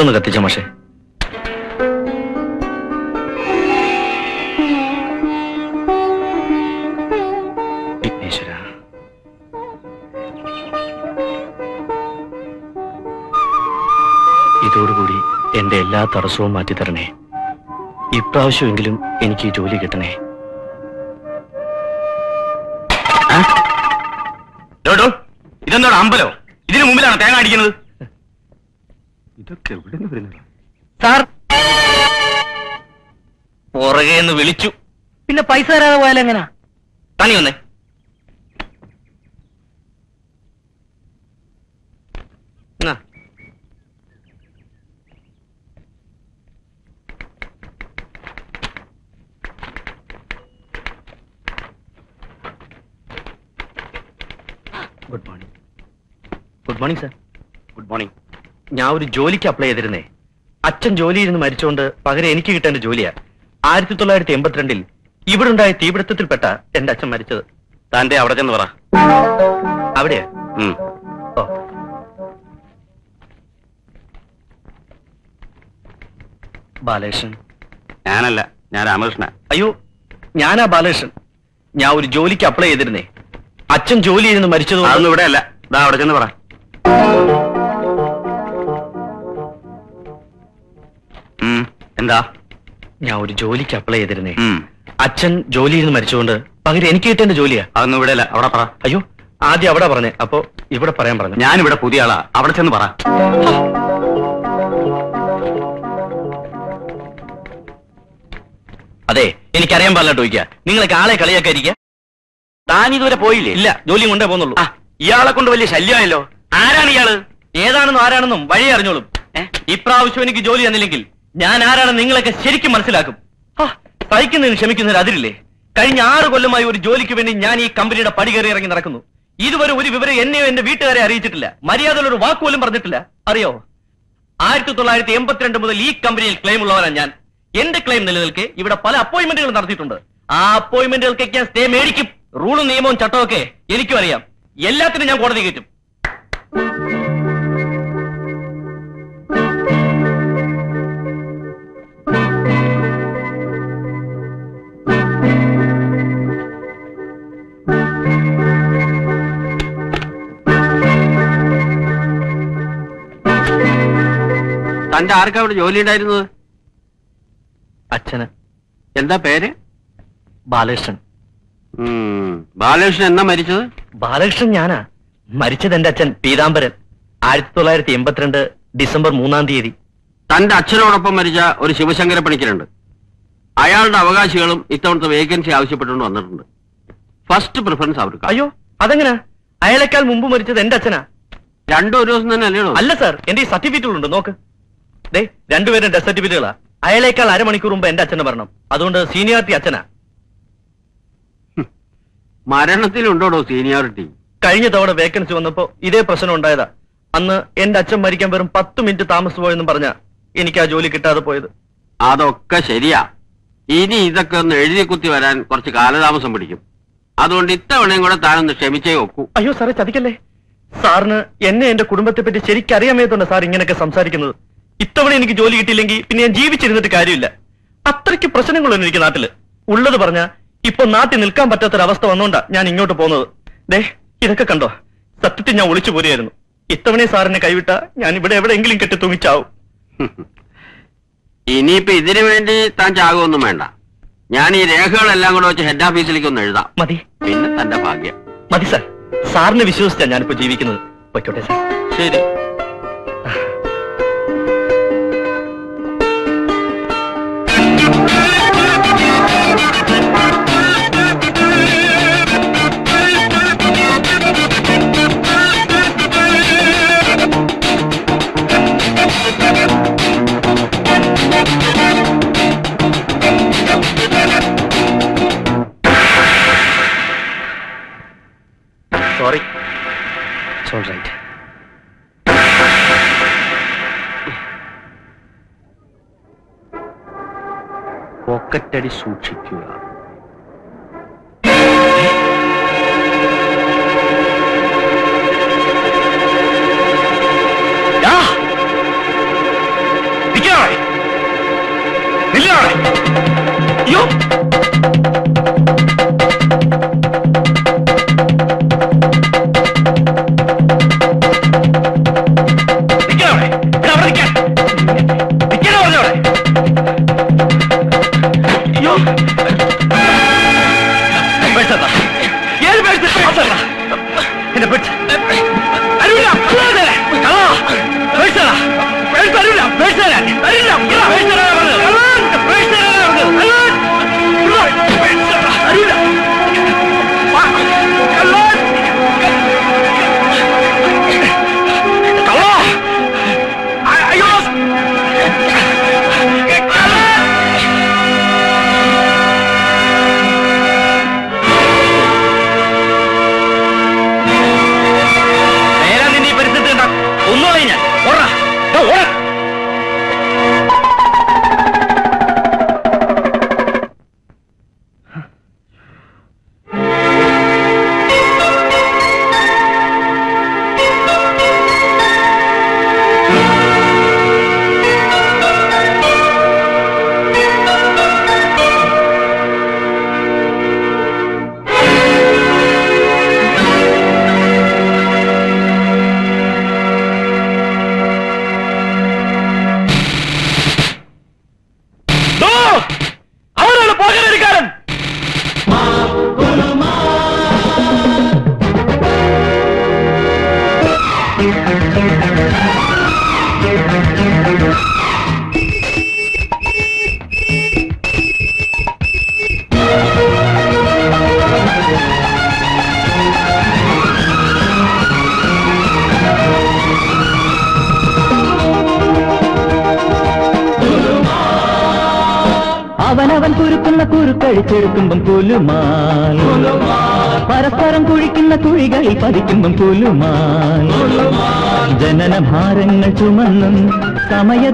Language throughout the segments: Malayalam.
ഇതൊന്ന് കത്തിച്ച മാഷേ. ഇതോടുകൂടി എന്റെ എല്ലാ തടസ്സവും മാറ്റിത്തരണേ. ഇപ്രാവശ്യമെങ്കിലും എനിക്ക് ഈ ജോലി കിട്ടണേ. ഇതെന്താണ് അമ്പലോ? ഇതിനു മുമ്പിലാണ് തേങ്ങ അടിക്കുന്നത്? വരുന്നത് സാർ. പുറകെ വിളിച്ചു. പിന്നെ പൈസ തരാതെ പോയാലെങ്ങനാ? തനി വന്നേ എന്നാ good morning good morning sir good morning ഞാൻ ഒരു ജോലിക്ക് അപ്ലൈ ചെയ്തിരുന്നേ. അച്ഛൻ ജോലിയിൽ നിന്ന് മരിച്ചുകൊണ്ട് പകരം എനിക്ക് കിട്ടേണ്ട ജോലിയാ. ആയിരത്തി തൊള്ളായിരത്തി എൺപത്തിരണ്ടിൽ ഇവിടെ ഉണ്ടായ തീപിടുത്തത്തിൽപ്പെട്ട എന്റെ അച്ഛൻ മരിച്ചത്. താന്റെ അവിടെ ചെന്ന് പറ. അവിടെയാ. ഓ. ബാലകൃഷ്ണൻ. ഞാനല്ല ഞാൻ രാമകൃഷ്ണ. അയ്യോ ഞാനാ ബാലകൃഷ്ണൻ. ഞാൻ ഒരു ജോലിക്ക് അപ്ലൈ ചെയ്തിരുന്നേ. അച്ഛൻ ജോലി ചെയ്യുന്നു മരിച്ചത് അതൊന്നും ഇവിടെ അല്ല ഇതാ അവിടെ ചെന്ന് പറ. എന്താ ഞാൻ ഒരു ജോലിക്ക് അപ്ലൈ ചെയ്തിരുന്നേ. അച്ഛൻ ജോലിയിൽ നിന്ന് മരിച്ചുകൊണ്ട് പകരം എനിക്ക് കിട്ടേണ്ട ജോലിയാ. അതൊന്നും ഇവിടെ അല്ല അവിടെ പറ. അയ്യോ ആദ്യം അവിടെ പറഞ്ഞേ. അപ്പോ ഇവിടെ പറയാൻ പറഞ്ഞു. ഞാനിവിടെ പുതിയ ആളാ. അവിടെ ചെന്ന് പറ. അതെ എനിക്കറിയാൻ പാടില്ല ചോദിക്കുക നിങ്ങൾക്ക് ആളെ കളിയാക്കാൻ ഇരിക്കുക താൻ ഇതുവരെ പോയില്ലേ? ഇല്ല. ജോലി കൊണ്ടേ പോന്നുള്ളൂ ഇയാളെ കൊണ്ട് വലിയ ശല്യമായല്ലോ. ആരാണ് ഇയാൾ? ഏതാണെന്നും ആരാണെന്നും വഴി അറിഞ്ഞോളും? ഇപ്രാവശ്യം എനിക്ക് ജോലി തന്നില്ലെങ്കിൽ ഞാൻ ആരാണ് നിങ്ങളൊക്കെ ശരിക്കും മനസ്സിലാക്കും. സഹിക്കുന്നതിന് ക്ഷമിക്കുന്നതിന് അതിരില്ലേ? കഴിഞ്ഞ ആറ് കൊല്ലമായി ഒരു ജോലിക്ക് വേണ്ടി ഞാൻ ഈ കമ്പനിയുടെ പടി കയറി ഇറങ്ങി നടക്കുന്നു. ഇതുവരെ ഒരു വിവരം എന്നെയോ എന്റെ വീട്ടുകാരെ അറിയിച്ചിട്ടില്ല. മര്യാദയുള്ള ഒരു വാക്കുപോലും പറഞ്ഞിട്ടില്ല. അറിയോ? ആയിരത്തി തൊള്ളായിരത്തി എൺപത്തിരണ്ട് മുതൽ ഈ കമ്പനിയിൽ ക്ലെയിം ഉള്ളവരാണ് ഞാൻ. എന്റെ ക്ലെയിം നിലനിൽക്കെ ഇവിടെ പല അപ്പോയിന്റ്മെന്റുകൾ നടത്തിയിട്ടുണ്ട്. ആ അപ്പോയിന്റ്മെന്റുകൾക്കൊക്കെ ഞാൻ സ്റ്റേ മേടിക്കും. റൂളും നിയമവും ചട്ടവും ഒക്കെ എനിക്കും അറിയാം. എല്ലാത്തിനും ഞാൻ കോടതി കയറ്റും. തന്റെ ആർക്കാ അവിടെ ജോലി ഉണ്ടായിരുന്നത്? അച്ഛന്. എന്താ പേര്? ബാലകൃഷ്ണൻ. ബാലകൃഷ്ണൻ എന്നാ മരിച്ചത്? ബാലകൃഷ്ണൻ ഞാനാ. മരിച്ചത് എന്റെ അച്ഛൻ പീതാംബരൻ. ആയിരത്തി തൊള്ളായിരത്തി എൺപത്തിരണ്ട് ഡിസംബർ മൂന്നാം തീയതി. തന്റെ അച്ഛനോടൊപ്പം മരിച്ച ഒരു ശിവശങ്കര പണിക്കരുണ്ട്. അയാളുടെ അവകാശികളും ഇത്തവണത്തെ വേക്കൻസി ആവശ്യപ്പെട്ടുകൊണ്ട് വന്നിട്ടുണ്ട്. ഫസ്റ്റ് പ്രിഫറൻസ് അവർക്ക്. അയ്യോ അതെങ്ങനെ? അയാളെക്കാൾ മുമ്പ് മരിച്ചത് എന്റെ അച്ഛനാ. രണ്ടു ഒരു ദിവസം തന്നെ അല്ലേ അല്ല സാർ. എന്റെ ഈ സർട്ടിഫിക്കറ്റുകളുണ്ട് നോക്ക്. ദേ രണ്ടുപേരും ഡെത്ത് സർട്ടിഫിക്കറ്റുകളാ അയാളേക്കാൾ അരമണിക്കൂർ മുമ്പ് എന്റെ അച്ഛനെ വരണം അതുകൊണ്ട് സീനിയോറിറ്റി അച്ഛനാ. മരണത്തിലുണ്ടോടോ സീനിയോറിറ്റി കഴിഞ്ഞ തവണ വേക്കൻസി വന്നപ്പോ ഇതേ പ്രശ്നം ഉണ്ടായതാ. അന്ന് എന്റെ അച്ഛൻ മരിക്കാൻ വെറും പത്ത് മിനിറ്റ് താമസിച്ചു പോയെന്നും പറഞ്ഞ എനിക്ക് ആ ജോലി കിട്ടാതെ പോയത്. അതൊക്കെ ശരിയാ. ഇനി ഇതൊക്കെ ഒന്ന് എഴുതി കുത്തി വരാൻ കുറച്ച് കാലതാമസം പിടിക്കും. അതുകൊണ്ട് ഇത്തവണയും കൂടെ താനൊന്ന് ക്ഷമിച്ചേ ഒക്കൂ. അയ്യോ സാറേ ചതിക്കല്ലേ? സാറിന് എന്നെ എന്റെ കുടുംബത്തെ പറ്റി ശരിക്കറിയാമേതുണ്ട് സാർ ഇങ്ങനെയൊക്കെ സംസാരിക്കുന്നത്. ഇത്തവണ എനിക്ക് ജോലി കിട്ടിയില്ലെങ്കിൽ പിന്നെ ഞാൻ ജീവിച്ചിരുന്നിട്ട് കാര്യമില്ല. അത്രയ്ക്ക് പ്രശ്നങ്ങളൊന്നും എനിക്ക് നാട്ടിൽ. ഉള്ളത് പറഞ്ഞ ഇപ്പൊ നാട്ടിൽ നിൽക്കാൻ പറ്റാത്തൊരവസ്ഥ വന്നോണ്ടാ ഞാൻ ഇങ്ങോട്ട് പോകുന്നത്. ദേ ഇതൊക്കെ കണ്ടോ? സത്യത്തിൽ ഞാൻ ഒളിച്ചു പോരായിരുന്നു ഇത്തവണ സാറിനെ കൈവിട്ട ഞാൻ ഇവിടെ എവിടെയെങ്കിലും കെട്ടി തൂങ്ങിച്ചാവും. ഇനിയിപ്പോ ഇതിനു വേണ്ടി താൻ ചാകുമൊന്നും വേണ്ട. ഞാൻ ഈ രേഖകളെല്ലാം കൂടെ വെച്ച് ഹെഡ് ഓഫീസിലേക്ക് ഒന്ന് എഴുതാം. മതി. പിന്നെ തന്റെ ഭാഗ്യം. മതി സാർ. സാറിനെ വിശ്വസിച്ചാ ഞാനിപ്പോ ജീവിക്കുന്നത്. പൊയ്ക്കോട്ടെ സാർ. ശരി. ഓൾ റൈറ്റ് പോക്കറ്റടി സൂക്ഷിക്കുക യോ!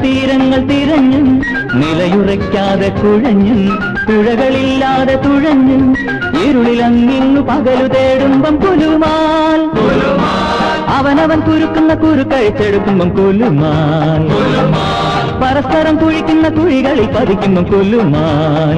തീരങ്ങൾ തിരഞ്ഞും നിലയുറയ്ക്കാതെ കുഴഞ്ഞും പുഴകളില്ലാതെ തുഴഞ്ഞും ഇരുളിലങ്ങിങ്ങു പകലു തേടുമ്പം കുലുമാൽ അവനവൻ കുരുക്കുന്ന കുരുക്കഴിച്ചെടുക്കുമ്പം കൊല്ലുമാൻ പരസ്പരം കുഴിക്കുന്ന കുഴികളിൽ പതിക്കുമ്പം കൊല്ലുമാൻ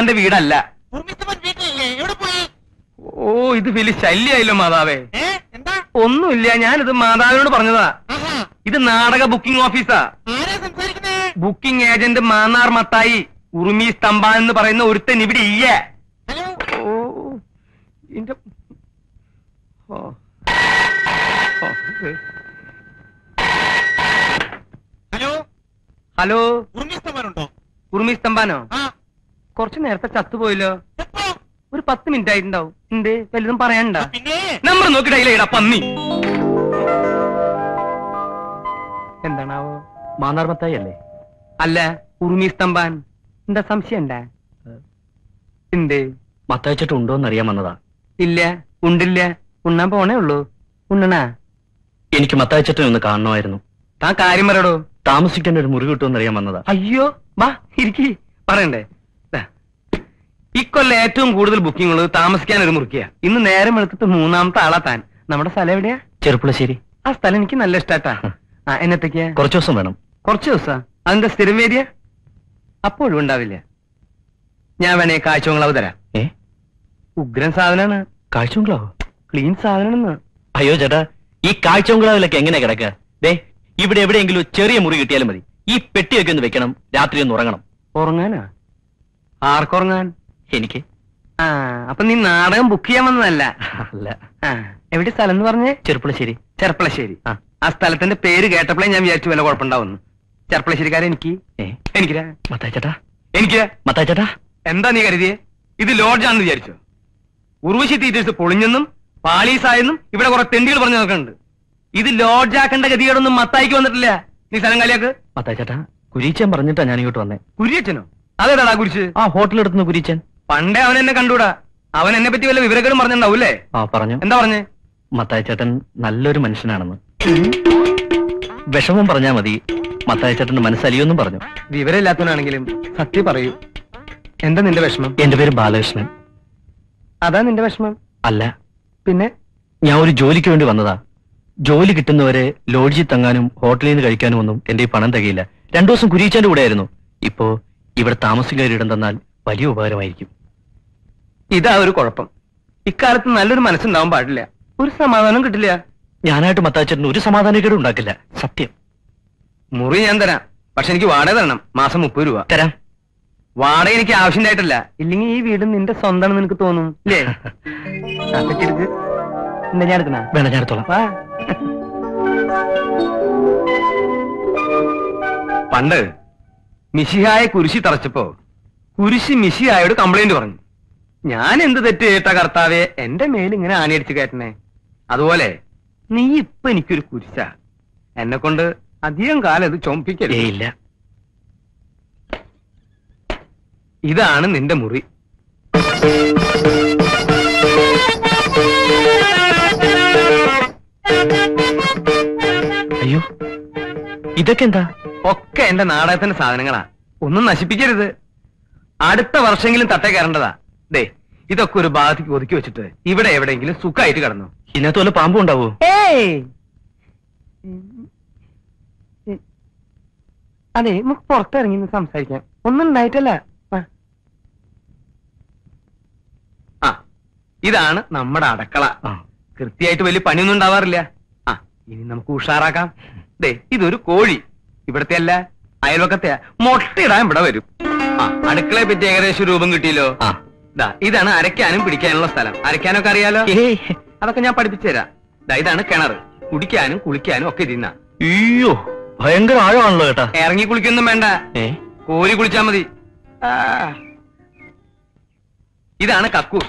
ഉണ്ണിത്താന്റെ വീടല്ല. ഓ ഇത് വലിയ ശല്യായില്ലോ മാതാവേ. ഒന്നുമില്ല ഞാനിത് മാതാവിനോട് പറഞ്ഞതാ. ഇത് നാടക ബുക്കിംഗ് ഓഫീസാ. ബുക്കിംഗ് ഏജന്റ് മാന്നാർ മത്തായി ഉറുമി സ്തംഭാൻ എന്ന് പറയുന്ന ഒരുത്തൻ ഇവിടെ ഇല്ല. ഓ ഇന്റെ ഹലോ? ഹലോ? ഉറുമി സ്തംഭാനോ? കുറച്ചു നേരത്തെ ചത്തുപോയല്ലോ? ഒരു പത്ത് മിനിറ്റ് ആയിട്ടുണ്ടാവും. എന്ത്? വലുതും പറയണ്ട പിന്നെ? നമ്പർ നോക്കിയിടയില്ലേടാ പന്നി. എന്താണാവോ? മാന്നാർമത്തായി അല്ലേ? അല്ല ഉറുമി സ്തംഭാൻ. എന്താ സംശയം ഉണ്ടാ? എന്ത്? മത്തയച്ചിട്ട് ഉണ്ടോ വന്നതാ. ഇല്ല ഉണ്ടില്ല. ഉണ്ണാൻ പോണേ ഉള്ളൂ. ഉണ്ണണാ? എനിക്ക് മത്തയച്ചിട്ട് ഒന്ന് കാണണമായിരുന്നു. താൻ കാര്യം പറയടോ. താമസിക്കാൻ ഒരു മുറി കിട്ടുമെന്ന് അറിയാൻ വന്നതാ. അയ്യോ വാ ഇരിക്കി. പറയണ്ടേ. ഇക്കൊല്ലം ഏറ്റവും കൂടുതൽ ബുക്കിംഗ് ഉള്ളത് താമസിക്കാൻ ഒരു മുറിക്കുക ഇന്ന് നേരം എടുത്തിട്ട് മൂന്നാമത്തെ ആളാ താൻ. നമ്മുടെ സ്ഥലം എവിടെയാ? ചെറുപ്പുളശ്ശേരി. ആ സ്ഥലം എനിക്ക് നല്ല ഇഷ്ടാട്ടാ. ആ എന്നത്തേക്കാ? കുറച്ചു ദിവസം വേണം. കുറച്ച് ദിവസാ? അതിന്റെ സ്ഥിരം വേദിയ? അപ്പോഴും ഉണ്ടാവില്ല. ഞാൻ വേണേ കാഴ്ചവങ്ങളാവ് തരാം. ഏ? ഉഗ്രൻ സാധനാണ്. കാഴ്ചബംഗ്ലാവോ ക്ലീൻ സാധനാണെന്ന്. അയ്യോ ചേട്ടാ ഈ കാഴ്ചബംഗ്ലാവിലൊക്കെ എങ്ങനെ കിടക്കുക ദേ ഇവിടെ എവിടെയെങ്കിലും ചെറിയ മുറി കിട്ടിയാലും മതി. ഈ പെട്ടിയൊക്കെ ഒന്ന് വെക്കണം. രാത്രി ഒന്ന് ഉറങ്ങണം. ഉറങ്ങാനാ? ആർക്കുറങ്ങാൻ? എനിക്ക്? ആ അപ്പൊ നീ നാടകം ബുക്ക് ചെയ്യാൻ വന്നതല്ല? അല്ല. എവിടെ സ്ഥലം എന്ന് പറഞ്ഞേ? ചെറുപ്പളശ്ശേരി. ചെറുപ്പളശ്ശേരി. ആ. സ്ഥലത്തിന്റെ പേര് കേട്ടപ്പോഴേ ഞാൻ വിചാരിച്ചു വല്ല കുഴപ്പമുണ്ടാവുന്നു ചെറുപ്പളശ്ശേരിക്കാരെ എനിക്ക്. എനിക്ക് എനിക്കിരാ മത്തായിച്ചേട്ടാ. എനിക്ക് മത്താച്ചേട്ടാ എന്താ നീ കരുതിയേ? ഇത് ലോഡ്ജാണെന്ന് വിചാരിച്ചു? ഉർവശി തീറ്റേഴ്സ് പൊളിഞ്ഞെന്നും പാളീസായെന്നും ഇവിടെ കുറെ തെണ്ടികൾ പറഞ്ഞു നോക്കുന്നുണ്ട് ഇത് ലോഡ്ജാക്കേണ്ട ഗതികേടൊന്നും മത്തായിക്ക് വന്നിട്ടില്ല. നീ സ്ഥലം കാലിയാക്ക്. മത്താച്ചേട്ടാ കുരീച്ചൻ പറഞ്ഞിട്ടാ ഞാൻ ഇങ്ങോട്ട് വന്നേ. കുരിയച്ചനോ? അതേടാ കുരിച്ച് ആ ഹോട്ടലെടുത്തുനിന്ന് കുരീച്ചൻ പണ്ടേ അവൻ എന്നെ കണ്ടൂടാ. അവൻ എന്നെ പറ്റി വല്ല വിവരങ്ങളും പറഞ്ഞിട്ടുണ്ടാവൂല്ലേ? ആ പറഞ്ഞു. എന്താ പറഞ്ഞേ? മത്തായിച്ചേട്ടൻ നല്ലൊരു മനുഷ്യനാണെന്ന്. വിഷമം പറഞ്ഞാ മതി. മത്തായിച്ചേട്ടന്റെ മനസ്സലിയൊന്നും പറഞ്ഞു. വിവരമില്ലാത്തവനാണെങ്കിലും സത്യം പറയൂ. എന്താ നിന്റെ വിഷമം? എന്റെ പേര് ബാലകൃഷ്ണൻ. അതാ നിന്റെ വിഷമം? അല്ല. പിന്നെ? ഞാൻ ഒരു ജോലിക്ക് വേണ്ടി വന്നതാ. ജോലി കിട്ടുന്നവരെ ലോഡ്ജിൽ തങ്ങാനും ഹോട്ടലിൽ നിന്ന് കഴിക്കാനും ഒന്നും എന്റെ ഈ പണം തികയില്ല. രണ്ടു ദിവസം കുരിയിച്ചാന്റെ കൂടെ ആയിരുന്നു. ഇപ്പോ ഇവിടെ താമസിക്കാൻ ഇടം തന്നാൽ വലിയ ഉപകാരമായിരിക്കും. ഇതാ ഒരു കുഴപ്പം. ഇക്കാലത്ത് നല്ലൊരു മനസ്സുണ്ടാവാൻ പാടില്ല. ഒരു സമാധാനം കിട്ടില്ല. ഞാനായിട്ട് മത്താച്ചേട്ടന് ഒരു സമാധാനക്കേട് ഉണ്ടാക്കില്ല. സത്യം. മുറി ഞാൻ തരാം. പക്ഷെ എനിക്ക് വാടക തരണം. മാസം മുപ്പത് രൂപ. തരാം. വാടക എനിക്ക് ആവശ്യമായിട്ടില്ല ഇല്ലെങ്കിൽ ഈ വീട് നിന്റെ സ്വന്തം നിനക്ക് തോന്നും. ഇല്ലേ? എന്താ ഞാൻ എടുക്കണ. വേണ്ട ഞാൻ എടുത്തോളാം. പണ്ട് മിഷിഹായ കുരിശി തറച്ചപ്പോ കുരിശി മിശിഹായോട് കംപ്ലൈന്റ് പറഞ്ഞു. ഞാൻ എന്ത് തെറ്റ് കേട്ട കർത്താവെ? എന്റെ മേൽ ഇങ്ങനെ ആണിയടിച്ച് കയറ്റണേ അതുപോലെ നീ ഇപ്പൊ എനിക്കൊരു കുരിശ. എന്നെ കൊണ്ട് അധികം കാലം ഇത് ഏ ഇല്ല. ഇതാണ് നിന്റെ മുറി. അയ്യോ ഇതൊക്കെ എന്താ? ഒക്കെ എന്റെ നാടകത്തിന്റെ സാധനങ്ങളാ. ഒന്നും നശിപ്പിക്കരുത്. അടുത്ത വർഷമെങ്കിലും തട്ടേ കയറേണ്ടതാ. ദേ ഇതൊക്കെ ഒരു ബാധിക്ക് ഒതുക്കി വെച്ചിട്ട് ഇവിടെ എവിടെയെങ്കിലും സുഖമായിട്ട് കിടന്നു. ഇതിനകത്ത് വല്ല പാമ്പും ഉണ്ടാവോ? ഏയ്! അതെ നമുക്ക് പുറത്തിറങ്ങി നിന്ന് സംസാരിക്കാം. ഒന്നും ഉണ്ടായിട്ടല്ല. ആ. ഇതാണ് നമ്മുടെ അടക്കള. കൃത്യമായിട്ട് വലിയ പണിയൊന്നും ഉണ്ടാവാറില്ല. ആ ഇനി നമുക്ക് ഉഷാറാക്കാം. ദേ ഇതൊരു കോഴി. ഇവിടത്തെ അല്ല അയൽവക്കത്തെ മുട്ടയിടാൻ ഇവിടെ വരും. ആ അടുക്കളയെ പറ്റി ഏകദേശം രൂപം കിട്ടിയല്ലോ. ആ. ഇതാണ് അരയ്ക്കാനും പിടിക്കാനുള്ള സ്ഥലം. അരയ്ക്കാനൊക്കെ അറിയാലോ? അതൊക്കെ ഞാൻ പഠിപ്പിച്ചു തരാം. ഇതാണ് കിണർ കുടിക്കാനും കുളിക്കാനും ഒക്കെ ഇതിന്ന. അയ്യോ ഭയങ്കര ആഴമാണല്ലോ കേട്ടാ. ഇറങ്ങി കുളിക്കൊന്നും വേണ്ട. കോരി കുളിച്ചാ മതി. ഇതാണ് കക്കു.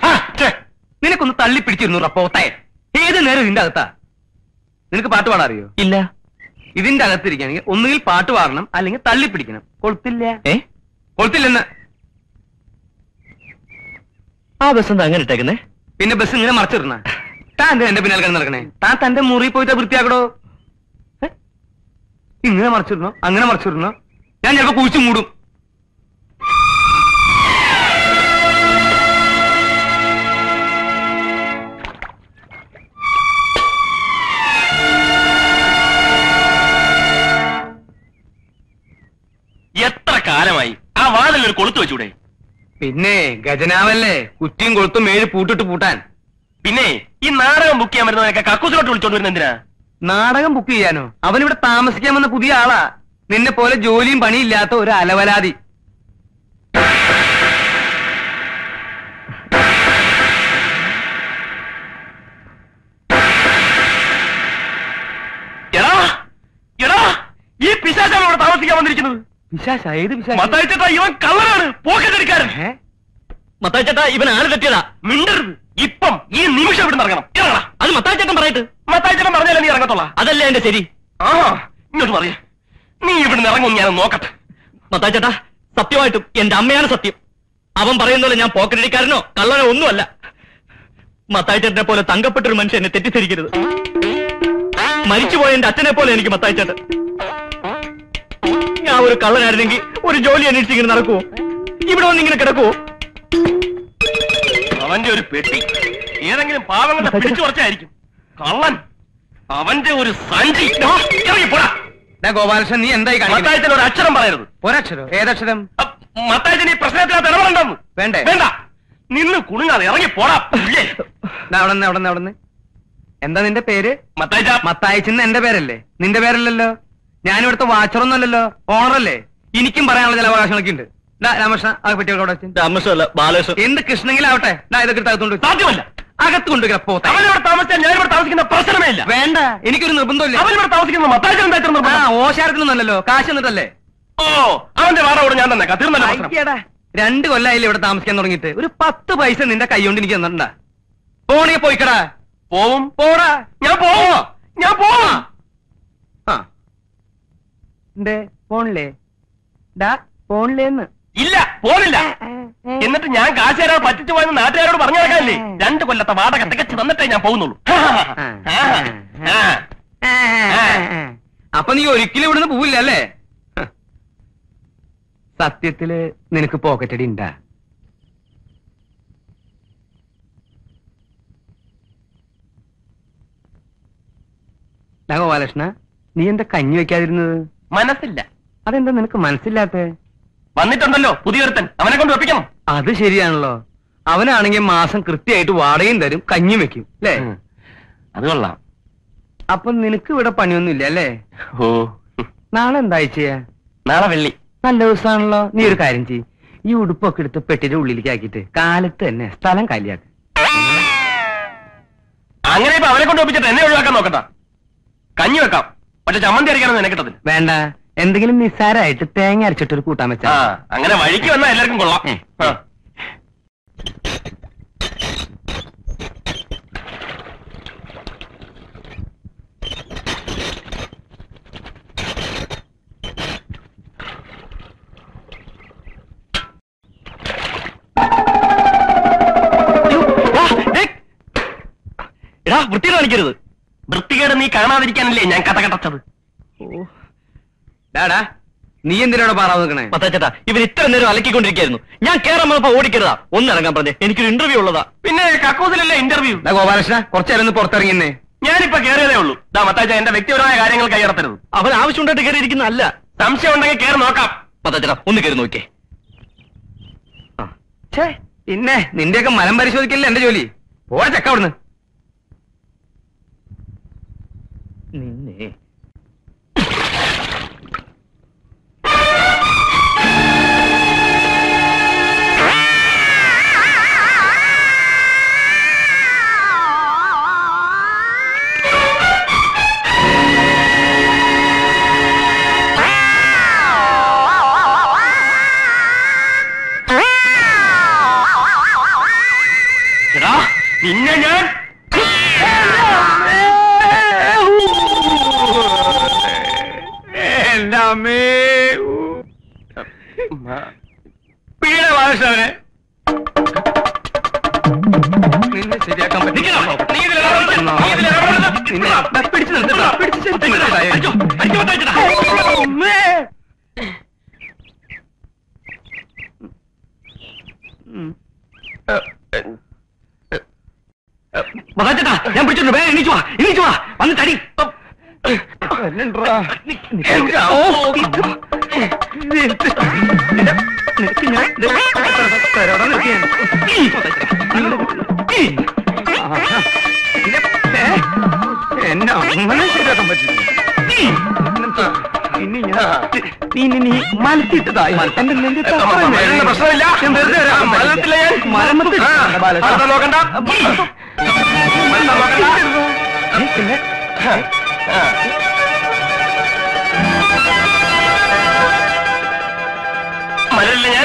നിനക്കൊന്ന് തള്ളി പിടിച്ചിരുന്നു റപ്പോട്ടെ ഏത് നേരം ഇതിന്റെ അകത്താ? നിനക്ക് പാട്ട് പാടാൻ അറിയോ? ഇല്ല. ഇതിന്റെ അകത്തിരിക്കുകയാണെങ്കിൽ ഒന്നുകിൽ പാട്ട് പാടണം അല്ലെങ്കിൽ തള്ളി പിടിക്കണം കൊളുത്തില്ല. ഏ? കൊളുത്തില്ലെന്ന്. ആ ബസ് എന്താ അങ്ങനെ ഇട്ടേക്കുന്നേ? പിന്നെ ബസ് ഇങ്ങനെ മറച്ചിടണ. താൻ എന്താ എന്റെ പിന്നാലെ കിടന്ന് നടക്കണേ? താൻ തന്റെ മുറി പോയിട്ട് വൃത്തിയാക്കടോ? ഇങ്ങനെ മറച്ചിരുന്നോ അങ്ങനെ മറച്ചിരുന്നോ ഞാൻ ചിലപ്പോ കുഴിച്ചു മൂടും. എത്ര കാലമായി ആ വാതിൽ ഒരു കൊളുത്ത് വെച്ചൂടെ? പിന്നെ ഗജനാവല്ലേ കുറ്റിയും കൊളുത്തും ഏഴ് പൂട്ടിട്ട് പൂട്ടാൻ. പിന്നെ ഈ നാടകം ബുക്ക് ചെയ്യാൻ വരുന്നതൊക്കെ കക്കൂസിലോട്ട് വിളിച്ചോണ്ട് വരുന്ന എന്തിനാ? നാടകം ബുക്ക് ചെയ്യാനോ? അവനിവിടെ താമസിക്കാൻ വന്ന പുതിയ ആളാ. നിന്നെ പോലെ ജോലിയും പണിയില്ലാത്ത ഒരു അലവലാതി. എടാ എടാ ഈ പിശാചാണ് ഇവിടെ താമസിക്കാൻ വന്നിരിക്കുന്നത്. വിശാശ ഏത് വിശാശ? മത്തായിച്ചേട്ടാ ഇവൻ കള്ളനാണ്. പോക്കറ്റടിക്കാരൻ ഏ? മത്താച്ചേട്ടാ ഇവൻ ആൾ തെറ്റിയതാ മിണ്ടരുത്. ഇപ്പം ഈ നിമിഷം ഇവിടെ ഇറങ്ങണം. ഇറങ്ങണം അത് മത്തായി ചേട്ടൻ പറയട്ട്. മത്തായിച്ചേട്ടൻ പറഞ്ഞാലേ നീ ഇറങ്ങത്തുള്ള. അതല്ലേ എന്റെ ശരി? ആ ഇങ്ങോട്ട് പറയേ. നീ ഇവിടുന്ന് ഇറങ്ങും ഞാൻ നോക്കട്ടെ. മത്താച്ചേട്ടാ സത്യമായിട്ടും എന്റെ അമ്മയാണ് സത്യം. അവൻ പറയുന്നല്ലോ ഞാൻ പോക്കറ്റടിക്കാരനോ കള്ളനോ ഒന്നുമല്ല. മത്തായിച്ചേട്ടനെ പോലെ തങ്കപ്പെട്ടൊരു മനുഷ്യൻ എന്നെ തെറ്റിദ്ധരിക്കരുത്. മരിച്ചുപോയ എന്റെ അച്ഛനെ പോലെ എനിക്ക് മത്തായി ചേട്ടൻ ഞാൻ ഒരു കള്ളനായിരുന്നെങ്കിൽ ഒരു ജോലി അന്വേഷിച്ച് ഇങ്ങനെ നടക്കുവോ? ഇവിടെ വന്ന് ഇങ്ങനെ കിടക്കുവോ? അവന്റെ ഒരു പെട്ടി. ഏതെങ്കിലും പാവങ്ങളുടെ പിടിച്ചു കുറച്ചായിരിക്കും കള്ളൻ. അവന്റെ ഒരു സഞ്ചി. ഗോപാലകൃഷ്ണൻ നീ എന്തായി കാണിക്കുന്നത്? മത്തായത്തിന് ഒരു അക്ഷരം പറയരുത്. ഒരക്ഷരം? ഏതക്ഷരം? മത്തായത്തിന് ഈ പ്രശ്നത്തിനകത്ത് ഇടപെടണ്ടെന്ന്. വേണ്ടേ? വേണ്ട. നിന്ന് കുണുങ്ങാതെ ഇറങ്ങി പോടാ. അവിടെന്ന് അവിടെന്ന് അവിടെന്ന്. എന്താ നിന്റെ പേര്? മത്തായിച്ച. മത്തായിച്ചെന്ന് എന്റെ പേരല്ലേ? നിന്റെ പേരല്ലല്ലോ? ഞാനിവിടുത്തെ വാച്ചറൊന്നും അല്ലല്ലോ ഓണറല്ലേ? എനിക്കും പറയാനുള്ള ചില അവകാശങ്ങളൊക്കെ ഉണ്ട് രാമകൃഷ്ണ ആ. രാമകൃഷ്ണല്ല ബാലകൃഷ്ണൻ എന്ത് കൃഷ്ണങ്കിലാവട്ടെ ഡാ ഇതൊക്കെ അകത്തോണ്ട് സാധ്യമല്ല. അകത്ത് കൊണ്ടുവയ്ക്കണ പോത്ത അവനിവിടെ താമസിച്ചാൽ ഞാനിവിടെ താമസിക്കുന്ന പ്രശ്നമേ ഇല്ല. വേണ്ട എനിക്കൊരു നിർബന്ധമില്ല അവനിവിടെ താമസിക്കുന്ന ഓശാരത്തിനൊന്നല്ലോ കാശ് എന്നിട്ടല്ലേ ഓ അവന്റെ വാടോട് ഞാൻ തന്നെ തീർന്നല്ലോ രണ്ട് കൊല്ലായില്ലേ ഇവിടെ താമസിക്കാൻ തുടങ്ങിയിട്ട്. ഒരു പത്ത് പൈസ നിന്റെ കൈ കൊണ്ട് എനിക്ക് തന്നിട്ടുണ്ടാ. പോണേ പോയിക്കടാ. പോവും. പോടാ. ഞാൻ ഞാൻ പോവാ ആ എന്തേ പോണില്ലേ ഡാ പോണില്ലേന്ന് ഇല്ല പോണില്ല എന്നിട്ട് ഞാൻ കാശ് തരാൻ പറ്റിച്ചു പോയെന്ന് നാട്ടുകാരോട് പറഞ്ഞു നടക്കാനില്ലേ? രണ്ട് കൊല്ലത്തെ വാടക തികച്ചു തന്നിട്ടേ ഞാൻ പോകുന്നുള്ളൂ. അപ്പൊ നീ ഒരിക്കലും ഇവിടുന്ന് പോവില്ല അല്ലേ? സത്യത്തിൽ നിനക്ക് പോക്കറ്റടി ഉണ്ടാ ഗോപാലകൃഷ്ണ നീ എന്താ കഞ്ഞി വെക്കാതിരുന്നത് മനസ്സില്ല. അതെന്താ നിനക്ക് മനസ്സില്ലാത്തേ? വന്നിട്ടുണ്ടല്ലോ പുതിയൊരുത്തൻ. അവനെ കൊണ്ട് ഒപ്പിക്കണം. അത് ശരിയാണല്ലോ. അവനാണെങ്കിൽ മാസം കൃത്യമായിട്ട് വാടകയും തരും കഞ്ഞിയും വെക്കും അല്ലേ? അത് കൊള്ളാം. അപ്പൊ നിനക്ക് ഇവിടെ പണിയൊന്നുമില്ല അല്ലേ? ഓ. നാളെ എന്താ ചെയ്യാ നാളെ വെള്ളി. നല്ല ദിവസമാണല്ലോ. നീ ഒരു കാര്യം ചെയ്യ്. ഈ ഉടുപ്പൊക്കെ എടുത്ത് പെട്ടിന്റെ ഉള്ളിലേക്ക് ആക്കിയിട്ട് കാലത്ത് തന്നെ സ്ഥലം കാലിയാക്ക്. അങ്ങനെ ഇപ്പൊ അവനെ കൊണ്ട് ഒപ്പിച്ചിട്ട് എന്നെ ഒഴിവാക്കാൻ നോക്കട്ടെ കഞ്ഞി വെക്കാം. പക്ഷെ ചമ്മന്തി അരക്കണം നിനക്കിട്ടത് വേണ്ട. എന്തെങ്കിലും നിസ്സാരമായിട്ട് തേങ്ങ അരച്ചിട്ട് ഒരു കൂട്ടാൻ ആ വെച്ചാ അങ്ങനെ വഴിക്ക് വന്നാ എല്ലാവർക്കും കൊള്ളാം. വൃത്തിയിൽ ആ. ആ, എടാ കാണിക്കരുത്. വൃത്തികേട് നീ കാണാതിരിക്കാനല്ലേ ഞാൻ കഥ കടച്ചത് ഡാടാ നീ എന്തിനാണ് നിൽക്കണേ മത്താച്ചേട്ടാ ഇവൻ ഇത്ര നേരം അലക്കിക്കൊണ്ടിരിക്കായിരുന്നു ഞാൻ കേറാൻ വന്നപ്പോ ഓടിക്കരുതാ. ഒന്നിറങ്ങാൻ പറഞ്ഞേ. എനിക്കൊരു ഇന്റർവ്യൂ ഉള്ളതാ. പിന്നെ കക്കൂസിലല്ലേ ഇന്റർവ്യൂ ഗോപാലകൃഷ്ണ കുറച്ചു നേരം ഒന്ന് പുറത്തിറങ്ങിന്നേ ഞാനിപ്പോ കേറിയതേ ഉള്ളൂ. ദാ മത്താച്ച എന്റെ വ്യക്തിപരമായ കാര്യങ്ങൾ കൈയടത്തരുത്. അവൻ ആവശ്യമുണ്ടായിട്ട് കയറിയിരിക്കുന്ന അല്ല. സംശയം ഉണ്ടെങ്കിൽ കയറി നോക്കാം. മത്താച്ചാ ഒന്ന് കയറി നോക്കിയേ. ഛേ പിന്നെ നിന്റെയൊക്കെ മലം പരിശോധിക്കല്ലേ എന്റെ ജോലി? പോടാ ചക്ക അവിടുന്ന്. നിന്നെ എടാ, നിന്നെ ഞാൻ ശരിക്കും നിർത്തടാ. അയ്യോ, അടിച്ച് മത്തായിച്ചേട്ടാ. മത്തായിച്ചേട്ടാ, ഞാൻ പിടിച്ചിട്ടുണ്ട്. വേഗം എണീച്ചു വാ. എണീച്ചു വാ. വന്ന് തടി. എന്നെ അങ്ങനെ ശരിയാക്കാൻ പറ്റില്ല ഇനി ഞാൻ നീ നീ മലത്തിട്ടതായി എന്റെ മരുന്ന് പ്രശ്നമില്ല. മലത്തില്ല ഞാൻ. മരമത്ത് ആ, നോക്കണ്ട. നീ പിന്നെ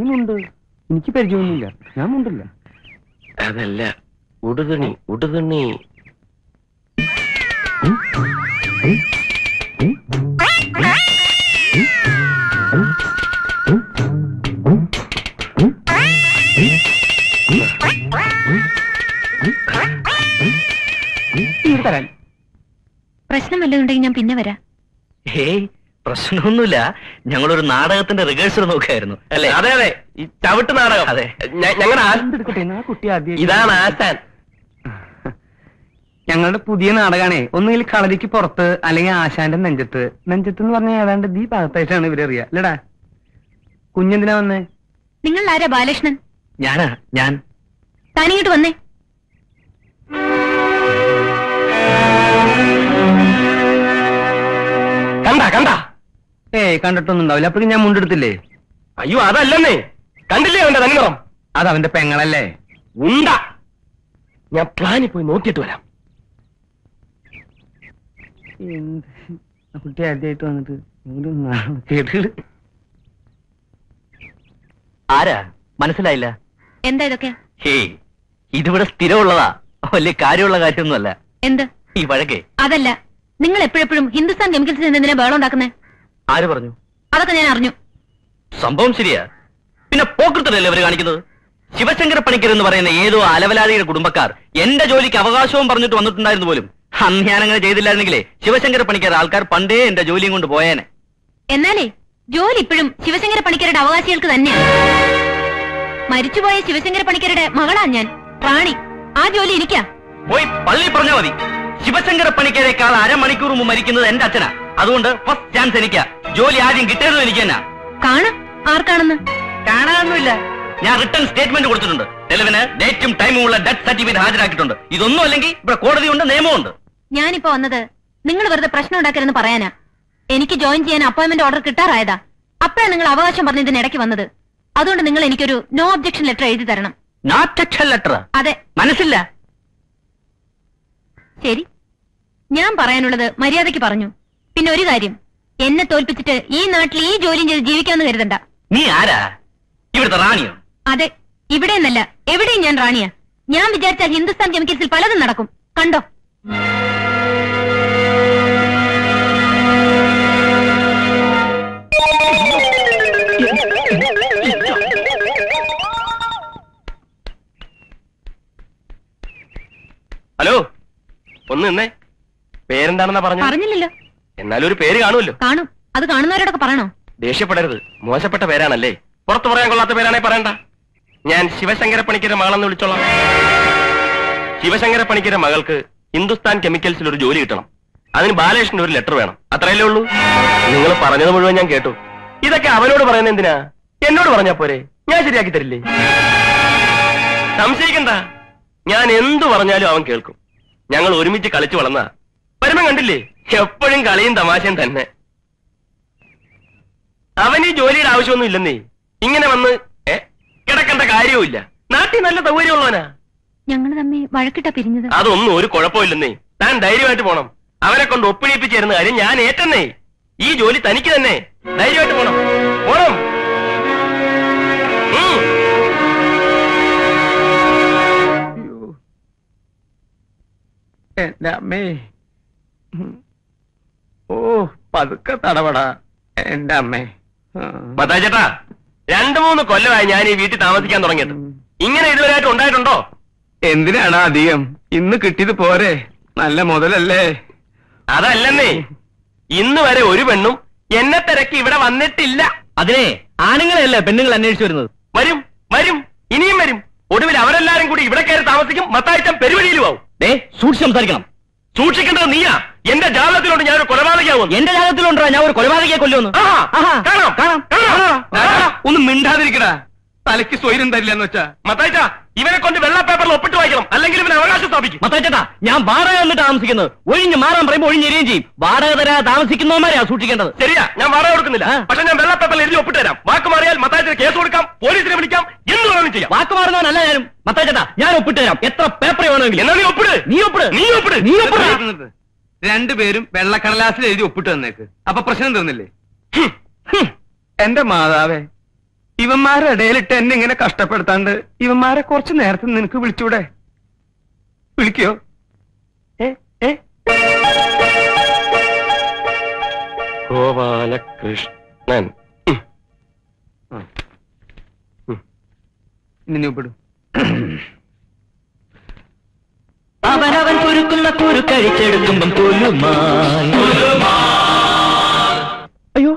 നീ എനിക്ക് പരിചയമൊന്നുമില്ല ഞാൻ മുണ്ടില്ല അതല്ല ഉടുതുണി ഉടുതുണി പ്രശ്നം വല്ലതുണ്ടെങ്കിൽ ഞാൻ പിന്നെ വരാം ഹേയ് പ്രശ്നമൊന്നുമില്ല. ഞങ്ങളൊരു നാടകത്തിന്റെ റിഹേഴ്സൽ നോക്കായിരുന്നു. അല്ലേ? അതെ അതെ. ഈ ചവിട്ട് നാടകം. അതെ. ഞങ്ങളുടെ ഇതാണ് ആശാൻ. ഞങ്ങളുടെ പുതിയ നാടകമാണേ ഒന്നുകിൽ കളരിക്ക് പുറത്ത് അല്ലെങ്കിൽ ആശാന്റെ നെഞ്ചത്ത്. നെഞ്ചത്ത് എന്ന് പറഞ്ഞാൽ ഏതാണ്ട് ഈ ഭാഗത്തായിട്ടാണ് ഇവരറിയ. അല്ലടാ കുഞ്ഞെന്തിനാ വന്നേ? നിങ്ങൾ ആരാ ബാലകൃഷ്ണൻ? ഞാനാ ഞാൻ. താനിങ്ങോട്ട് വന്നേ. കണ്ട കണ്ട. ഏയ് കണ്ടിട്ടൊന്നും ഉണ്ടാവില്ല. അപ്പൊ ഞാൻ മുണ്ടെടുത്തില്ലേ അയ്യോ അതല്ലെന്നേ. കണ്ടില്ലേ അവന്റെ തന്നിറം? അത് അവന്റെ പെങ്ങളല്ലേ? ഉണ്ട. ഞാൻ പ്ലാനിൽ പോയി നോക്കിയിട്ട് വരാം. കുട്ടി ആദ്യമായിട്ട് വന്നിട്ട് ആരാ? മനസ്സിലായില്ല. എന്താ ഇതൊക്കെ? ഹേ ഇതിവിടെ സ്ഥിരമുള്ളതാ. വലിയ കാര്യമുള്ള കാര്യമൊന്നുമല്ല. എന്ത്? ഈ വഴക്കേ. അതല്ല. നിങ്ങൾ എപ്പോഴെപ്പോഴും ഹിന്ദുസ്ഥാൻ കെമിക്കൽസിൽ നിന്ന് എന്തിനാ ബഹളം ഉണ്ടാക്കുന്നേ? ആര് പറഞ്ഞു? അതൊക്കെ ഞാൻ അറിഞ്ഞു. സംഭവം ശരിയാ. പിന്നെ പോക്കൃത്തല്ലേ അവർ കാണിക്കുന്നത്? ശിവശങ്കര പണിക്കർ എന്ന് പറയുന്ന ഏതോ അലവലാതിയുടെ കുടുംബക്കാർ എന്റെ ജോലിക്ക് അവകാശവും പറഞ്ഞിട്ട് വന്നിട്ടുണ്ടായിരുന്നു പോലും. അന്ന് ഞാനങ്ങനെ ചെയ്തില്ലായിരുന്നെങ്കിലേ ശിവശങ്കര പണിക്കർ ആൾക്കാർ പണ്ടേ എന്റെ ജോലിയും കൊണ്ട് പോയേനെ. എന്നാലേ ജോലി ഇപ്പോഴും ശിവശങ്കര പണിക്കരുടെ അവകാശികൾക്ക് തന്നെയാണ് മരിച്ചുപോയ ശിവശങ്കര പണിക്കരുടെ മകളാ ഞാൻ. റാണി ആ ജോലി എനിക്കാ. പോയി പള്ളി പറഞ്ഞാ മതി. ശിവശങ്കര പണിക്കരേക്കാൾ അരമണിക്കൂർ മുമ്പ് മരിക്കുന്നത് എന്റെ അച്ഛനാ. അതുകൊണ്ട് ഫസ്റ്റ് ചാൻസ് എനിക്കാ. ജോലി ആദ്യം കിട്ടിയതും എനിക്ക് തന്നെ. കാണാം. ആർക്കാണെന്ന്? കാണാനൊന്നുമില്ല. ഞാൻ റിട്ടേൺ സ്റ്റേറ്റ്മെന്റ് കൊടുത്തിട്ടുണ്ട്. തെളിവിന് ഡേറ്റും ടൈമും ഉള്ള ഡെത്ത് സർട്ടിഫിക്കറ്റ് ഹാജരാക്കിയിട്ടുണ്ട്. ഇതൊന്നും അല്ലെങ്കിൽ ഇവിടെ കോടതിയുണ്ട് നിയമമുണ്ട് ഞാനിപ്പോ വന്നത് നിങ്ങൾ വെറുതെ പ്രശ്നം ഉണ്ടാക്കരുതെന്ന് പറയാനാ. എനിക്ക് ജോയിൻ ചെയ്യാൻ അപ്പോയിന്റ്മെന്റ് ഓർഡർ കിട്ടാറായതാ. അപ്പഴാ നിങ്ങൾ അവകാശം പറഞ്ഞ് ഇതിനിടയ്ക്ക് വന്നത്. അതുകൊണ്ട് നിങ്ങൾ എനിക്കൊരു നോ ഒബ്ജക്ഷൻ ലെറ്റർ എഴുതി തരണം. ലെറ്റർ അതെ. മനസ്സില്ല. ശരി. ഞാൻ പറയാനുള്ളത് മര്യാദയ്ക്ക് പറഞ്ഞു. പിന്നെ ഒരു കാര്യം. എന്നെ തോൽപ്പിച്ചിട്ട് ഈ നാട്ടിൽ ഈ ജോലിയും ചെയ്ത് ജീവിക്കാമെന്ന് കരുതണ്ട. നീ ആരാ? ഇവിടുത്തെ റാണിയോ? അതെ ഇവിടെ എന്നല്ല എവിടെയും ഞാൻ റാണിയാ. ഞാൻ വിചാരിച്ചാൽ ഹിന്ദുസ്ഥാൻ കെമിക്കൽസിൽ പലതും നടക്കും. കണ്ടോ? ഹലോ ഒന്ന് നിന്നേ. പേരെന്താണെന്നാ പറഞ്ഞു പറഞ്ഞില്ലല്ലോ. എന്നാലും ഒരു പേര് കാണുമല്ലോ. കാണും. അത് കാണുന്നവരോടൊക്കെ പറയണോ? ദേഷ്യപ്പെടരുത്. മോശപ്പെട്ട പേരാണല്ലേ. പുറത്തു പറയാൻ കൊള്ളാത്ത പേരാണേ പറയണ്ട. ഞാൻ ശിവശങ്കര പണിക്കര മകളെന്ന് വിളിച്ചോളാം. ശിവശങ്കര പണിക്കര മകൾക്ക് ഹിന്ദുസ്ഥാൻ കെമിക്കൽസിൽ ഒരു ജോലി കിട്ടണം. അതിന് ബാലകൃഷ്ണൻ ഒരു ലെറ്റർ വേണം. അത്രയല്ലേ ഉള്ളൂ? നിങ്ങൾ പറഞ്ഞത് മുഴുവൻ ഞാൻ കേട്ടു. ഇതൊക്കെ അവനോട് പറയുന്നത് എന്തിനാ? എന്നോട് പറഞ്ഞാ പോരെ. ഞാൻ ശരിയാക്കി തരില്ലേ? സംശയിക്കണ്ട. ഞാൻ എന്തു പറഞ്ഞാലും അവൻ കേൾക്കും. ഞങ്ങൾ ഒരുമിച്ച് കളിച്ചു വളർന്ന വരുമ്പം കണ്ടില്ലേ? എപ്പോഴും കളിയും തമാശയും തന്നെ. അവന് ഈ ജോലിയുടെ ആവശ്യമൊന്നും ഇല്ലെന്നേ. ഇങ്ങനെ വന്ന് ഏ, കിടക്കേണ്ട കാര്യവുമില്ല. നാട്ടിൽ നല്ല സൗകര്യമുള്ളവനാ. ഞങ്ങൾ തമ്മി വഴക്കിട്ട പിരിഞ്ഞത്. അതൊന്നും ഒരു കുഴപ്പമില്ലെന്നേ. താൻ ധൈര്യമായിട്ട് പോണം. അവരെ കൊണ്ട് ഒപ്പിടിപ്പിച്ചിരുന്ന കാര്യം ഞാൻ ഏറ്റെന്നേ. ഈ ജോലി തനിക്ക് തന്നെ. ധൈര്യമായിട്ട് പോണം. പോണം. എന്റെ അമ്മേ. ഓ പതുക്കെ തടപടാ എന്റെ അമ്മേ. ചേട്ടാ രണ്ടു മൂന്ന് കൊല്ലമായി ഞാൻ ഈ വീട്ടിൽ താമസിക്കാൻ തുടങ്ങിയത്. ഇങ്ങനെ ഇതുവരെയായിട്ട് ഉണ്ടായിട്ടുണ്ടോ? എന്തിനാണ് അധികം? ഇന്ന് കിട്ടിയത് പോരെ. നല്ല മുതലല്ലേ. അതല്ലെന്നേ. ഇന്ന് വരെ ഒരു പെണ്ണും എന്നെ തിരക്കി ഇവിടെ വന്നിട്ടില്ല. അതിനെ ആണുങ്ങളെയല്ലേ പെണ്ണുങ്ങൾ അന്വേഷിച്ചു വരുന്നത്? വരും വരും. ഇനിയും വരും. ഒടുവിൽ അവരെല്ലാരും കൂടി ഇവിടെ കയറി താമസിക്കും. മത്തായിച്ചൻ പെരുവഴിയിലും ആവും. ദേ സൂക്ഷിച്ച് സംസാരിക്കണം. സൂക്ഷിക്കേണ്ടത് നീയാ. എന്റെ ജാതകത്തിലോട്ട് ഞാനൊരു കൊലപാതകയാവും എന്റെ ജാതകത്തിലുണ്ടോ ഞാൻ ഒരു കൊലപാതകയെ കൊല്ലുന്നു. കാണാം കാണാം. ഒന്ന് മിണ്ടാതിരിക്കടാ. തലയ്ക്ക് സ്വൈരം തരില്ല എന്ന് വെച്ചാ. മത്തായിച്ച ഇവനെ കൊണ്ട് വെള്ള പേപ്പറിൽ ഒപ്പിട്ട് വായിക്കണം. അല്ലെങ്കിൽ ഇവന് അവകാശം സ്ഥാപിക്കും. മത്താച്ചേട്ടാ ഞാൻ വാടക വന്നിട്ട് താമസിക്കുന്നത്. ഒഴിഞ്ഞ് മാറാൻ പറയുമ്പോൾ ഒഴിഞ്ഞെരിയും ചെയ്യും. വാടക തരാ താമസിക്കുന്നവന്മാരെയാ സൂക്ഷിക്കേണ്ടത്. ശരിയാ ഞാൻ വാടക കൊടുക്കുന്നില്ല. പക്ഷെ ഞാൻ വെള്ള പേപ്പറിൽ എഴുതി ഒപ്പിട്ട് തരാം. വാക്ക് മാറിയാൽ മത്തായിച്ചിന് കേസ് കൊടുക്കാം പോലീസിനെ വിളിക്കാം എന്ത് വേണമെങ്കിലും ചെയ്യാം. വാക്ക് മാറുന്നവനല്ല ഞാനും. മത്താച്ചേട്ടാ ഞാൻ ഒപ്പിട്ട് തരാം. എത്ര പേപ്പർ വേണമെങ്കിലും. എന്നാ നീ ഒപ്പിട്. നീ ഒപ്പിട്. നീ ഒപ്പിട്. നീ ഒപ്പിട്. രണ്ടുപേരും വെള്ളക്കടലാസിൽ എഴുതി ഒപ്പിട്ട് തന്നേക്ക്. അപ്പൊ പ്രശ്നം തീർന്നില്ലേ. ഹും. എന്റെ മാതാവേ ഇവന്മാരുടെ ഇടയിലിട്ട് എന്നെ ഇങ്ങനെ കഷ്ടപ്പെടുത്താണ്ട് ഇവന്മാരെ കുറച്ച് നേരത്തെ നിനക്ക് വിളിച്ചൂടെ? വിളിക്കോ? ഗോപാലകൃഷ്ണൻ. ഇനി നീ ഒപ്പിടും. അവനവൻ കുരുക്കുന്ന കുരുക്കഴിച്ചെടുക്കുമ്പം കുലുമായി അയ്യോ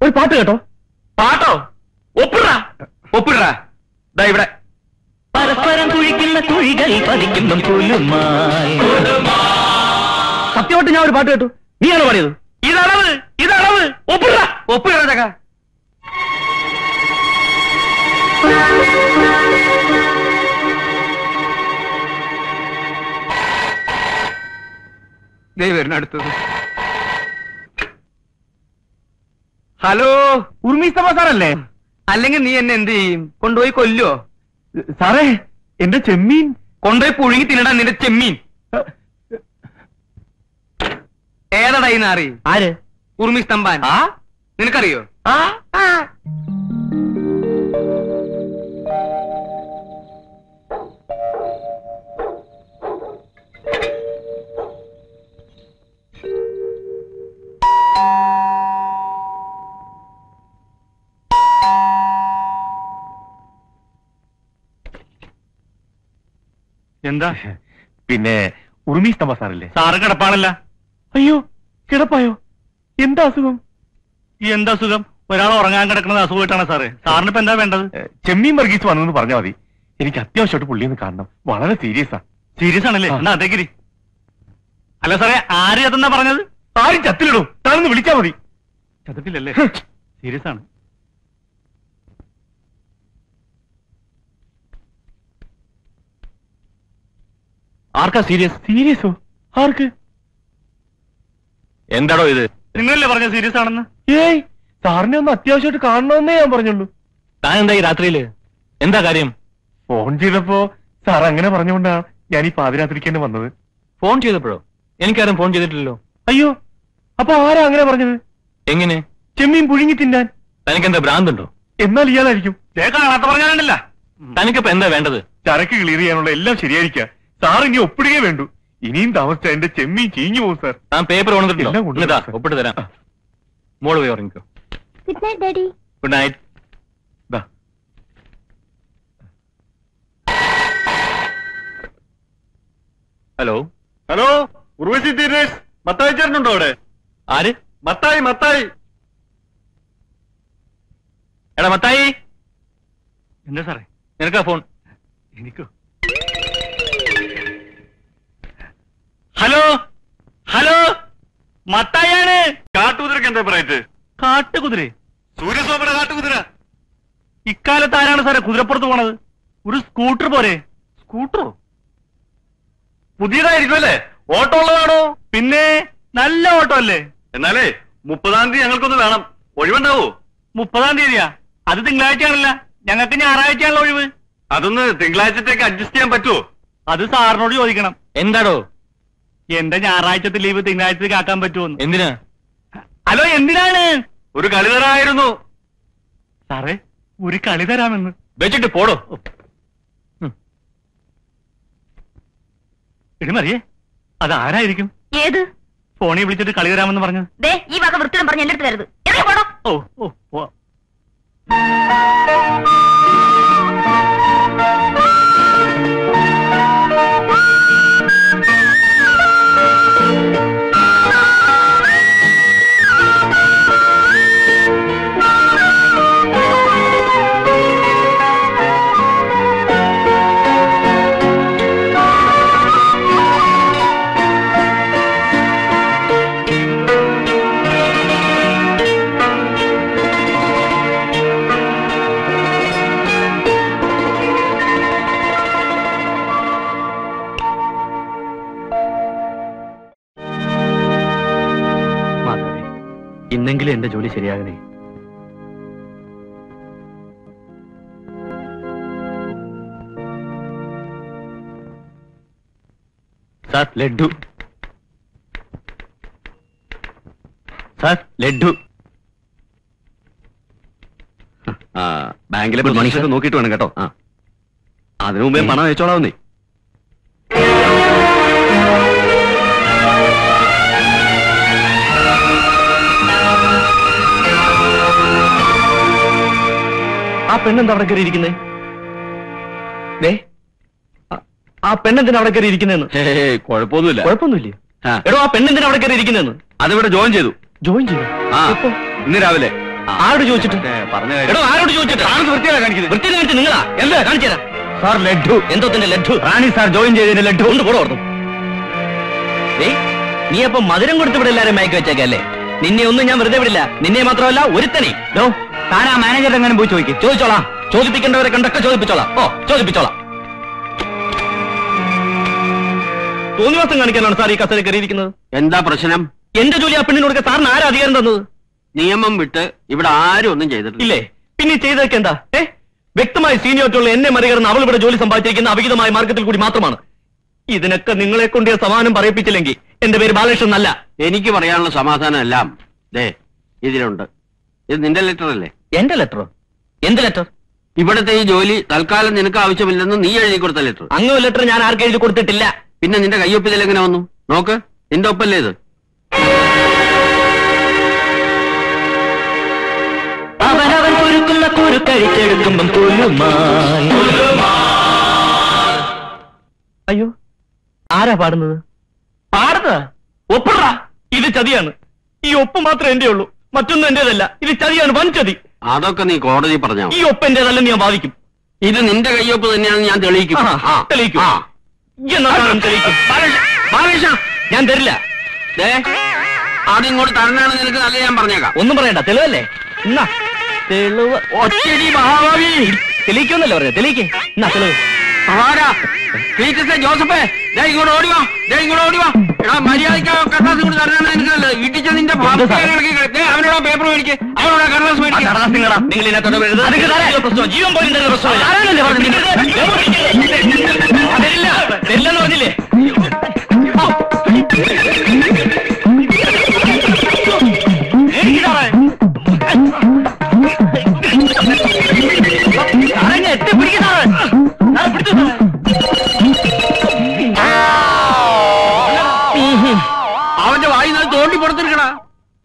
ഒരു പാട്ട് കേട്ടോ. പാട്ടോ? ഒപ്പിടാ ഒപ്പിടാ ദാ ഇവിടെ. പരസ്പരം കുഴിക്കുന്ന കുഴികൾ പതിക്കുമ്പം കുലുമായി സത്യമായിട്ട് ഞാൻ ഒരു പാട്ട് കേട്ടു. നീയാണ് പറയുന്നത് ഇതളവ് ഇതളവ്. ഒപ്പിടാ ഒപ്പിടാ ചക്ക. ദേ വരുന്ന അടുത്തത്. ഹലോ ഉർമിസ്തമ സാറല്ലേ? അല്ലെങ്കിൽ നീ എന്നെ എന്ത് ചെയ്യും? കൊണ്ടുപോയി കൊല്ലോ സാറേ എന്റെ ചെമ്മീൻ. കൊണ്ടുപോയി പുഴുങ്ങി തിന്നടാ നിന്റെ ചെമ്മീൻ. ഏതടാ ഈ നാറി? ആര്? ഉർമിസ്തംബാൻ ആ? നിനക്കറിയോ? ആ. എന്താ? പിന്നെ ഉറുമീഷ് തമ്മ സാറല്ലേ സാറ് കിടപ്പാണല്ല. അയ്യോ കിടപ്പായോ? എന്താ അസുഖം? എന്താ അസുഖം? ഒരാൾ ഉറങ്ങാൻ കിടക്കുന്നത് അസുഖമായിട്ടാണ് സാറ്. സാറിന് ഇപ്പൊ എന്താ വേണ്ടത്? ചെമ്മീൻ വർഗീസ് വന്നെന്ന് പറഞ്ഞാൽ മതി. എനിക്ക് അത്യാവശ്യമായിട്ട് പുള്ളിയെന്ന് കാണണം. വളരെ സീരിയസ്. ആ സീരിയസ് ആണല്ലേ. എന്നാ അതേക്കിരി. അല്ല സാറേ ആര് അതെന്നാ പറഞ്ഞത്? ആരും ചത്തിലിടും താനൊന്ന് വിളിച്ചാ മതി. ചത്തിട്ടില്ലല്ലേ? സീരിയസ് ആണ് ആർക്കാ സീരിയസ്? സീരിയസോ? ആർക്ക്? എന്താടോ ഇത്? നിങ്ങളല്ലേ പറഞ്ഞ സീരിയസ് ആണെന്ന്? ഏയ് സാറിനെ ഒന്ന് അത്യാവശ്യമായിട്ട് കാണണമെന്നേ ഞാൻ പറഞ്ഞുള്ളൂ. താൻ എന്താ ഈ രാത്രിയിൽ? എന്താ കാര്യം? ഫോൺ ചെയ്തപ്പോ സാർ അങ്ങനെ പറഞ്ഞുകൊണ്ടാണ് ഞാൻ ഈ പാതിരാത്രിക്ക് തന്നെ വന്നത്. ഫോൺ ചെയ്തപ്പോഴോ? എനിക്കാരും ഫോൺ ചെയ്തിട്ടില്ലല്ലോ. അയ്യോ അപ്പൊ ആരാ അങ്ങനെ പറഞ്ഞത്? എങ്ങനെ? ചെമ്മീൻ പുഴുങ്ങി തിന്നാൻ. തനിക്കെന്താ ഭ്രാന്തുണ്ടോ? എന്നാൽ ഇയാളായിരിക്കും. തനിക്കിപ്പോ എന്താ വേണ്ടത്? ചരക്ക് ക്ലിയർ ചെയ്യാനുള്ള എല്ലാം ശരിയായിരിക്കാം. സാർ ഇനി ഒപ്പിടുകയേ വേണ്ടു. ഇനിയും താമസിച്ച എന്റെ ചെമ്മീൻ ചീഞ്ഞു പോകും സാർ. ആ പേപ്പർ എല്ലാം. ഒപ്പിട്ട് തരാം മോൾ പോയി ഉറങ്ങിക്കോ. Good night daddy good night ദാ. ഹലോ. ഹലോ ഉർവശി തീരേഷ് മത്തായി ചേട്ടനുണ്ടോ അവിടെ? ആര്? മത്തായി മത്തായി. എടാ മത്തായി. എന്താ സാറേ? നിനക്കാ ഫോൺ? എനിക്കോ? ഹലോ? ഹലോ? മത്തായാണ് കാട്ടുകുതിരക്ക് എന്താ പറയത്ത് കാട്ടുകുതിര. സൂര്യസോമന കാട്ടുകുതിര. ഇക്കാലത്ത് ആരാണ് സാറേ കുതിരപ്പുറത്ത് പോണത്? ഒരു സ്കൂട്ടർ പോരെ. സ്കൂട്ടറോ? പുതിയതായിരിക്കും അല്ലേ ഓട്ടോ ഉള്ളതാണോ? പിന്നെ നല്ല ഓട്ടോ അല്ലേ? എന്നാലേ മുപ്പതാം തീയതി ഞങ്ങൾക്കൊന്ന് വേണം. ഒഴിവുണ്ടാവോ? മുപ്പതാം തീയതിയാ. അത് തിങ്കളാഴ്ചയാണല്ല. ഞങ്ങൾക്ക് ഞായറാഴ്ചയാണല്ലോ ഒഴിവ്. അതൊന്ന് തിങ്കളാഴ്ചത്തേക്ക് അഡ്ജസ്റ്റ് ചെയ്യാൻ പറ്റുമോ അത് സാറിനോട് ചോദിക്കണം. എന്താടോ? എന്റെ ഞായറാഴ്ചത്തെ ലീവ് തിങ്കളാഴ്ചത്തേക്ക് ആക്കാൻ പറ്റുമോ എന്തിനാ? ഹലോ എന്തിനാണ്? ഒരു കളി തരായിരുന്നു. സാറേ ഒരു കളി തരാമെന്ന്. വെച്ചിട്ട് പോടോ. ഇടുമറിയേ മറിയേ അത് ആരായിരിക്കും? ഏത്? ഫോണിൽ വിളിച്ചിട്ട് കളി തരാമെന്ന് പറഞ്ഞു ദേ ഈ വക വൃത്തിയും പറഞ്ഞ് എന്റെ അടുത്ത് തരുത് ഓ പോടോ. ഓ ഓ ഇന്നെങ്കിലും എന്റെ ജോലി ശരിയാകണേ. സാർ ലഡ്ഡു. സാർ ലഡ്ഡു. ആ ബാങ്കിലെ നോക്കിയിട്ട് വേണം കേട്ടോ. ആ. അതിനു മുമ്പേ. പണം അയച്ചോളാവുന്നേ. പെണ്ണെന്താ അവിടെ കയറി ഇരിക്കുന്നേ? ദേ ആ- പെണ്ണെന്തിനാ അവിടെ കയറി ഇരിക്കുന്നതെന്ന് കുഴപ്പമൊന്നുമില്ല. കുഴപ്പമൊന്നുമില്ല. എടോ ആ പെണ്ണെന്തിനാ അവിടെ കയറി ഇരിക്കുന്നതെന്ന് അതിവിടെ ജോയിൻ ചെയ്തു. ജോയിൻ ചെയ്തു? ആ ഇന്ന് രാവിലെ. ആരോട് ചോദിച്ചിട്ട്? പറഞ്ഞു എടോ ആരോട് ചോദിച്ചിട്ട്? കാണുന്നത് വൃത്തിയാണ് കാണിക്കുന്നത്. വൃത്തി നിങ്ങളാ? എന്താ? കാണിച്ചു സാർ ലഡ്ഡു. എന്തോ തന്നെ ലഡ്ഡു? റാണി സാർ ജോയിൻ ചെയ്തതിന്റെ ലഡ്ഡു. കൊണ്ട് കൂടെ ഓർന്നു നീ അപ്പൊ മധുരം കൊടുത്ത് ഇവിടെ എല്ലാരും മയക്കി വെച്ചേക്കല്ലേ? നിന്നെ ഒന്നും ഞാൻ വെറുതെ വിടില്ല. നിന്നെ മാത്രമല്ല ഒരുത്തനെ. ഡോ, താൻ ആ മാനേജർ എങ്ങനെ പോയി ചോദിക്കും. ചോദിച്ചോളാം. ചോദിപ്പിക്കേണ്ടവരെ കണ്ടൊക്കെ ചോദിപ്പിച്ചോളാം. ഓ ചോദിപ്പിച്ചോളാം. തോന്നിവാസം കാണിക്കാനാണ് സാർ ഈ കസേര കയറിയിരിക്കുന്നത്? എന്താ പ്രശ്നം? എന്റെ ജോലി ആ പെണ്ണിന് കൊടുക്കാൻ സാറിന് ആരാ അധികാരം തന്നത്? നിയമം വിട്ട് ഇവിടെ ആരും ഒന്നും ചെയ്തിട്ടില്ല. ഇല്ലേ? പിന്നെ ചെയ്തേക്കെന്താ എന്താ? ഏ? വ്യക്തമായി സീനിയോറ്റുള്ള എന്നെ മറികടന്ന് അവൾ ഇവിടെ ജോലി സമ്പാദിച്ചിരിക്കുന്ന അവിഹിതമായ മാർഗത്തിൽ കൂടി മാത്രമാണ്. ഇതിനൊക്കെ നിങ്ങളെ കൊണ്ട് സമാനം പറയിപ്പിച്ചില്ലെങ്കിൽ എന്റെ പേര് ബാലകൃഷ്ണൻ അല്ല എനിക്ക് പറയാനുള്ള സമാധാനം എല്ലാം ദേ ഇതിലുണ്ട്. ഇത് നിന്റെ ലെറ്റർ അല്ലേ? എന്റെ ലെറ്ററോ എന്ത് ലെറ്റർ ഇവിടത്തെ ഈ ജോലി തൽക്കാലം നിനക്ക് ആവശ്യമില്ലെന്ന് നീ എഴുതി കൊടുത്ത ലെറ്റർ അങ്ങ് ലെറ്റർ ഞാൻ ആർക്ക് എഴുതി കൊടുത്തിട്ടില്ല. പിന്നെ നിന്റെ കയ്യൊപ്പിതൽ എങ്ങനെ വന്നു? നോക്ക് നിന്റെ ഒപ്പല്ലേ ഇത്? അവനവൻ കുരുക്കുന്ന കുരുക്കഴിച്ചെടുക്കുമ്പം കുലുമായി അയ്യോ ആരാ പാടുന്നത്? പാടുന്നത്? ഒപ്പിടാ ഇത് ചതിയാണ്. ഈ ഒപ്പ് മാത്രമേ എന്റെ ഉള്ളൂ മറ്റൊന്നും എന്റേതല്ല. ഇത് ചതിയാണ് വൻ ചതി അതൊക്കെ നീ കോടതി പറഞ്ഞോ ഈ ഒപ്പന്റെ എന്റേതല്ലെന്ന് ഞാൻ വാദിക്കും. ഇത് നിന്റെ കയ്യൊപ്പ് തന്നെയാണെന്ന് ഞാൻ തെളിയിക്കും. ആഹാ, ആ, തെളിയിക്കും. ആ. എന്നാ കാണാൻ തെളിയിക്കും. ബാലകൃഷ്ണ, ഞാൻ തരില്ല. ദേ അതിങ്ങോട്ട് തരണാണ് നിനക്ക് നല്ല ഞാൻ പറഞ്ഞേക്കാം. ഒന്നും പറയണ്ട തെളിവല്ലേ? എന്നാ? തെളിവ്. ഒറ്റടി മഹാഭാവി. തെളിയിക്കൊന്നല്ലേ പറഞ്ഞത്? തെളിയിക്കേ. എന്നാ തെളിവ്. ജോസഫേ ഇങ്ങോട്ട് ഓടി വാ ദേ ഇങ്ങോട്ട് ഓടി വാ എടാ മര്യാദയ്ക്ക് കടലാസ് കൊണ്ട് തരണാണ് നിനക്ക് നല്ലത് നിന്റെ അവനോട് പേപ്പർ മേടിക്ക് അവനോട് കടലാസ് മേടിക്ക്. പ്രശ്നം ജീവൻ പോലും തരുന്ന തരില്ലെന്ന് പറഞ്ഞില്ലേ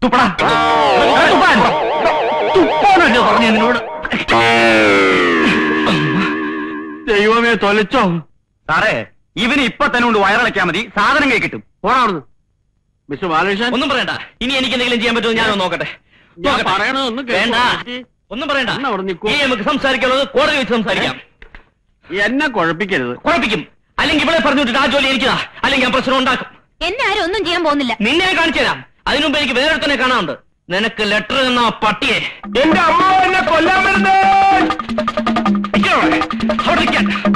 തുപ്പടാ. തുപ്പാൻ. തുപ്പാനല്ലോ പറഞ്ഞു എന്നോട് ദൈവമേ തൊലച്ചോ. സാറേ ഇവന് ഇപ്പൊ തന്നെ കൊണ്ട് വയറിളക്കാ മതി. സാധനം കൈ കിട്ടും. പോടാ മിസ്റ്റർ ബാലകൃഷ്ണൻ? ഒന്നും പറയണ്ട. ഇനി എനിക്ക് എന്തെങ്കിലും ചെയ്യാൻ പറ്റുമോ ഞാനൊന്ന് നോക്കട്ടെ. ഞാൻ നോക്കട്ടെ. പറയണതൊന്ന് വേണ്ട. ഒന്നും പറയണ്ട. ഇനി നമുക്ക് സംസാരിക്കാനുള്ളത് കോടതി വെച്ച് സംസാരിക്കാം. എന്നെ കുഴപ്പിക്കരുത്. കുഴപ്പിക്കും. അല്ലെങ്കിൽ ഇവിടെ പറഞ്ഞു വിട്ടിട്ട് ആ ജോലി എനിക്കതാ. അല്ലെങ്കിൽ ഞാൻ പ്രശ്നം ഉണ്ടാക്കും. എന്നെ ആരും ഒന്നും ചെയ്യാൻ പോകുന്നില്ല. നിന്നെ ഞാൻ കാണിച്ചു തരാം അതിനുമുമ്പ് എനിക്ക് വേറെ തന്നെ കാണാനുണ്ട്. നിനക്ക് ലെറ്റർ എന്ന പട്ടിയെ. എന്റെ അമ്മ എന്നെ കൊല്ലാൻ വരുന്നേ. അവിടെ?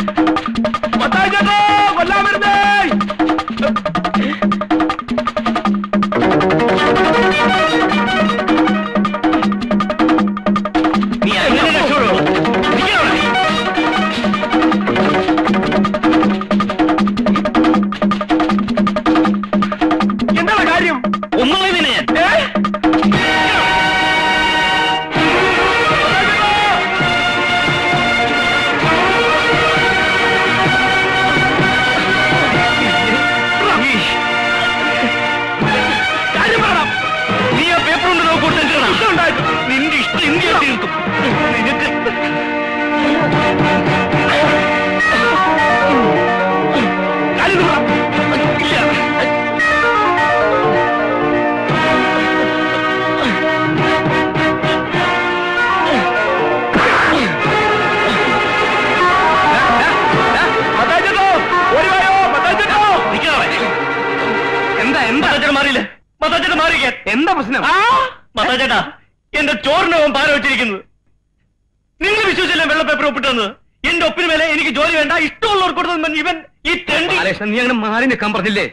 പറഞ്ഞില്ലേ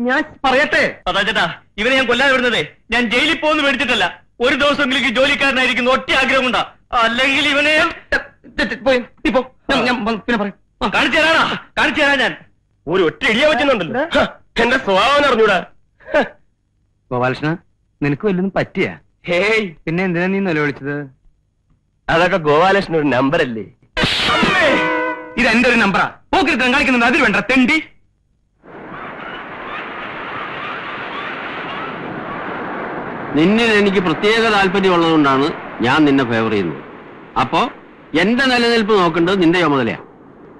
ഞാൻ പറയട്ടെ? പതാചേട്ടാ ഇവനെ ഞാൻ കൊല്ലാൻ വിടുന്നതേ. ഞാൻ ജയിലിൽ പോകുന്നു മേടിച്ചിട്ടല്ല ഒരു ദിവസം എങ്കിലേക്ക് ജോലിക്കാരനായിരിക്കുന്ന ഒറ്റ ആഗ്രഹം ഉണ്ടാ അല്ലെങ്കിൽ ഇവനെ പോയി നീ ഞാൻ- ഞാൻ പിന്നെ പറയും. ആ. കാണിച്ചു തരാനാ കാണിച്ചു തരാൻ ഞാൻ. ഒരു ഒറ്റ ഇടിയ വെച്ചുണ്ടല്ലോ എന്റെ സ്വഭാവം അറിഞ്ഞൂടാ. ഗോപാലകൃഷ്ണ നിനക്ക് വല്ലതും പറ്റിയാ? ഹേയ്. പിന്നെ എന്തിനാ നീ നിലവിളിച്ചത്? അതൊക്കെ ഗോപാലകൃഷ്ണ ഒരു നമ്പർ അല്ലേ ഇത് എന്റെ ഒരു നമ്പറാ? പോക്കിരുത്തം കളിക്കുന്നത് അതിൽ വേണ്ട തെണ്ടി. നിന്നിൽ എനിക്ക് പ്രത്യേക താല്പര്യമുള്ളതുകൊണ്ടാണ് ഞാൻ നിന്നെ ഫേവർ ചെയ്യുന്നത്. അപ്പോ എന്റെ നിലനിൽപ്പ് നോക്കേണ്ടത് നിന്റെ ചുമതലയാ.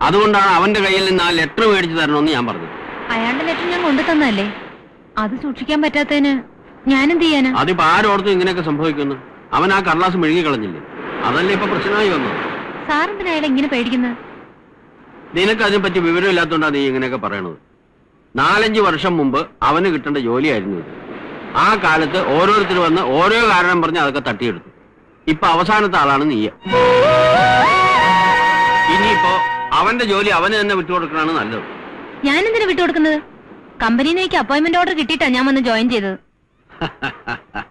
അതുകൊണ്ടാണ് അവന്റെ കയ്യിൽ നിന്ന് ആ ലെറ്റർ മേടിച്ചു തരണമെന്ന് ഞാൻ പറഞ്ഞത്. അയാളുടെ ലെറ്റർ ഞാൻ കൊണ്ടു തന്നല്ലേ അത് സൂക്ഷിക്കാൻ പറ്റാത്തതിന് ഞാനെന്ത് ചെയ്യാനാ? അതിപ്പോ ആരോടത്തും ഇങ്ങനെയൊക്കെ സംഭവിക്കുന്നു അവൻ ആ കടലാസ് മെഴുകി കളഞ്ഞില്ലേ? അതല്ലേ ഇപ്പൊ പ്രശ്നമായി വന്നത്? സാറെന്തിനാ അയാളെ ഇങ്ങനെ പേടിക്കുന്നത്? നിനക്ക് അതിനെപ്പറ്റി വിവരമില്ലാത്തതുകൊണ്ടാണ് നീ ഇങ്ങനെയൊക്കെ പറയണത്. നാലഞ്ച് വർഷം മുമ്പ് അവന് കിട്ടേണ്ട ജോലിയായിരുന്നു ഇത്. ആ കാലത്ത് ഓരോരുത്തർ വന്ന് ഓരോ കാരണം പറഞ്ഞ് അതൊക്കെ തട്ടിയെടുത്തു. ഇപ്പൊ അവസാനത്തെ ആളാണ് നീ ഇനിയിപ്പോ അവന്റെ ജോലി അവന് തന്നെ വിട്ടുകൊടുക്കണാണ് നല്ലത്. ഞാൻ എന്തിനാ വിട്ടുകൊടുക്കുന്നത്? കമ്പനിയിലേക്ക് അപ്പോയിന്റ്മെന്റ് ഓർഡർ കിട്ടിയിട്ടാ ഞാൻ വന്ന് ജോയിൻ ചെയ്തത്.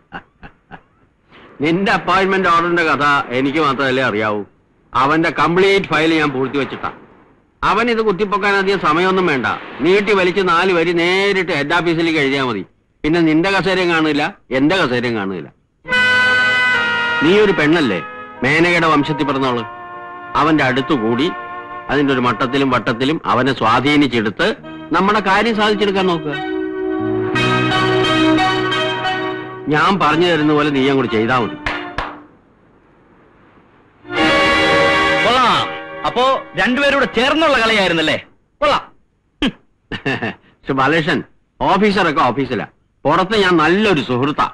നിന്റെ അപ്പോയിന്റ്മെന്റ് ഓർഡറിന്റെ കഥ എനിക്ക് മാത്രമല്ലേ അറിയാവൂ. അവന്റെ കംപ്ലീറ്റ് ഫയൽ ഞാൻ പൂഴ്ത്തി വെച്ചിട്ടാ. അവൻ ഇത് കുത്തിപ്പൊക്കാൻ അധികം സമയമൊന്നും വേണ്ട. നീട്ടി വലിച്ച് നാല് വരി നേരിട്ട് ഹെഡ് ഓഫീസിലേക്ക് എഴുതിയാൽ മതി. പിന്നെ നിന്റെ കസേരയും കാണില്ല എന്റെ കസേരയും കാണില്ല നീ ഒരു പെണ്ണല്ലേ? മേനകയുടെ വംശത്തിൽ പിറന്നോൾ അവന്റെ അടുത്തു കൂടി അതിന്റെ ഒരു മട്ടത്തിലും വട്ടത്തിലും അവനെ സ്വാധീനിച്ചെടുത്ത് നമ്മുടെ കാര്യം സാധിച്ചെടുക്കാൻ നോക്കുക. ഞാൻ പറഞ്ഞു തരുന്ന പോലെ നീ അങ്ങോട്ട് ചെയ്താൽ മതി. അപ്പോ രണ്ടുപേരൂടെ ചേർന്നുള്ള കളിയായിരുന്നല്ലേ? കൊള്ളാം. സുബാലേഷൻ ഓഫീസറൊക്കെ ഓഫീസിലാ. പുറത്ത് ഞാൻ നല്ലൊരു സുഹൃത്താ.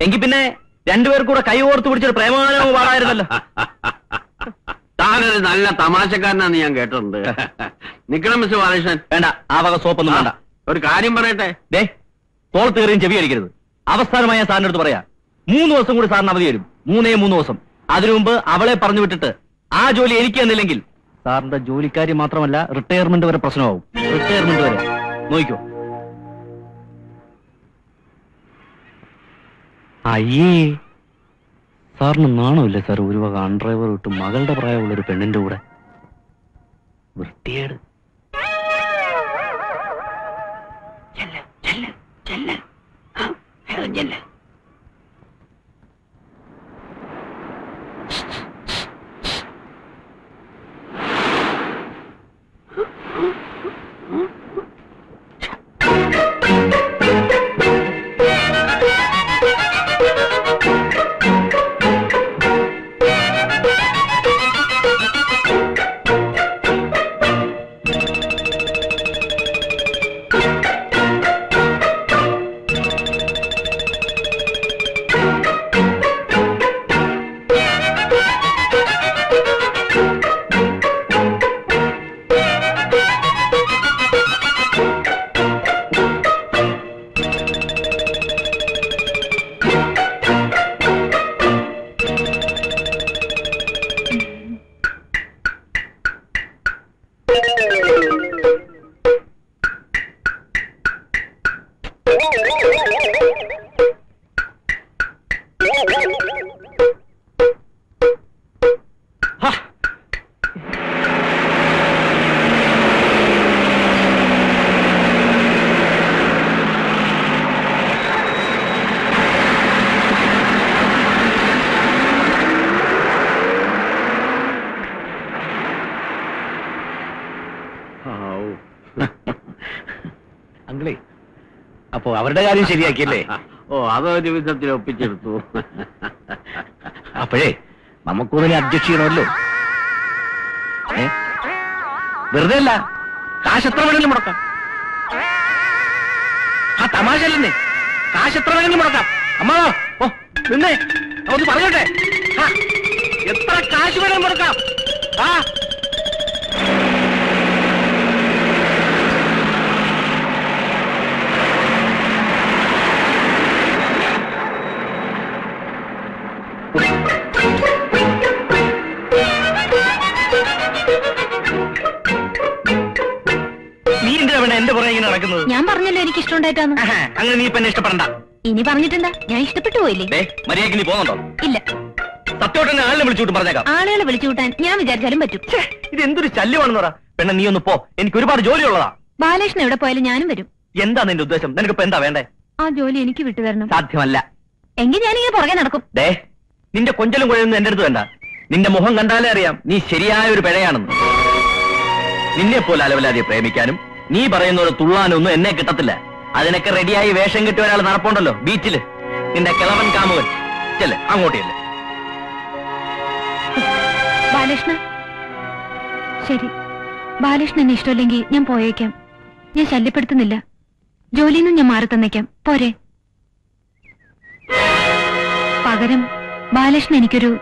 എങ്കി പിന്നെ രണ്ടുപേർക്കൂടെ കൈ ഓർത്ത് പിടിച്ചൊരു പ്രേമാനവും പാടായിരുന്നല്ലോ. താനൊരു നല്ല തമാശക്കാരനാന്ന് ഞാൻ കേട്ടിട്ടുണ്ട്. നിക്കണം മിസ്റ്റർ ബാലകൃഷ്ണൻ. വേണ്ട ആ വക സോപ്പൊന്നും വേണ്ട. ഒരു കാര്യം പറയട്ടെ? ദേ തോൾ തീറിയും ചെവി അടിക്കരുത്. അവസാനമായി ഞാൻ സാറിന്റെ അടുത്ത് പറയാം. മൂന്ന് ദിവസം കൂടി സാറിന് അവധി വരും മൂന്നേ മൂന്ന് ദിവസം. അതിനു മുമ്പ് അവളെ പറഞ്ഞു വിട്ടിട്ട് ആ ജോലി എനിക്ക് തന്നില്ലെങ്കിൽ സാറിന്റെ ജോലിക്കാരി മാത്രമല്ല റിട്ടയർമെന്റ് വരെ പ്രശ്നമാവും. റിട്ടയർമെന്റ് വരെ. നോക്കിക്കോ. അയ്യേ. സാറിന് നാണമില്ലേ സാർ? ഒരു വക അൺഡ്രൈവർ വിട്ട് മകളുടെ പ്രായമുള്ള ഒരു പെണ്ണിന്റെ കൂടെ. വൃത്തിയേട് അങ്കിളേ അവരുടെ കാര്യം ശരിയാക്കിയല്ലേ? ഓ അതൊരു വിധത്തിൽ ഒപ്പിച്ചെടുത്തു. അപ്പോഴേ നമുക്കൊന്നിനെ അഡ്ജസ്റ്റ് ചെയ്യണമല്ലോ. ഏ? വെറുതെ അല്ല കാശ് എത്ര വേണമെങ്കിലും മുടക്കാം. ആ തമാശ അല്ലെന്നേ കാശ് എത്ര വേണമെങ്കിലും മുടക്കാം. അമ്മ ഓ നിന്നേ ഒന്ന് പറഞ്ഞോട്ടെ. എനിക്ക് അങ്ങനെ നീ ഇപ്പൊ ഇഷ്ടപ്പെടണ്ട. ഇനി പറഞ്ഞിട്ടെന്താ? ഞാൻ ഇഷ്ടപ്പെട്ടു പോയില്ലേ? മര്യാദയ്ക്ക് നീ പോകുന്നുണ്ടോ ഇല്ല. സത്യോട്ടെന്നെ ആളിനെ വിളിച്ചുവിട്ടും പറഞ്ഞേക്കാം. ആളുകളെ വിളിച്ചുകൂട്ടാൻ ഞാൻ വിചാരിച്ചാലും പറ്റും. ഇത് എന്തൊരു ശല്യമാണെന്ന് പറ. പെണ്ണ നീ ഒന്ന് പോ. എനിക്ക് ഒരുപാട് ജോലിയുള്ളതാ. ബാലകൃഷ്ണൻ എവിടെ പോയാലും ഞാനും വരും. എന്താ നിന്റെ ഉദ്ദേശം? നിനക്കിപ്പോ എന്താ വേണ്ടേ? ആ ജോലി എനിക്ക് വിട്ടുതരണം. സാധ്യമല്ല. എങ്കിൽ ഞാനിങ്ങനെ പുറകെ നടക്കും. ദേ നിന്റെ കൊഞ്ചലും കുഴയൊന്നും എന്റെ അടുത്ത് വേണ്ട. നിന്റെ മുഖം കണ്ടാലേ അറിയാം നീ ശരിയായ ഒരു പിഴയാണെന്ന്. നിന്നെ പോലെ അലവലാതെ പ്രേമിക്കാനും നീ പറയുന്ന പോലെ തുള്ളാനൊന്നും എന്നെ കിട്ടത്തില്ല. അതിനൊക്കെ റെഡിയായി വേഷം കെട്ടി ഒരാൾ നടപ്പുണ്ടല്ലോ ബീച്ചിൽ. നിന്റെ കിളവൻ കാമുകൻ. ചെൽ അങ്ങോട്ടില്ലേ ബാലകൃഷ്ണ. ശരി. ബാലകൃഷ്ണൻ എന്നെ ഇഷ്ടമില്ലെങ്കിൽ ഞാൻ പോയേക്കാം. ഞാൻ ശല്യപ്പെടുത്തുന്നില്ല. ജോലിയിൽ നിന്നും ഞാൻ മാറി തന്നേക്കാം. പോരെ. പകരം ബാലകൃഷ്ണൻ എനിക്കൊരു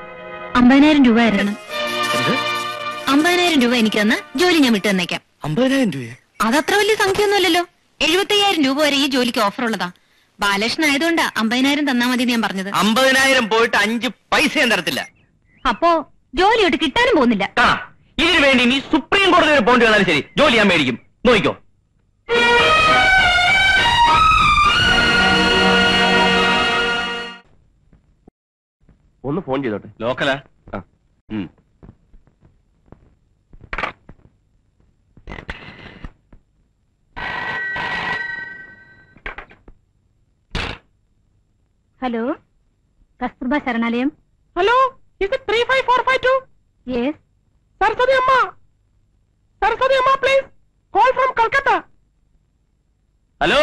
അമ്പതിനായിരം രൂപ തരണം. അമ്പതിനായിരം രൂപ എനിക്ക് തന്ന ജോലി ഞാൻ വിട്ടു തന്നേക്കാം. അമ്പതിനായിരം രൂപ അതത്ര വലിയ സംഖ്യയൊന്നുമല്ലല്ലോ. എഴുപത്തയ്യായിരം രൂപ വരെ ഈ ജോലിക്ക് ഓഫർ ഉള്ളതാ ബാലകൃഷ്ണൻ ആയതുകൊണ്ടാ അമ്പതിനായിരം തന്നാ മതി ഞാൻ പറഞ്ഞത്. അമ്പതിനായിരം പോയിട്ട് അഞ്ച് പൈസ ഞാൻ തരത്തില്ല. അപ്പോ ജോലിയോട്ട് കിട്ടാനും പോകുന്നില്ല. ആ ഇതിനു വേണ്ടി നീ സുപ്രീം കോടതി വരെ പോകേണ്ടി വന്നാലും ശരി. ജോലി ഞാൻ മേടിക്കും. നോക്കിക്കോ. ഒന്ന് ഫോൺ ചെയ്തോട്ടെ. ലോക്കലാ ആ. ഉം. ഹലോ കസ്തൂർബ ശരണാലയം. ഹലോ ഇത് three five four five two yes Saraswathi അമ്മ. സരസ്വതി അമ്മ please call from Calcutta hello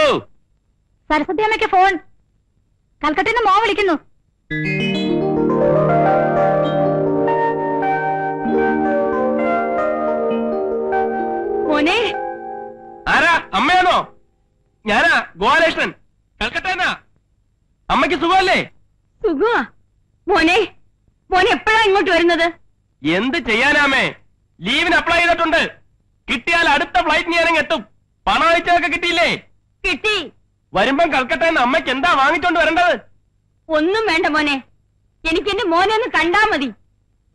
Saraswathi അമ്മയ്ക്ക് ഫോൺ കൽക്കട്ടയിൽ നിന്ന് മോ വിളിക്കുന്നു. മോനെ? ആരാ? അമ്മയാണോ? ഞാനാ ഗോപാലകൃഷ്ണൻ. കൽക്കട്ടന്നാ അമ്മയ്ക്ക് സുഖമല്ലേ? സുഖമാ മോനെ മോനെ എപ്പോഴാ ഇങ്ങോട്ട് വരുന്നത്? എന്ത് ചെയ്യാനാമേ? ലീവിന് അപ്ലൈ ചെയ്തിട്ടുണ്ട്. കിട്ടിയാൽ അടുത്ത ഫ്ലൈറ്റ് ഞാനങ്ങ് എത്തും. പണം അയച്ചതൊക്കെ കിട്ടിയില്ലേ? കിട്ടി. വരുമ്പം കൽക്കട്ടന്ന് അമ്മയ്ക്ക് എന്താ വാങ്ങിച്ചോണ്ട് വരേണ്ടത്? ഒന്നും വേണ്ട മോനെ. എനിക്ക് എന്റെ മോനെ ഒന്ന് കണ്ടാ മതി.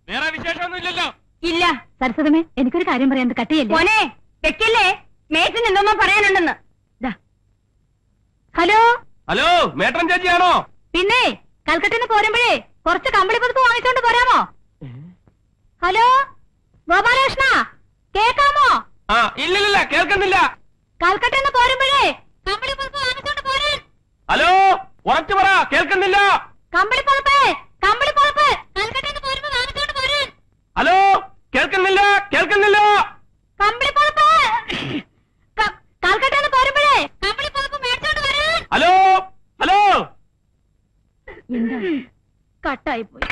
വേറെ വിശേഷമൊന്നുമില്ലല്ലോ ഇല്ല. സരസ്വതമേ എനിക്കൊരു കാര്യം പറയാൻ കട്ടിയല്ലേ? മോനെ വെക്കല്ലേ? മേറ്റിന് എന്തോന്നോ പറയാനുണ്ടെന്ന്. ദാ. ഹലോ? ഹലോ മേട്ടൻ ചേച്ചിയാണോ? പിന്നെ കൽക്കട്ടയിൽ നിന്ന് പോരുമ്പോഴേ കുറച്ച് കമ്പിളി പുതുപ്പ് വാങ്ങിച്ചോണ്ട് പോരാമോ? ഹലോ ഗോപാലകൃഷ്ണ കേക്കാമോ? ആ ഇല്ലില്ല കേൾക്കുന്നില്ല. കൽക്കട്ടയിൽ നിന്ന് പോരുമ്പോഴേ കമ്പിളി പുതുപ്പ് വാങ്ങിച്ചോണ്ട് പോരാൻ ഹലോ ഉറച്ചു പറ കേൾക്കുന്നില്ല. കമ്പിളി പുതുപ്പ് കമ്പിളി പുതുപ്പ് കൽക്കട്ടയിൽ നിന്ന് പോരുമ്പോ വാങ്ങിച്ചോണ്ട് പോരാൻ ഹലോ കേൾക്കുന്നില്ല കേൾക്കുന്നില്ല. കമ്പിളി പുതുപ്പ് ക- കൽക്കട്ടയിൽ നിന്ന് പോരുമ്പോഴേ കമ്പിളി പുതുപ്പ് മേടിച്ചോണ്ട് വരാൻ ഹലോ? ഹലോ? എന്താ? കട്ടായി പോയി.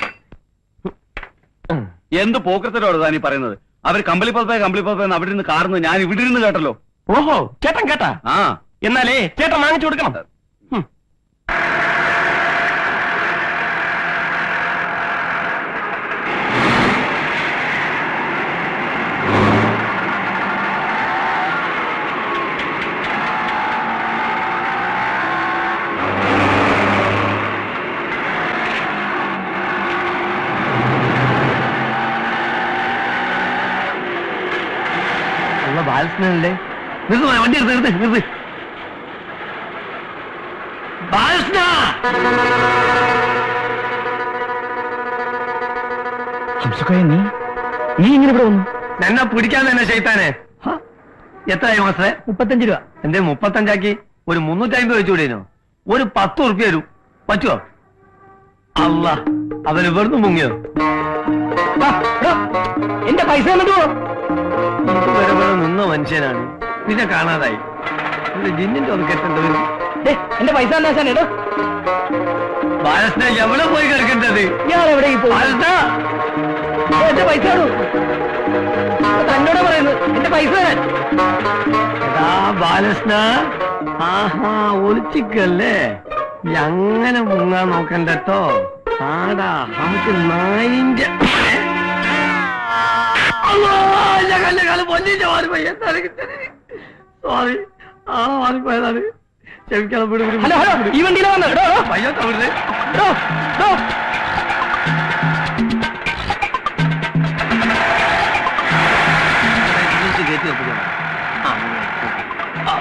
എന്ത് പോക്കത്തിലോട് താനീ പറയുന്നത്? അവർ കമ്പിളി പതപ്പേ കമ്പിളി പതപ്പേ അവിടെ നിന്ന് കാറുന്നു ഞാൻ ഇവിടെ ഇരുന്ന് കേട്ടല്ലോ. ഓഹോ ചേട്ടൻ കേട്ടാ? ആ. എന്നാലേ ചേട്ടൻ വാങ്ങിച്ചു കൊടുക്കണം. ഉള്ള നിർത്ത് വണ്ടി നിർത്ത് നിർത്ത് നിർത്ത്. ബാലസ്ന നീ? നീ ഇങ്ങനെ ഇവിടെ വന്നു? എന്നെ പിടിക്കാൻ തന്നെ ചെയ്താനെ എത്രയായി മാസേ മുപ്പത്തഞ്ച് രൂപ. എന്തേ മുപ്പത്തഞ്ചാക്കി? ഒരു മുന്നൂറ്റി അമ്പത് വെച്ചുകൂടേനോ ഒരു പത്ത് ഉറുപ്പ്യ തരൂ പറ്റുമോ അല്ല അവന് വെറുതെ മുങ്ങിയോ? എന്റെ പൈസ നിന്ന മനുഷ്യനാണ്. പിന്നെ കാണാതായി. ജിന്നിന്റെ ഒന്ന് വരും എന്റെ പൈസ എന്താ ബാലസ്ന എവിടെ പോയി കിടക്കേണ്ടത്? ഞാൻ എവിടെ എന്റെ പൈസ തന്നോട് പറയുന്നു എന്റെ പൈസ തരാൻ. എടാ ബാലസ്ന ആഹാ ഒളിച്ചിക്കല്ലേ? അങ്ങനെ മുങ്ങാൻ നോക്കണ്ടോ ആടാ നമുക്ക് നായിന്റെ ആ മാറിപ്പോയതാണ് ക്ഷമിക്കണം വിട് വിട് ഹലോ ഹലോ ഈ വണ്ടിയിലെ വന്നു. പയ്യ വെപ്പിക്കണം ആ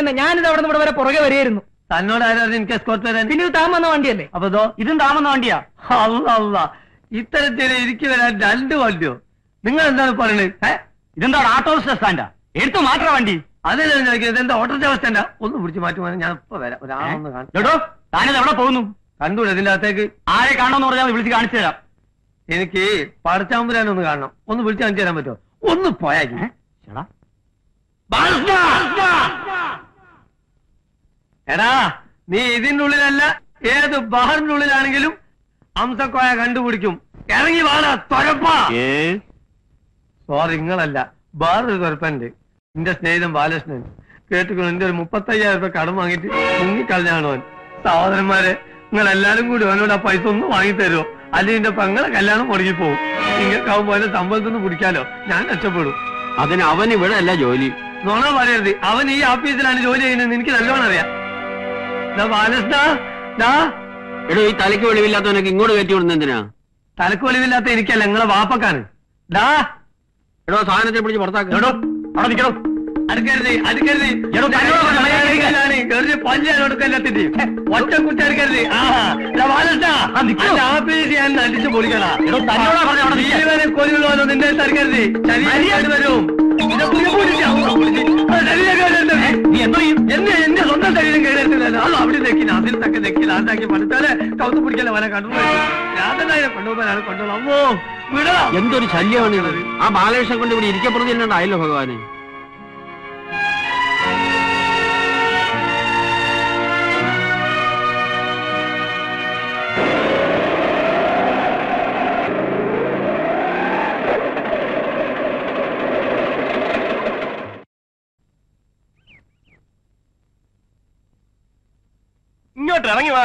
തന്നെ. ഞാനിത് അവിടെ നിന്ന് വരെ പുറകെ വരെയായിരുന്നു തന്നോട് ആരായിരുന്നു എനിക്ക് എസ്കോർട്ട് വരാൻ പിന്നെ ഇത് താമന്ന വണ്ടിയല്ലേ? അപ്പൊ ഇതോ? ഇതും താമന്ന വണ്ടിയാ? അല്ല അല്ല ഇത്തരത്തിൽ എനിക്ക് വരാൻ രണ്ട് വണ്ടിയോ നിങ്ങൾ എന്താണ് പറയുന്നത് ഇതെന്താണ് ഓട്ടോ സ്റ്റാൻഡാ? എടുത്തു മാത്ര വണ്ടി. അതല്ലേ ഞാൻ ചോദിക്കുന്നത്? ഇതെന്താ ഓട്ടോ സ്റ്റാൻഡാ? ഒന്ന് പിടിച്ച് മാറ്റുവാൻ ഞാൻ ഇപ്പൊ വരാം. ഒരാളൊന്ന് കാണോ. താനത് എവിടെ പോകുന്നു? കണ്ടു ഇതിന്റെ അകത്തേക്ക്? ആരെ കാണണമെന്ന് പറഞ്ഞാൽ വിളിച്ച് കാണിച്ചു തരാം. എനിക്ക് പടച്ചാമ്പുരാനൊന്ന് കാണണം. ഒന്ന് വിളിച്ച് കാണിച്ചു തരാൻ പറ്റുമോ? ഒന്ന് പോയാ ചേടാ. എടാ നീ ഇതിന്റെ ഉള്ളിലല്ല ഏത് ബഹറിന്റെ ഉള്ളിലാണെങ്കിലും അംസക്കോയ കണ്ടുപിടിക്കും. ഇറങ്ങി വാടാ തൊരപ്പാ. സോറി നിങ്ങളല്ല. വേറൊരു തൊരപ്പനുണ്ട്. എന്റെ സ്നേഹിതൻ ബാലകൃഷ്ണൻ. കേട്ടുകൊണ്ട് എന്റെ ഒരു മുപ്പത്തയ്യായിരം രൂപ കടം വാങ്ങിട്ട് മുങ്ങിക്കളഞ്ഞാണ് അവൻ സഹോദരന്മാരെ നിങ്ങൾ എല്ലാരും കൂടി അവനോട് ആ പൈസ ഒന്നും വാങ്ങി തരുമോ അല്ലെങ്കിൽ എന്റെ പെങ്ങളെ കല്യാണം മുടങ്ങി പോകും നിങ്ങൾക്കാവുമ്പോ അതിന്റെ സമ്പളത്തിൽ നിന്ന് പിടിക്കാലോ? ഞാൻ രക്ഷപ്പെടും. അതിന് അവൻ ഇവിടെ അല്ല ജോലി. നോണ പറയരുത്. അവൻ ഈ ഓഫീസിലാണ് ജോലി ചെയ്യുന്നത്. എനിക്ക് നല്ലോണം അറിയാം. ബാലകൃഷ്ണ എടോ ഈ തലയ്ക്ക് വെളിവില്ലാത്തവനൊക്കെ ഇങ്ങോട്ട് കയറ്റി വിടുന്ന എന്തിനാ? തലക്ക് വെളിവില്ലാത്ത എനിക്കല്ല നിങ്ങളെ വാപ്പക്കാണ്. ഡാ! എടോ സാധനത്തെ പിടിച്ച് പുറത്താക്കണം അവിടെ നിൽക്കണോ അടുക്കരുത് അടുക്കരുത്. പഞ്ചായത്തോടക്കല്ലാത്തിന്റെ ഒറ്റ കുട്ടി അടുക്കരുത് ആഫീസ് ഞാൻ അടിച്ചു പൊളിക്കണ ജീവനെ നിന്റെ അടുക്കരുത് ശരീരം വരും. എന്നെ എന്റെ സ്വന്തം ശരീരം കേടെടുത്തില്ലല്ലോ അത് അവിടെ നെക്കി അതിൽ തക്ക നെക്കി ലാണ്ടാക്കി പഠിച്ചാൽ കൗത്ത് പിടിക്കല വല കണ്ടുപോയി രാധനായ കൊണ്ടുപോകാനാണ് കൊണ്ടുപോകും അമ്മോ വിടാ. എന്തൊരു ശല്യമാണ് ആ ബാലകൃഷ്ണൻ കൊണ്ട് ഇവിടെ ഇരിക്കപ്പെടുത്തി ആയല്ലോ ഭഗവാനെ.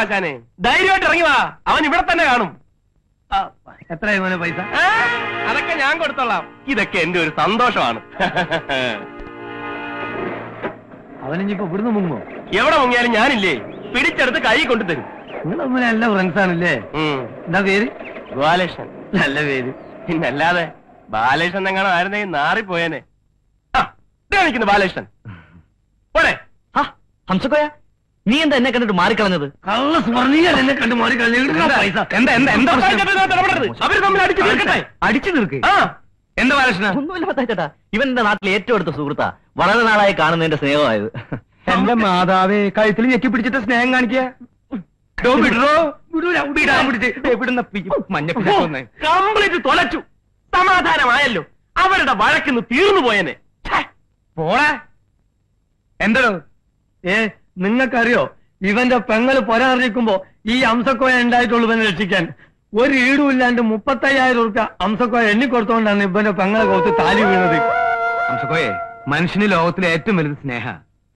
ആശാനെ ധൈര്യമായിട്ട് ഇറങ്ങി വാ. അവൻ ഇവിടെ തന്നെ കാണും. എത്രയായി മോനെ പൈസ? അതൊക്കെ ഞാൻ കൊടുത്തോളാം. ഇതൊക്കെ എന്റെ ഒരു സന്തോഷമാണ്. അവനിപ്പോ ഇവിടുന്ന് മുങ്ങോ എവിടെ മുങ്ങിയാലും ഞാനില്ലേ? പിടിച്ചെടുത്ത് കൈ കൊണ്ടുതരും തരും. തമ്മിൽ നല്ല ഫ്രണ്ട്സ് ആണല്ലേ. എന്താ പേര്? ഗോപാലകൃഷ്ണൻ. നല്ല പേര്. പിന്നല്ലാതെ ബാലകൃഷ്ണൻ എങ്ങനെ ആയിരുന്നെങ്കിൽ നാറിപ്പോയനെ. നിൽക്കുന്നു ബാലകൃഷ്ണൻ. പോടെ ഹംസക്കോയ? നീ എന്താ എന്നെ കണ്ടിട്ട് മാറിക്കളഞ്ഞത്? കള്ള എന്നെ കണ്ട് പൈസ. എന്താ? എന്താ? എന്താ അവർ തമ്മിൽ അടിച്ചു തീർക്കട്ടെ. അടിച്ചു തീർക്ക്? എന്താ ബാലകൃഷ്ണ? ഒന്നുമില്ല പത്താച്ചേട്ടാ ഇവൻ എന്റെ നാട്ടിലെ ഏറ്റവും അടുത്ത സുഹൃത്താ. വളരെ നാളായി കാണുന്നതിന്റെ സ്നേഹമായത്. എന്റെ മാതാവേ കഴുത്തിൽ ഞെക്കി പിടിച്ചിട്ട് സ്നേഹം കാണിക്കുക. കംപ്ലീറ്റ് തൊലച്ചു. സമാധാനമായല്ലോ. അവരുടെ വഴക്കിന്ന് തീർന്നു പോയനെ. പോടാ. പോളെ എന്തോ ഏ നിങ്ങൾക്കറിയോ ഇവന്റെ പെങ്ങൾ പൊരാറിയിക്കുമ്പോ ഈ അംസക്കോയ ഉണ്ടായിട്ടുള്ളൂ ഇവനെ രക്ഷിക്കാൻ. ഒരു ഈടും ഇല്ലാണ്ട് മുപ്പത്തയ്യായിരം ഉറുപ്പ അംസക്കോയ എണ്ണിക്കൊടുത്തോണ്ടാണ് ഇവന്റെ പെങ്ങളെ കൊടുത്ത് താലി വീണത്. അംസക്കോയെ മനുഷ്യന് ലോകത്തിലെ ഏറ്റവും വലുത് സ്നേഹ.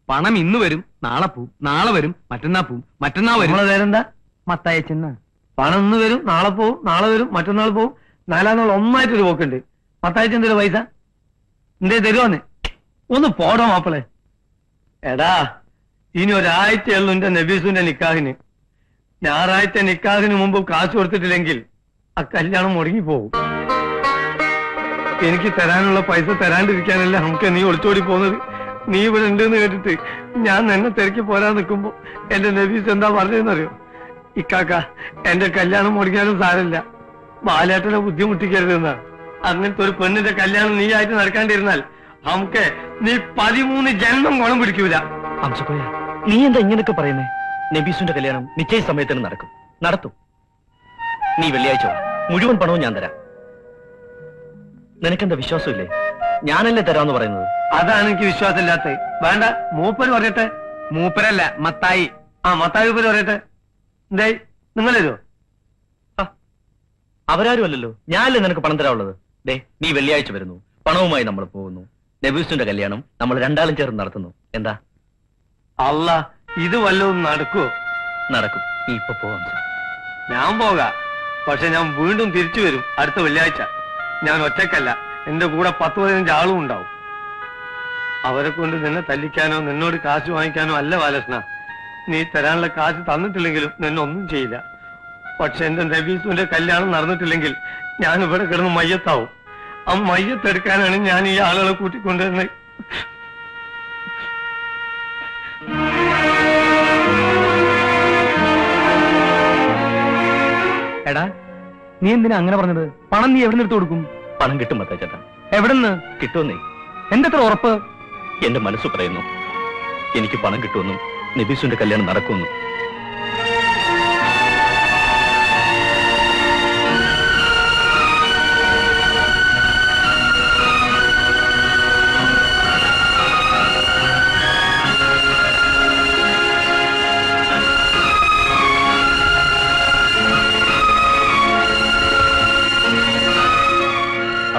പണം ഇന്ന് വരും നാളെ പോവും നാളെ വരും മറ്റന്നാ പോവും മറ്റന്നാ വരും. നമ്മളെ പേരെന്താ? മത്തായച്ചെന്ന പണം ഇന്ന് വരും നാളെ പോവും നാളെ വരും മറ്റന്നാൾ പോവും. നാലാം നാൾ ഒന്നായിട്ടൊരു പോക്കുണ്ട്. മത്തായ എന്തൊരു പൈസ? എന്തേ തരുവാന്ന്? ഒന്ന് പോടോ മാപ്പിളെ. എടാ ഇനി ഒരാഴ്ചയുള്ളൂ എന്റെ നബീസുന്റെ നിക്കാഹിന്. ഞായറാഴ്ച നിക്കാഹിന് മുമ്പ് കാശ് കൊടുത്തിട്ടില്ലെങ്കിൽ ആ കല്യാണം മുടങ്ങി പോകും എനിക്ക് തരാനുള്ള പൈസ തരാണ്ടിരിക്കാനല്ല നമുക്ക് നീ ഒളിച്ചോടി പോകുന്നത്. നീ ഇവിടെ ഉണ്ടെന്ന് കേട്ടിട്ട് ഞാൻ എന്നെ തിരക്കി പോരാൻ നിൽക്കുമ്പോ എന്റെ നബീസ് എന്താ പറഞ്ഞതെന്നറിയോ? ഇക്കാക്ക എന്റെ കല്യാണം മുടങ്ങിയാലും സാരമില്ല. ബാലേട്ടനെ ബുദ്ധിമുട്ടിക്കരുതെന്നാ. അങ്ങനത്തെ ഒരു പെണ്ണിന്റെ കല്യാണം നീ ആയിട്ട് നടക്കാണ്ടിരുന്നാൽ നമുക്ക് നീ പതിമൂന്ന് ജന്മം കുളം പിടിക്കൂല. ഹംസക്കോയ നീ എന്താ ഇങ്ങനൊക്കെ പറയുന്നേ? നബീസുന്റെ കല്യാണം നിശ്ചയ സമയത്തിന് നടക്കും. നടത്തും. നീ വെള്ളിയാഴ്ച. മുഴുവൻ പണവും ഞാൻ തരാം. നിനക്കെന്താ വിശ്വാസമില്ലേ? ഞാനല്ലേ തരാന്ന് പറയുന്നത്? അതാണ് എനിക്ക് വിശ്വാസമില്ലാത്തത്. വേണ്ട മൂപ്പര് പറയട്ടെ. മൂപ്പരല്ല മത്തായി. ആ മത്തായി പേര് പറയട്ടെ. എന്തായി നിങ്ങൾ തരുമോ അവരാരും അല്ലല്ലോ. ഞാനല്ലേ നിനക്ക് പണം തരാനുള്ളത്? ദേ നീ വെള്ളിയാഴ്ച വരുന്നു. പണവുമായി നമ്മൾ പോകുന്നു. നബീസിന്റെ കല്യാണം നമ്മൾ രണ്ടാളും ചേർന്ന് നടത്തുന്നു. എന്താ? അല്ല ഇത് വല്ലതും നടക്കുവോ? നടക്കും. നീ ഇപ്പൊ പോവാം ഞാൻ പോകാം. പക്ഷെ ഞാൻ വീണ്ടും തിരിച്ചു വരും. അടുത്ത വെള്ളിയാഴ്ച. ഞാൻ ഒറ്റക്കല്ല എന്റെ കൂടെ പത്ത് പതിനഞ്ച് ആളും ഉണ്ടാവും. അവരെ കൊണ്ട് നിന്നെ തല്ലിക്കാനോ നിന്നോട് കാശ് വാങ്ങിക്കാനോ അല്ല ബാലകൃഷ്ണ. നീ തരാനുള്ള കാശ് തന്നിട്ടില്ലെങ്കിലും നിന്നെ ഒന്നും ചെയ്യില്ല. പക്ഷെ എന്റെ നബീസുവിന്റെ കല്യാണം നടന്നിട്ടില്ലെങ്കിൽ ഞാൻ ഇവിടെ കിടന്ന് മയ്യത്താവും. ആ മയ്യത്തെടുക്കാനാണ് ഞാൻ ഈ ആളുകളെ കൂട്ടിക്കൊണ്ടുവരുന്നത്. എടാ നീ എന്തിനാ അങ്ങനെ പറഞ്ഞത്? പണം നീ എവിടെ നിന്ന് എടുത്തു കൊടുക്കും? പണം കിട്ടും മത്താച്ചേട്ടാ എവിടെന്ന്? കിട്ടുമെന്നേ. എന്തെത്ര ഉറപ്പ്? എന്റെ മനസ്സ് പറയുന്നു. എനിക്ക് പണം കിട്ടുമെന്നും നിബിസുന്റെ കല്യാണം നടക്കുമെന്നും.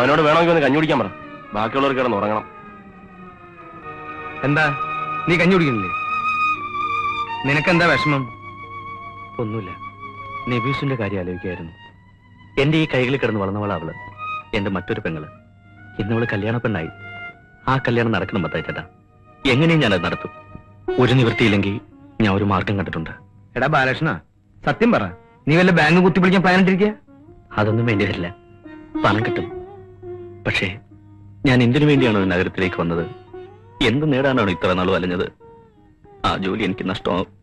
അവനോട് വേണമെങ്കിൽ ഒന്ന് കഞ്ഞി കുടിക്കാൻ പറ. ബാക്കിയുള്ളവർക്ക് കിടന്ന് ഉറങ്ങണം. എന്താ? നീ കഞ്ഞി കുടിക്കണില്ലേ നിനക്കെന്താ വിഷമം? ഒന്നുമില്ല. നബീസിന്റെ കാര്യം ആലോചിക്കായിരുന്നു. എന്റെ ഈ കൈകളിൽ കിടന്ന് വളർന്നവളാ അവൾ എന്റെ മറ്റൊരു പെങ്ങൾ. ഇന്നവൾ കല്യാണ പെണ്ണായി ആ കല്യാണം നടക്കണം മത്തായിച്ചേട്ടാ എങ്ങനെയും ഞാനത് നടത്തും. ഒരു നിവൃത്തിയില്ലെങ്കിൽ ഞാൻ ഒരു മാർഗം കണ്ടിട്ടുണ്ട്. എടാ ബാലകൃഷ്ണ സത്യം പറ. നീ വല്ല ബാങ്ക് കുത്തിപ്പിടിക്കാൻ പ്ലാൻ ഇട്ടിരിക്കുക അതൊന്നും വേണ്ടി വരില്ല പണം കിട്ടും. പക്ഷേ ഞാൻ എന്തിനു വേണ്ടിയാണോ നഗരത്തിലേക്ക് വന്നത്? എന്ത് നേടാനാണ് ഇത്ര നാൾ വലഞ്ഞത്? ആ ജോലി എനിക്ക് നഷ്ടമാവും.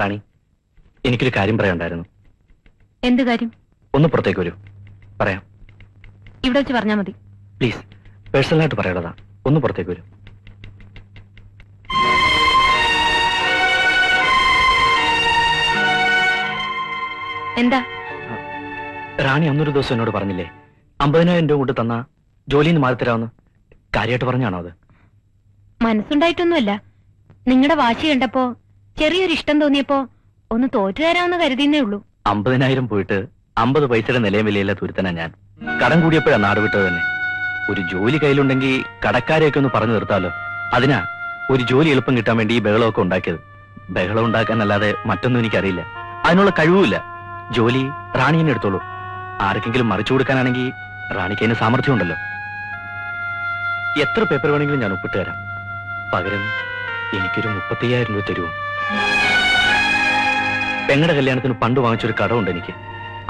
റാണി എനിക്കൊരു കാര്യം പറയാനുണ്ടായിരുന്നു. എന്ത് കാര്യം? ഒന്ന് പുറത്തേക്ക് വരൂ. പറയാം. ഇവിടെ വെച്ച് പറഞ്ഞാൽ മതി. പ്ലീസ്. പേഴ്സണലായിട്ട് പറയണതാ. ഒന്ന് പുറത്തേക്ക് വരും. എന്താ? റാണി അന്നൊരു ദിവസം എന്നോട് പറഞ്ഞില്ലേ അമ്പതിനായിരം രൂപ കൊണ്ട് തന്ന ജോലിയിൽ നിന്ന് മാറിത്തരാമെന്ന്. കാര്യമായിട്ട് പറഞ്ഞാണോ അത്? മനസ്സുണ്ടായിട്ടൊന്നുമല്ല. നിങ്ങളുടെ വാശി കണ്ടപ്പോ ചെറിയൊരു ഇഷ്ടം തോന്നിയപ്പോ ഒന്ന് തോറ്റുതരാമെന്ന് കരുതിയെന്നേ ഉള്ളൂ. അമ്പതിനായിരം പോയിട്ട് അമ്പത് പൈസയുടെ നിലയും വിലയില്ല തുരുത്തനാ ഞാൻ. കടം കൂടിയപ്പോഴാണ് നാട് വിട്ടത് തന്നെ. ഒരു ജോലി കയ്യിലുണ്ടെങ്കിൽ കടക്കാരെയൊക്കെ ഒന്ന് പറഞ്ഞു നിർത്താലോ? അതിനാ ഒരു ജോലി എളുപ്പം കിട്ടാൻ വേണ്ടി ഈ ബഹളമൊക്കെ ഉണ്ടാക്കിയത്. ബഹളം ഉണ്ടാക്കാനല്ലാതെ മറ്റൊന്നും എനിക്കറിയില്ല. അതിനുള്ള കഴിവുമില്ല. ജോലി റാണി തന്നെ എടുത്തോളൂ. ആർക്കെങ്കിലും മറിച്ചു കൊടുക്കാനാണെങ്കിൽ റാണിക്ക് അതിന് സാമർഥ്യം ഉണ്ടല്ലോ എത്ര പേപ്പർ വേണമെങ്കിലും ഞാൻ ഒപ്പിട്ട് തരാം. പകരം എനിക്കൊരു മുപ്പത്തയ്യായിരം രൂപ തരുമോ പെങ്ങളുടെ കല്യാണത്തിന് പണ്ട് വാങ്ങിച്ചൊരു കടമുണ്ട് എനിക്ക്.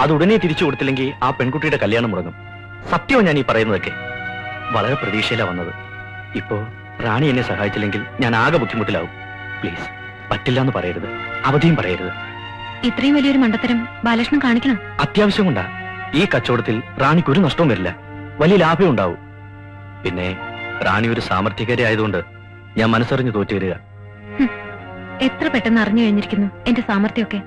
അത് ഉടനെ തിരിച്ചു കൊടുത്തില്ലെങ്കിൽ ആ പെൺകുട്ടിയുടെ കല്യാണം മുടങ്ങും. സത്യവും ഞാൻ ഈ പറയുന്നതൊക്കെ. വളരെ പ്രതീക്ഷയിലാണ് വന്നത്. ഇപ്പോ റാണി എന്നെ സഹായിച്ചില്ലെങ്കിൽ ഞാൻ ആകെ ബുദ്ധിമുട്ടിലാവും. പ്ലീസ് പറ്റില്ല എന്ന് പറയരുത്. അവധിയും പറയരുത്. ഇത്രയും വലിയൊരു മണ്ടത്തരം ബാലകൃഷ്ണൻ കാണിക്കണം? അത്യാവശ്യം കൊണ്ടാ. ഈ കച്ചവടത്തിൽ റാണിക്ക് ഒരു നഷ്ടവും വരില്ല. വലിയ ലാഭം ഉണ്ടാവും. പിന്നെ റാണി ഒരു സാമർത്ഥ്യകാരി ആയതുകൊണ്ട് ഞാൻ മനസ്സറിഞ്ഞു തോറ്റു വരിക. എത്ര പെട്ടെന്ന് അറിഞ്ഞു കഴിഞ്ഞിരിക്കുന്നു എന്റെ സാമർത്ഥ്യമൊക്കെ.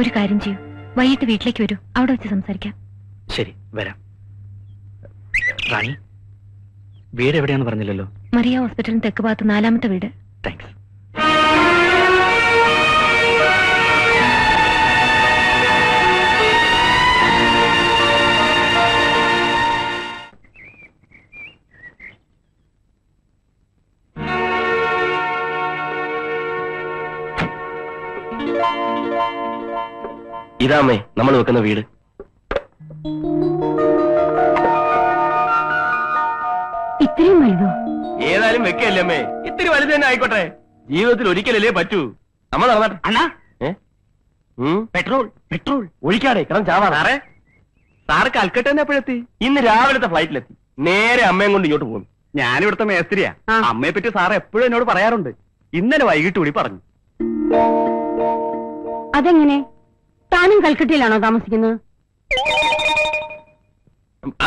ഒരു കാര്യം ചെയ്യൂ. വൈകിട്ട് വീട്ടിലേക്ക് വരൂ. അവിടെ വെച്ച് സംസാരിക്കാം. ശരി വരാം. റാണി? വീട് എവിടെയാന്ന് പറഞ്ഞില്ലല്ലോ. മറിയ ഹോസ്പിറ്റലിന് തെക്ക് ഭാഗത്ത് നാലാമത്തെ വീട്. താങ്ക്സ് ഇതാമേ നമ്മൾ വെക്കുന്ന വീട്. ഏതായാലും വെക്കല്ലേ അമ്മേ? ഇത്തിരി വലുത് തന്നെ ആയിക്കോട്ടെ. ജീവിതത്തിൽ ഒരിക്കലല്ലേ പറ്റൂ. നമ്മൾ നടന്നാട്ടെ. അണ്ണാ? Petrol petrol. ഒഴിക്കാടെ കിടന്ന് ചാവാറേ സാറേ സാറ് കൽക്കട്ട തന്നെ എപ്പോഴെത്തി? ഇന്ന് രാവിലത്തെ ഫ്ലൈറ്റിലെത്തി. നേരെ അമ്മയും കൊണ്ട് ഇങ്ങോട്ട് പോകുന്നു. ഞാനിവിടുത്തെ മേസ്ത്രിയാ. അമ്മയെ പറ്റി സാറ് എപ്പോഴും എന്നോട് പറയാറുണ്ട്. ഇന്നലെ വൈകിട്ട് കൂടി പറഞ്ഞു. അതെങ്ങനെ? താനും കൽക്കട്ടയിലാണോ താമസിക്കുന്നത്?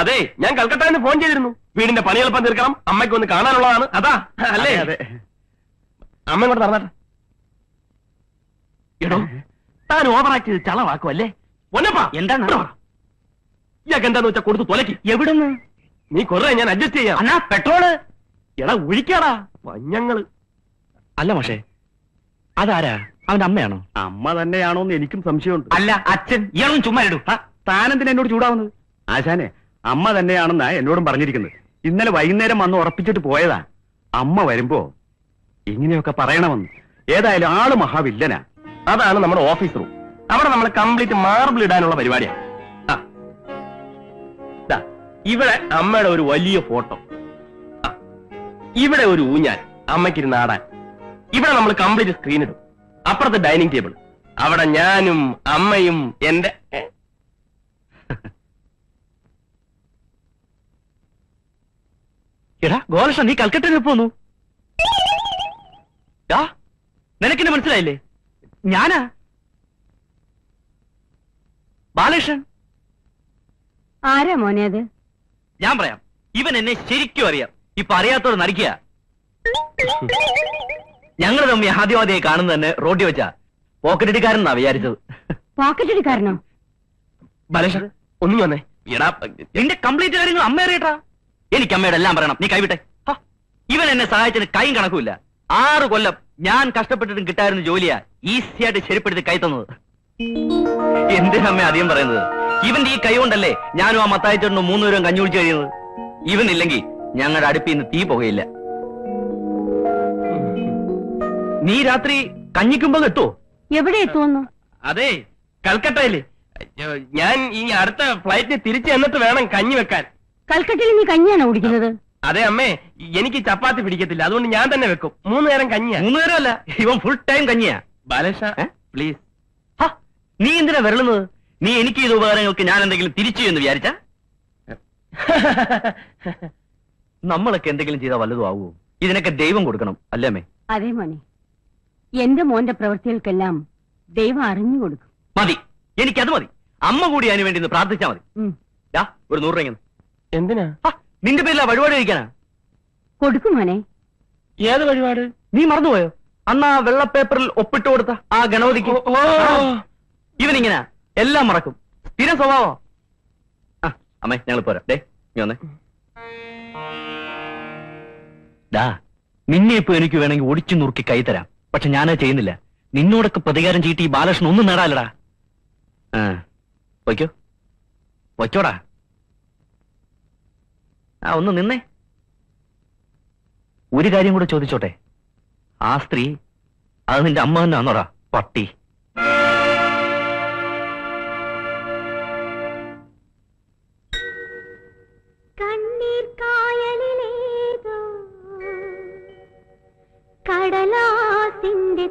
അതെ ഞാൻ കൽക്കട്ട ഫോൺ ചെയ്തിരുന്നു. വീടിന്റെ പണി എളുപ്പം തീർക്കണം. അമ്മയ്ക്ക് ഒന്ന് കാണാനുള്ളതാണ്. അതാ അല്ലേ? അതെ. അമ്മ ഇങ്ങോട്ട് നടന്നാട്ടെ എടോ താൻ ഓവറാക്ട് ചെയ്ത് ചളവാക്കുമല്ലേ ഒന്നപ്പാ എന്താണ്? ഇയാൾക്ക് എന്താന്ന് വെച്ചാ കൊടുത്ത് തൊലക്കി എവിടുന്ന്? നീ കൊറേ ഞാൻ അഡ്ജസ്റ്റ് ചെയ്യാം. അണ്ണാ പെട്രോൾ? എടാ ഒഴിക്കാടാ വഞ്ഞങ്ങൾ അല്ല പക്ഷേ അതാരാ? അവന്റെ അമ്മയാണോ? അമ്മ തന്നെയാണോ എന്ന് എനിക്കും സംശയമുണ്ട്. അല്ല അച്ഛൻ ഇയാളും ചുമ്മാ ഇടൂ. താനെന്തിനാ എന്നോട് ചൂടാവുന്നത്? ആശാനെ അമ്മ തന്നെയാണെന്നാ എന്നോടും പറഞ്ഞിരിക്കുന്നത്. ഇന്നലെ വൈകുന്നേരം വന്ന് ഉറപ്പിച്ചിട്ട് പോയതാ. അമ്മ വരുമ്പോ ഇങ്ങനെയൊക്കെ പറയണമെന്ന്. ഏതായാലും ആൾ മഹാവില്ലനാ. അതാണ് നമ്മുടെ ഓഫീസ് റൂം അവിടെ നമ്മൾ കംപ്ലീറ്റ് മാർബിൾ ഇടാനുള്ള പരിപാടിയാണ് ഇവിടെ അമ്മയുടെ ഒരു വലിയ ഫോട്ടോ. ഇവിടെ ഒരു ഊഞ്ഞാൽ അമ്മയ്ക്കിരുന്ന് ആടാൻ. ഇവിടെ നമ്മൾ കംപ്ലീറ്റ് സ്ക്രീൻ ഇടും. അപ്പുറത്ത് ഡൈനിങ് ടേബിൾ അവിടെ ഞാനും അമ്മയും എന്റെ എടാ ഗോലക്ഷ നീ കൽക്കട്ടയിൽ പോന്നു. നിനക്കിന് മനസ്സിലായില്ലേ? ഞാനാ? ബാലകൃഷ്ണൻ? ആരാ മോനെ അത്? ഞാൻ പറയാം. ഇവൻ എന്നെ ശരിക്കും അറിയാം. ഇപ്പൊ അറിയാത്തവർ നടിക്കുക. ഞങ്ങൾ തമ്മി ആദ്യമാദ്യമായി കാണുന്ന തന്നെ റോഡിൽ വെച്ചാ. പോക്കറ്റടിക്കാരൻ എന്നാ വിചാരിച്ചത്. പോക്കറ്റടിക്കാരനോ? ബാലേഷ ഒന്നും വന്നേ. എടാ നിന്റെ കംപ്ലീറ്റ് കാര്യങ്ങൾ അമ്മ അറിയട്ടാ. എനിക്ക് അമ്മയുടെ എല്ലാം പറയണം. നീ കൈവിട്ടെ. ഇവൻ എന്നെ സഹായിച്ചതിന് കൈയും കണക്കുമില്ല. ആറ് കൊല്ലം ഞാൻ കഷ്ടപ്പെട്ടിട്ടും കിട്ടായിരുന്ന ജോലിയാ ഈസിയായിട്ട് ശരിപ്പെടുത്തി കൈ തന്നത്. എന്തിനാ അമ്മ അധികം പറയുന്നത്? ഇവന്റെ ഈ കൈ കൊണ്ടല്ലേ ഞാനും ആ മത്തായിച്ചേട്ടനും മൂന്നുപേരും കഞ്ഞി കുടിച്ച് കഴിയുന്നത്? ഇവനില്ലെങ്കിൽ ഞങ്ങളുടെ അടുപ്പിൽ നിന്ന് തീ പുകയില്ല. നീ രാത്രി കഞ്ഞിക്കുമ്പോ എത്തോ? എവിടെ എത്തുമെന്നു? അതെ കൽക്കട്ടയിൽ. ഞാൻ ഈ അടുത്ത ഫ്ലൈറ്റ് തിരിച്ചു എന്നിട്ട് വേണം കഞ്ഞി വെക്കാൻ. കൽക്കട്ടയിൽ നീ കഞ്ഞിയാണോ കുടിക്കുന്നത്? അതെ അമ്മേ. എനിക്ക് ചപ്പാത്തി പിടിക്കത്തില്ല. അതുകൊണ്ട് ഞാൻ തന്നെ വെക്കും. മൂന്ന് നേരം കഞ്ഞിയാ. മൂന്നുപേരും അല്ല ഇവൻ ഫുൾ ടൈം കഞ്ഞിയാ. ബാലേഷ പ്ലീസ് ഹ, നീ എന്തിനാ വരളുന്നത്? നീ എനിക്ക് ചെയ്ത ഉപകാരങ്ങൾക്ക് ഞാൻ എന്തെങ്കിലും തിരിച്ചു എന്ന് വിചാരിച്ച? നമ്മളൊക്കെ എന്തെങ്കിലും ചെയ്താൽ വല്ലതും ആവുമോ ഇതിനൊക്കെ ദൈവം കൊടുക്കണം അല്ലേ അമ്മേ? അതെ മോനെ എന്റെ മോന്റെ പ്രവൃത്തികൾക്കെല്ലാം ദൈവം അറിഞ്ഞു കൊടുക്കും. മതി. എനിക്കത് മതി. അമ്മ കൂടി അതിനു വേണ്ടി പ്രാർത്ഥിച്ചാ മതി. ദാ, ഒരു നൂറ് രൂപ. എന്തിനാ? നിന്റെ പേരിലാ വഴിപാട് കഴിക്കാനാ. കൊടുക്കും മോനെ. ഏത് വഴിപാട്? നീ മറന്നുപോയോ? അന്ന് ആ വെള്ള പേപ്പറിൽ ഒപ്പിട്ട് കൊടുത്ത ആ ഗണപതിക്ക്. ഇവനിങ്ങനെ. എല്ലാം മറക്കും. തീരെ സ്വഭാവോ. ആ അമ്മേ ഞങ്ങൾ പോരാ. ഡേ നീ വന്നേ. ഡാ നിന്നെ ഇപ്പൊ എനിക്ക് വേണമെങ്കിൽ ഒടിച്ചു നുറുക്കി കൈ തരാം. പക്ഷെ ഞാനത് ചെയ്യുന്നില്ല. നിന്നോടൊക്കെ പ്രതികാരം ചീട്ടി ഈ ബാലകൃഷ്ണൻ ഒന്നും നേടാലടാ ആ വയ്ക്കോ വയ്ക്കോടാ ആ ഒന്ന് നിന്നേ. ഒരു കാര്യം കൂടെ ചോദിച്ചോട്ടെ? ആ സ്ത്രീ അത് നിന്റെ അമ്മ തന്നെ ആന്നോടാ പട്ടി കടലാസിന്റെ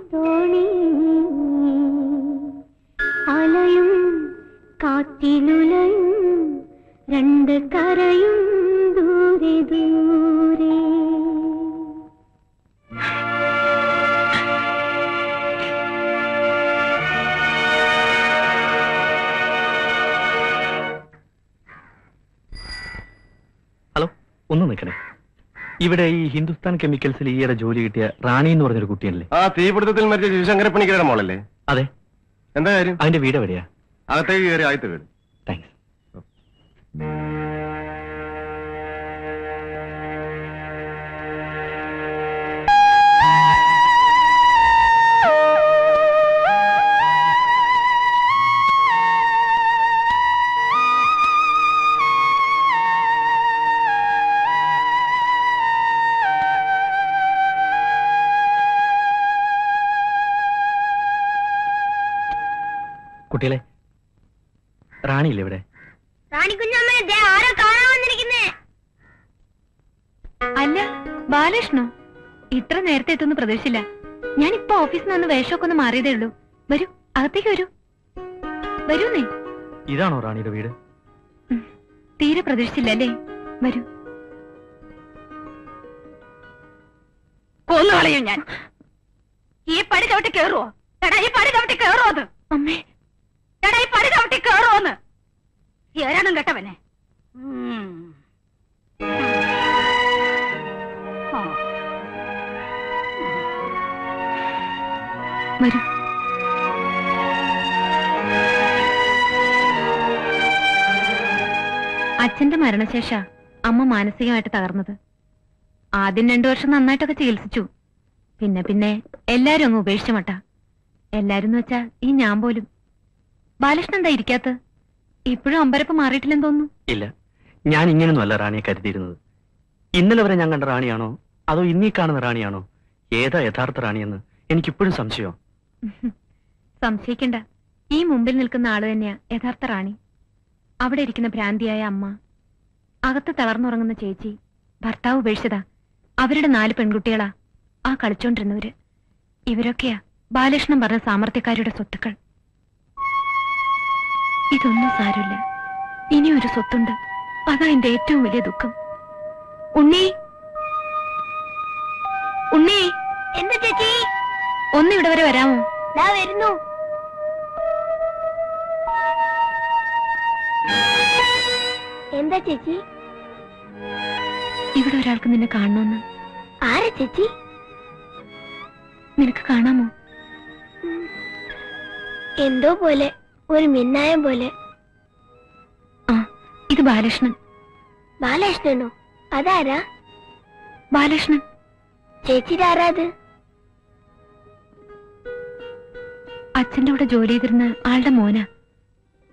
അലയും കാറ്റിലുലയും രണ്ട് കരയും ദൂരെ ദൂരെ. ഹലോ ഒന്ന് നിൽക്കണേ. ഇവിടെ ഈ ഹിന്ദുസ്ഥാൻ കെമിക്കൽസിൽ ഈയിടെ ജോലി കിട്ടിയ റാണി എന്ന് പറഞ്ഞൊരു കുട്ടിയല്ലേ ആ തീപിടുത്തത്തിൽ മരിച്ച ശിവശങ്കരപ്പണിക്കരുടെ മോളല്ലേ? അതെ. എന്താ കാര്യം? അതിന്റെ വീട് എവിടെയാ? അകത്തേക്ക് കയറി ആദ്യത്തെ വീട്. താങ്ക്സ് നേരത്തെ എത്തുന്ന പ്രതീക്ഷിച്ചില്ല. ഞാൻ ഇപ്പൊ ഓഫീസിൽ നിന്ന് വേഷമൊക്കെ ഒന്ന് മാറിയതേ ഉള്ളൂ. വരൂ അകത്തേക്ക് വരൂ. വരൂന്നേ? ഇതാണോ റാണിയുടെ വീട്? തീരെ പ്രതീക്ഷിച്ചില്ല അല്ലേ? വരൂ. കൊന്നു കളയും ഞാൻ. ഈ പടി ചവിട്ടി കേറുവോ? എടാ ഈ പടി ചവിട്ടി കേറുവോ അത്? അമ്മേ. എടാ ഈ പടി ചവിട്ടി കേറുവോന്ന് ഏരാനും കേട്ടവനെ. ഉം. വരൂ. അച്ഛന്റെ മരണശേഷ അമ്മ മാനസികമായിട്ട് തകർന്നത്. ആദ്യം രണ്ടു വർഷം നന്നായിട്ടൊക്കെ ചികിത്സിച്ചു. പിന്നെ പിന്നെ എല്ലാരും അങ്ങ് ഉപേക്ഷിച്ച മട്ട. എല്ലാരും എന്ന് വെച്ചാ ഈ ഞാൻ പോലും. ബാലകൃഷ്ണൻ എന്താ ഇരിക്കാത്ത? ഇപ്പോഴും അമ്പരപ്പ് മാറിയിട്ടില്ലെന്ന് തോന്നുന്നു. ഇല്ല. ഞാൻ ഇങ്ങനെയൊന്നും അല്ല റാണിയെ കരുതിയിരുന്നത്. ഇന്നലെ വരെ ഞാൻ കണ്ട റാണിയാണോ? അതോ ഇന്നീ കാണുന്ന റാണിയാണോ? ഏതാ യഥാർത്ഥ റാണിയെന്ന് എനിക്കിപ്പോഴും സംശയം സംശയിക്കണ്ട. ഈ മുമ്പിൽ നിൽക്കുന്ന ആൾ തന്നെയാ യഥാർത്ഥ റാണി. അവിടെ ഇരിക്കുന്ന ഭ്രാന്തിയായ അമ്മ. അകത്ത് തളർന്നുറങ്ങുന്ന ചേച്ചി. ഭർത്താവ് ഉപേക്ഷിച്ചതാ. അവരുടെ നാല് പെൺകുട്ടികളാ. ആ കളിച്ചോണ്ടിരുന്നവര്. ഇവരൊക്കെയാ ബാലകൃഷ്ണൻ പറഞ്ഞ സാമർത്ഥ്യക്കാരുടെ സ്വത്തുക്കൾ. ഇതൊന്നും സാരമില്ല. ഇനി ഒരു സ്വത്തുണ്ട്. അതാ എന്റെ ഏറ്റവും വലിയ ദുഃഖം. ഉണ്ണി. ഉണ്ണി. എന്താ ചേച്ചി? ഒന്ന് ഇവിടെ വരെ വരാമോ? ഞാൻ വരുന്നു. എന്താ ചേച്ചി? ഇവിടെ ഒരാൾക്ക് നിന്നെ കാണണമെന്ന് ആരാ ചേച്ചി? നിനക്ക് കാണാമോ? എന്തോ പോലെ ഒരു മിന്നായം പോലെ. ആ ഇത് ബാലകൃഷ്ണൻ. ബാലകൃഷ്ണനോ? അതാരാ? ബാലകൃഷ്ണൻ. ചേച്ചിയുടെ ആരാത് അച്ഛന്റെ കൂടെ ജോലി ചെയ്തിരുന്ന ആളുടെ മോന.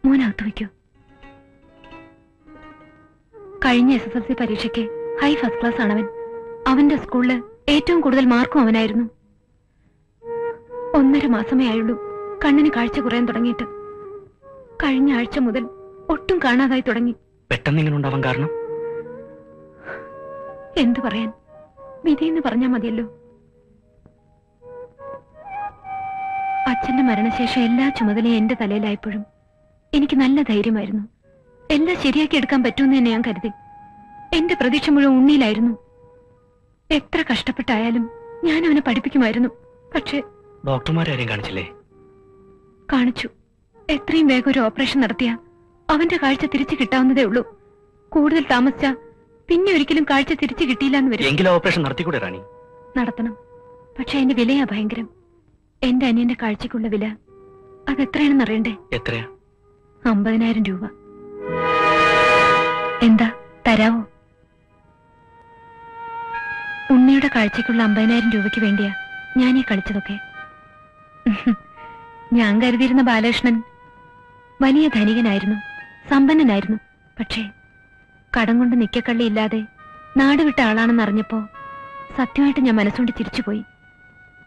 മോനകത്ത് വയ്ക്കൂ. കഴിഞ്ഞ എസ് എസ് എൽ സി പരീക്ഷയ്ക്ക് ഹൈ ഫസ്റ്റ് ക്ലാസ് ആണവൻ. അവന്റെ സ്കൂളിൽ ഏറ്റവും കൂടുതൽ മാർക്കും അവനായിരുന്നു. ഒന്നര മാസമേ ആയുള്ളൂ. കണ്ണിന് കാഴ്ച കുറയാൻ തുടങ്ങിയിട്ട്. കഴിഞ്ഞ ആഴ്ച മുതൽ ഒട്ടും കാണാതായി തുടങ്ങി. പെട്ടെന്ന് ഇങ്ങനെ ഉണ്ടാവാൻ കാരണം? എന്തു പറയാൻ? വിധി എന്ന് പറഞ്ഞാൽ മതിയല്ലോ. അച്ഛന്റെ മരണശേഷം എല്ലാ ചുമതലയും എന്റെ തലയിലായപ്പോഴും എനിക്ക് നല്ല ധൈര്യമായിരുന്നു. എല്ലാം ശരിയാക്കി എടുക്കാൻ പറ്റുമെന്ന് തന്നെ ഞാൻ കരുതി. എന്റെ പ്രതീക്ഷ മുഴുവൻ ഉണ്ണിയിലായിരുന്നു. എത്ര കഷ്ടപ്പെട്ടായാലും ഞാൻ അവനെ പഠിപ്പിക്കുമായിരുന്നു. പക്ഷേ ഡോക്ടർമാരും കാണിച്ചില്ലേ? കാണിച്ചു. എത്രയും വേഗം ഒരു ഓപ്പറേഷൻ നടത്തിയ അവന്റെ കാഴ്ച തിരിച്ചു കിട്ടാവുന്നതേ ഉള്ളൂ. കൂടുതൽ താമസിച്ച പിന്നെ ഒരിക്കലും കാഴ്ച തിരിച്ചു കിട്ടിയില്ല എന്ന് വരും ഓപ്പറേഷൻ നടത്തിക്കൂടെ റാണി? നടത്തണം. പക്ഷെ അതിന്റെ വിലയാ ഭയങ്കരം. എന്റെ അനിയന്റെ കാഴ്ചക്കുള്ള വില അത് എത്രയാണെന്ന് അറിയണ്ടേ? എത്രയാ? അമ്പതിനായിരം രൂപ. എന്താ തരാവോ? ഉണ്ണിയുടെ കാഴ്ചക്കുള്ള അമ്പതിനായിരം രൂപയ്ക്ക് വേണ്ടിയാ ഞാൻ ഈ കളിച്ചതൊക്കെ. ഞാൻ കരുതിയിരുന്ന ബാലകൃഷ്ണൻ വലിയ ധനികനായിരുന്നു സമ്പന്നനായിരുന്നു. പക്ഷേ കടം കൊണ്ട് നിക്കക്കള്ളിയില്ലാതെ നാട് വിട്ട ആളാണെന്ന് അറിഞ്ഞപ്പോ സത്യമായിട്ട് ഞാൻ മനസ്സുകൊണ്ട് ചിരിച്ചുപോയി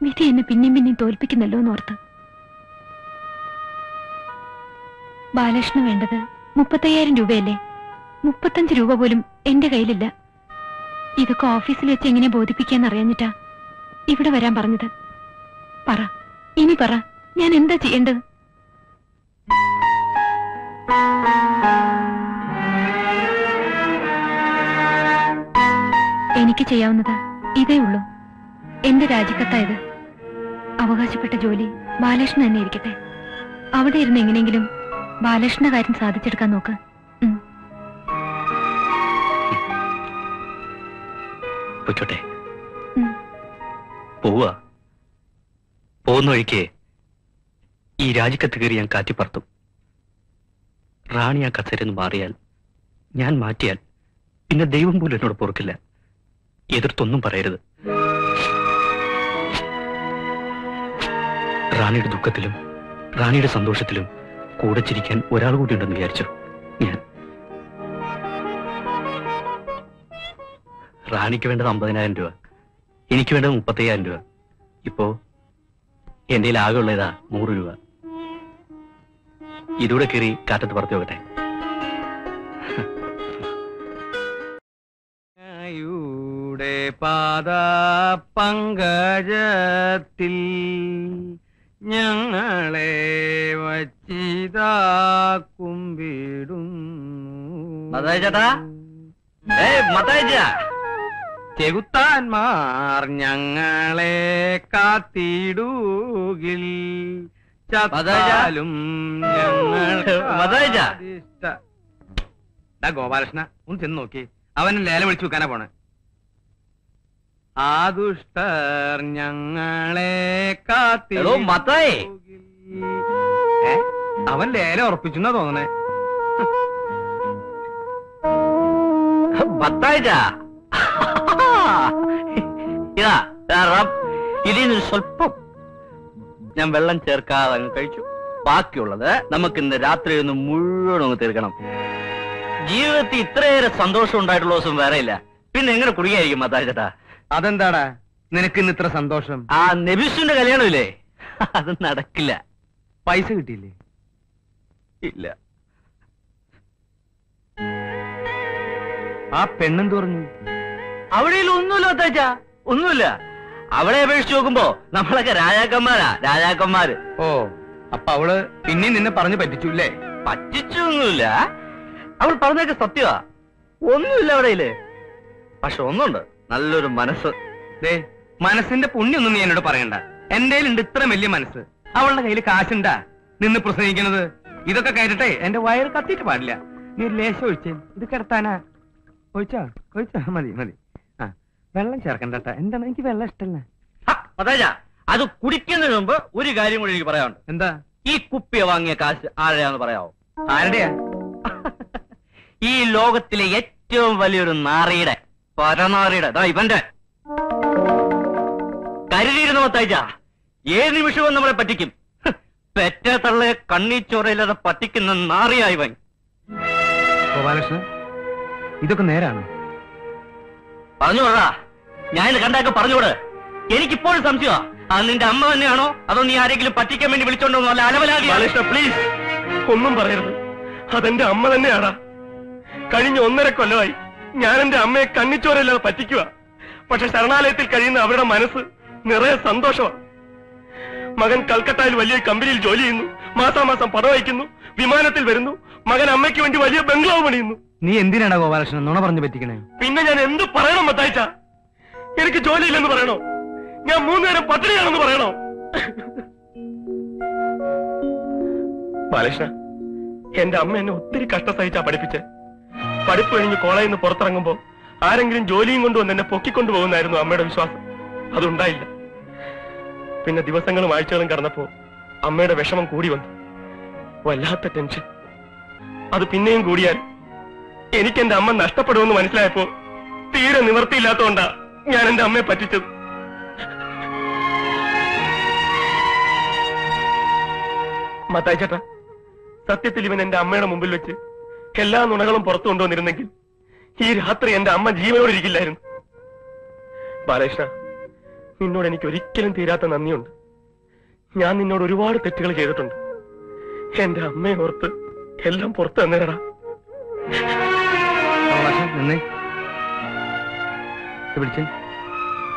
വിധി എന്നെ പിന്നെയും പിന്നെയും തോൽപ്പിക്കുന്നല്ലോ എന്നോർത്ത്. ബാലകൃഷ്ണന് വേണ്ടത് മുപ്പത്തയ്യായിരം രൂപയല്ലേ? മുപ്പത്തഞ്ച് രൂപ പോലും എന്റെ കയ്യിലില്ല. ഇതൊക്കെ ഓഫീസിൽ വെച്ച് എങ്ങനെ ബോധിപ്പിക്കാന്ന് അറിയാഞ്ഞിട്ടാ ഇവിടെ വരാൻ പറഞ്ഞത്. പറ ഇനി പറ ഞാൻ എന്താ ചെയ്യേണ്ടത്? എനിക്ക് ചെയ്യാവുന്നത് ഇതേ ഉള്ളൂ. എന്റെ രാജിക്കത്തായത് അവകാശപ്പെട്ട ജോലി ബാലകൃഷ്ണൻ തന്നെ ഇരിക്കട്ടെ അവിടെ ഇരുന്ന് എങ്ങനെയെങ്കിലും ബാലകൃഷ്ണന്റെ കാര്യം സാധിച്ചെടുക്കാൻ നോക്ക്. പൊയ്ക്കോട്ടെ. പോവുക. പോകുന്ന വഴിക്ക് ഈ രാജിക്കത്ത് കയറി ഞാൻ കാറ്റിപ്പറത്തും റാണി ആ കസേരന്ന് മാറിയാൽ ഞാൻ മാറ്റിയാൽ പിന്നെ ദൈവം പോലും എന്നോട് പൊറുക്കില്ല. എതിർത്തൊന്നും പറയരുത്. റാണിയുടെ ദുഃഖത്തിലും റാണിയുടെ സന്തോഷത്തിലും കൂടെ ചിരിക്കാൻ ഒരാൾ കൂടി ഉണ്ടെന്ന് വിചാരിച്ചു. ഞാൻ. റാണിക്ക് വേണ്ടത് അമ്പതിനായിരം രൂപ. എനിക്ക് വേണ്ടത് മുപ്പത്തയ്യായിരം രൂപ. ഇപ്പോ എന്റെ കയ്യിൽ ആകെ ഉള്ളതാ നൂറ് രൂപ. ഇതൂടെ കയറി കാറ്റത്ത് പറത്തി നോക്കട്ടെ പാദ പങ്കജത്തിൽ ഞങ്ങളെ വച്ചിതാക്കും മതായി ചേട്ടാ? ഏയ് മത്തായി ചേട്ടാ. ചെകുത്താന്മാർ ഞങ്ങളെ കാത്തിടൂകിൽ ചത്താലും മതായി ചേട്ടാ. ഞങ്ങൾ ഗോപാലകൃഷ്ണ ഒന്ന് ചെന്ന് നോക്കി അവൻ ലേല വിളിച്ചു വെക്കാനാ പോണെ ആ ദുഷ്ടർ ഞങ്ങളെ കാത്തി എടോ, മത്തായി. അവൻ ലേലം ഉറപ്പിച്ചെന്നാ തോന്നണേ. ഇതാ ദാ റം. ഇതിൽ നിന്ന് സ്വല്പം ഞാൻ വെള്ളം ചേർക്കാതെ അങ്ങ് കഴിച്ചു. ബാക്കിയുള്ളത് നമുക്ക് ഇന്ന് രാത്രി ഒന്ന് മുഴുവൻ ഒന്ന് തീർക്കണം. ജീവിതത്തിൽ ഇത്രയേറെ സന്തോഷം ഉണ്ടായിട്ടുള്ള ദിവസം വേറെ ഇല്ല പിന്നെ എങ്ങനെ കുടുങ്ങിയായിരിക്കും മത്തായി ചേട്ടാ? അതെന്താടാ? നിനക്ക് ഇന്ന് ഇത്ര സന്തോഷം. ആ നബിസുന്റെ കല്യാണമില്ലേ? അത് നടക്കില്ല. പൈസ കിട്ടിയില്ലേ? ഇല്ല. ആ പെണ്ണെന്ത് പറഞ്ഞു? അവിടെ ഒന്നുമില്ല അത്താച്ച. ഒന്നുമില്ല. അവളെ അപേക്ഷിച്ച് നോക്കുമ്പോ നമ്മളൊക്കെ രാജാക്കന്മാരാ രാജാക്കന്മാര്. ഓ അപ്പൊ അവൾ പിന്നെയും നിന്നെ പറഞ്ഞു പറ്റിച്ചുല്ലേ? പറ്റിച്ചൊന്നുമില്ല. അവൾ പറഞ്ഞൊക്കെ സത്യമാ ഒന്നുമില്ല അവിടെയിൽ. പക്ഷെ ഒന്നുണ്ട്. നല്ലൊരു മനസ്സ്. ദേ മനസ്സിന്റെ പുണ്യൊന്നും നീ എന്നോട് പറയണ്ട. എന്റെ ഉണ്ട് ഇത്ര വലിയ മനസ്സ്. അവളുടെ കയ്യിൽ കാശുണ്ടാ. നിന്ന് പ്രസംഗിക്കുന്നത് ഇതൊക്കെ കയറ്റട്ടെ എന്റെ വയറ് കത്തിയിട്ട് പാടില്ല. നീ ഒരു ലേശം ഒഴിച്ചേ ഇത് കിടത്താനാ? ഒഴിച്ചോ? ഒഴിച്ചോ? മതി മതി. ആ വെള്ളം ചേർക്കണ്ട ട്ടാ. എന്താണ്? എനിക്ക് വെള്ളം ഇഷ്ടല്ല. അതാ അത് കുടിക്കുന്നതിന് മുമ്പ് ഒരു കാര്യം കൂടി എനിക്ക് പറയാനുണ്ട്. എന്താ? ഈ കുപ്പിയ വാങ്ങിയ കാശ് ആരുടെയാന്ന് പറയാവോ? ആരുടെയാ? ഈ ലോകത്തിലെ ഏറ്റവും വലിയൊരു നാറിയുടെ പരനാറിയുടെ ദാ ഇവന്റെ. കരുതിയിരുന്ന മത്തായിച്ച ഏത് നിമിഷവും നമ്മളെ പറ്റിക്കും. പെറ്റ തള്ളയെ കണ്ണീച്ചോറയില്ലാതെ പറ്റിക്കുന്ന നാറിയാ ഇവൻ. ഗോപാലകൃഷ്ണൻ ഇതൊക്കെ നേരാണ്? പറഞ്ഞോടാ ഞാൻ ഇത് കണ്ടാക്ക പറഞ്ഞോട് എനിക്കിപ്പോഴും സംശയമാ. അത് നിന്റെ അമ്മ തന്നെയാണോ? അതോ നീ ആരെങ്കിലും പറ്റിക്കാൻ വേണ്ടി വിളിച്ചോണ്ടോ അല്ല അലവലാകി ബാലകൃഷ്ണ പ്ലീസ്. ഒന്നും പറയരുത്. അതെന്റെ അമ്മ തന്നെയാടാ. കഴിഞ്ഞ ഒന്നര കൊല്ലമായി. ഞാൻ എന്റെ അമ്മയെ കണ്ണിച്ചോരല്ലാതെ പറ്റിക്കുക. പക്ഷെ ശരണാലയത്തിൽ കഴിയുന്ന അവരുടെ മനസ്സ് നിറയെ സന്തോഷമാണ്. മകൻ കൽക്കട്ടയിൽ വലിയ കമ്പനിയിൽ ജോലി ചെയ്യുന്നു. മാസാമാസം പണം അയക്കുന്നു വിമാനത്തിൽ വരുന്നു. മകൻ അമ്മയ്ക്ക് വേണ്ടി വലിയ ബംഗ്ലാവ് പണിയുന്നു. നീ എന്തിനാണ് ഗോപാലകൃഷ്ണൻ നുണ പറഞ്ഞു പറ്റിക്കണേ? പിന്നെ ഞാൻ എന്ത് പറയണം മത്തായിച്ച? എനിക്ക് ജോലിയില്ലെന്ന് പറയണോ? ഞാൻ മൂന്നുനേരം പട്ടിണിയാണെന്ന് പറയണോ? ബാലകൃഷ്ണ എന്റെ അമ്മ എന്നെ ഒത്തിരി കഷ്ടസഹിച്ചാ പഠിപ്പിച്ച്. പഠിപ്പ് കഴിഞ്ഞ് കോളേജിൽ നിന്ന് പുറത്തിറങ്ങുമ്പോ ആരെങ്കിലും ജോലിയും കൊണ്ടുവന്ന് എന്നെ പൊക്കിക്കൊണ്ടു പോകുന്നായിരുന്നു അമ്മയുടെ വിശ്വാസം. അതുണ്ടായില്ല. പിന്നെ ദിവസങ്ങളും ആഴ്ചകളും കടന്നപ്പോ അമ്മയുടെ വിഷമം കൂടി വന്നു. വല്ലാത്ത ടെൻഷൻ അത് പിന്നെയും കൂടിയാൽ എനിക്ക് എന്റെ അമ്മ നഷ്ടപ്പെടുമെന്ന് മനസ്സിലായപ്പോ തീരെ നിവർത്തിയില്ലാത്തതുകൊണ്ടാ ഞാൻ എന്റെ അമ്മയെ പറ്റിച്ചത്. മത്തായി ചേട്ടാ സത്യത്തിൽ ഇവൻ എന്റെ അമ്മയുടെ മുമ്പിൽ വെച്ച് എല്ലാ നുണകളും പുറത്തു കൊണ്ടുവന്നിരുന്നെങ്കിൽ ഈ രാത്രി എന്റെ അമ്മ ജീവനോടെ ഇരിക്കില്ലായിരുന്നു ബാലകൃഷ്ണ നിന്നോട് എനിക്ക് ഒരിക്കലും തീരാത്ത നന്ദിയുണ്ട്. ഞാൻ നിന്നോട് ഒരുപാട് തെറ്റുകൾ ചെയ്തിട്ടുണ്ട്. എന്റെ അമ്മയെ ഓർത്ത് എല്ലാം പുറത്തു തന്നേരടാ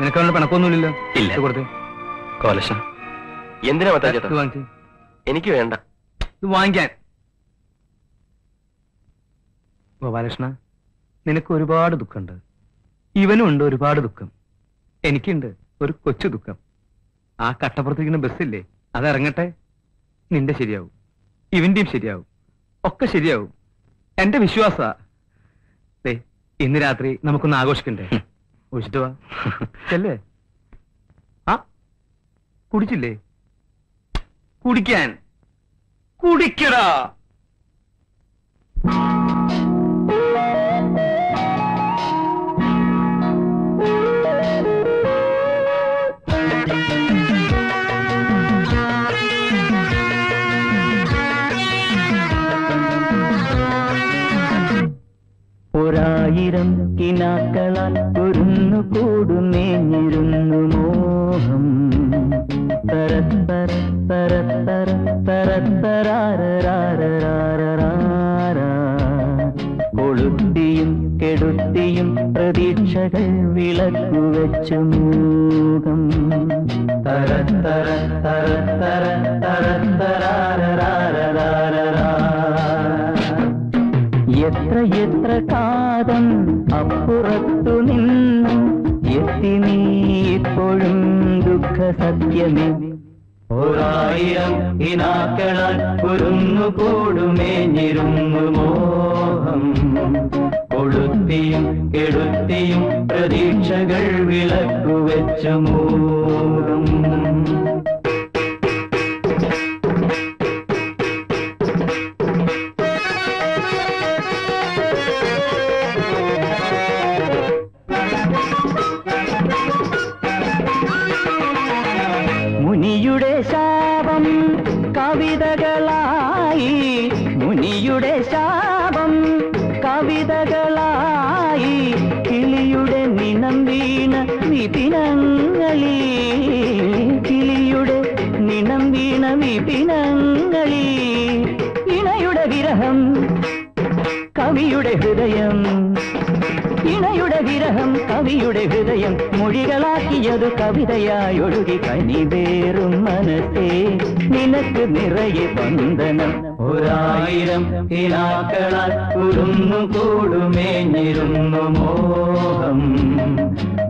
നിനക്ക് അവളുടെ പിണക്കൊന്നുമില്ലല്ലോ ഇല്ല. കൊടുത്തേ. കോലശ എന്തിനാ എനിക്ക് വേണ്ട. ഇത് വാങ്ങിക്കാൻ. ഗോപാലകൃഷ്ണ നിനക്ക് ഒരുപാട് ദുഃഖമുണ്ട്. ഇവനും ഉണ്ട് ഒരുപാട് ദുഃഖം. എനിക്കുണ്ട് ഒരു കൊച്ചു ദുഃഖം. ആ കട്ടപ്പുറത്തിരിക്കുന്ന ബസ്സില്ലേ അതിറങ്ങട്ടെ. നിന്റെ ശരിയാവും. ഇവന്റെയും ശരിയാവും. ഒക്കെ ശരിയാവും. എന്റെ വിശ്വാസ. ഇന്ന് രാത്രി നമുക്കൊന്ന് ആഘോഷിക്കണ്ടേ? ഒഴിച്ചിട്ട് വാ. ചെല്ലേ? ആ കുടിച്ചില്ലേ? കുടിക്കാൻ. കുടിക്കടാ. ഒരായിരം കിനാക്കളാൽ കുരുന്നു കൂടുന്നേഞ്ഞിരുന്നു മോഹം തരത്തര തരത്തര തരത്തരാരരാരരാരരാരാ. കൊളുത്തിയും കെടുത്തിയും പ്രതീക്ഷകൾ വിളക്കുവെച്ചു മോഹം തരത്തര സത്യമേ. ഒരായിരം ഇനാക്കളാൽ കുരുന്നു കൂടുമേഞ്ഞിരുന്നു മോഹം. കൊളുത്തിയും കെടുത്തിയും പ്രതീക്ഷകൾ വിളക്കുവെച്ചു മൂകം കവിതയായി ഒഴുകി കനിവേറും മനസ്സേ. നിനക്ക് നിറയെ വന്ദനം. ഒരായിരം കിലാക്കളാൽ കുറുന്നു കൂടുമേ കൂടുമേഞ്ഞിരുന്നു മോഹം.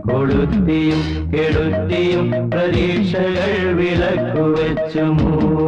കൊളുത്തിയും കെടുത്തിയും പ്രതീക്ഷകൾ വിളക്കുവെച്ചു മൂകം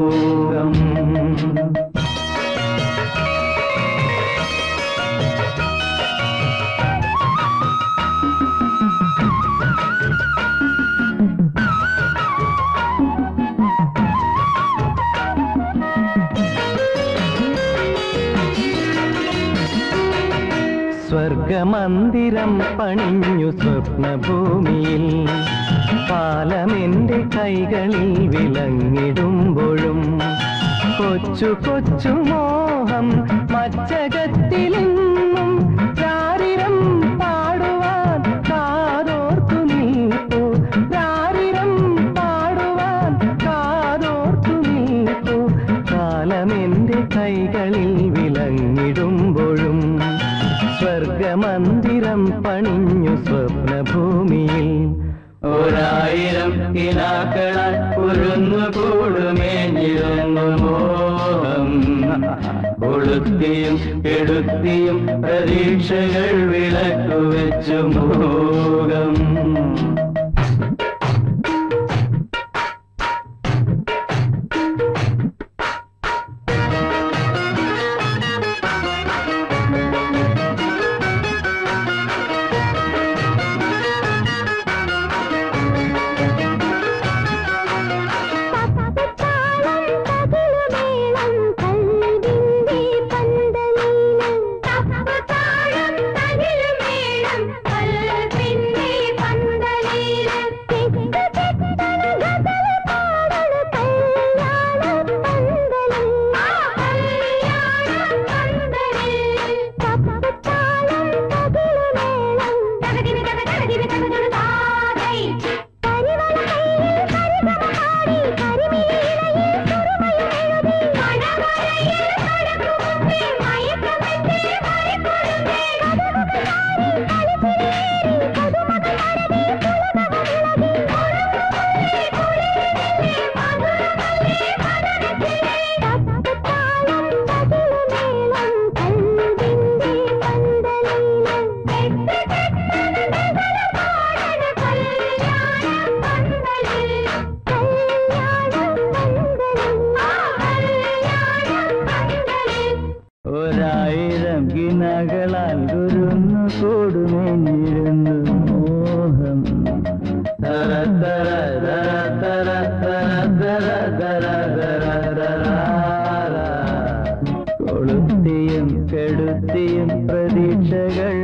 പ്രതീക്ഷകൾ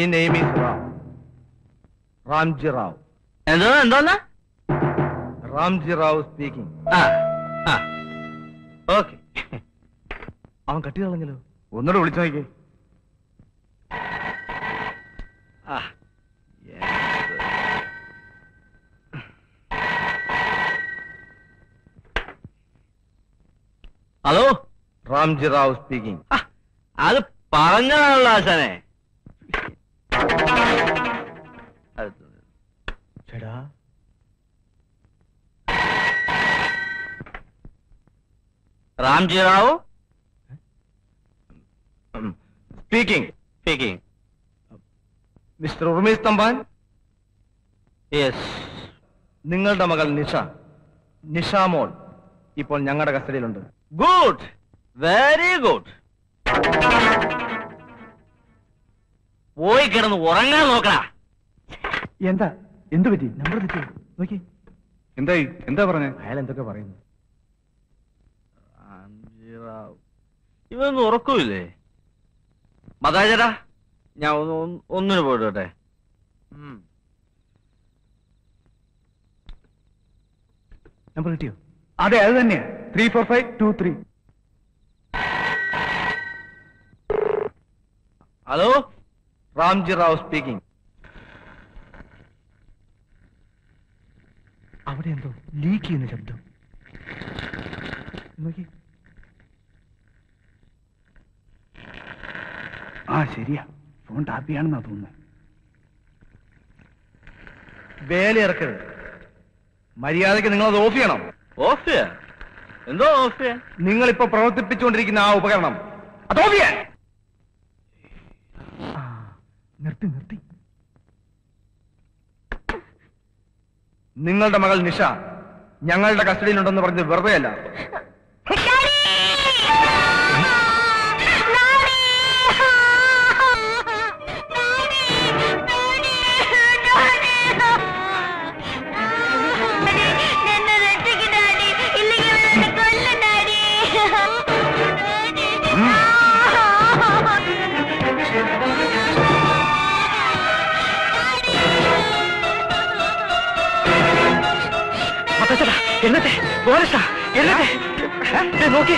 my name is Ram Ramji Rao എന്തോ എന്തോന്നാ? റാംജി റാവു സ്പീക്കിംഗ് ഓക്കെ അവൻ കട്ടി കളഞ്ഞല്ലോ ഒന്നുകൂടെ വിളിച്ചു നോക്കി ഹലോ റാംജി റാവു സ്പീക്കിംഗ് അത് പറഞ്ഞതാണല്ലോ ആശാനെ. ചേടാ Ramji Rao speaking. Speaking. Mister Urmesh Thampan? Yes. നിങ്ങളുടെ മകൾ നിഷ. നിഷ മോൾ ഇപ്പോൾ ഞങ്ങളുടെ കസ്റ്റഡിയിലുണ്ട്. ഗുഡ്. Very good. പോയി കിടന്ന് ഉറങ്ങാൻ നോക്കണ എന്താ? എന്ത് പറ്റി? നമ്പർ തെറ്റി. നോക്കി. എന്തായി? എന്താ പറഞ്ഞേ? അയാൾ എന്തൊക്കെ പറയുന്നു? ഞാൻ ഒന്ന് ഒന്ന് ഒന്നിന് പോയിട്ടെ നമ്പർ കിട്ടിയോ? അതെ അത് തന്നെയാ three four five two three. Hello? Ramji Rao speaking. അവിടെ എന്തോ ലീക്ക് ചെയ്യുന്ന ശബ്ദം. നോക്കി. ആ ശരിയാ. ഫോൺ ടാപ്പിയാണെന്നാ തോന്നുന്നു. വേല ഇറക്കരുത്. മര്യാദയ്ക്ക് നിങ്ങൾ അത് ഓഫ് ചെയ്യണം. ഓഫ് ചെയ്യാ എന്തോ ഓഫ് ചെയ്യാ നിങ്ങൾ ഇപ്പൊ പ്രവർത്തിപ്പിച്ചുകൊണ്ടിരിക്കുന്ന ആ ഉപകരണം. അത് ഓഫ് ചെയ്യാൻ! ആ, നിർത്തി നിർത്തി. നിങ്ങളുടെ മകൾ നിഷ ഞങ്ങളുടെ കസ്റ്റഡിയിലുണ്ടെന്ന് പറഞ്ഞത് വെറുതെ അല്ല എന്നിട്ട് എന്നത്തെ നോക്കി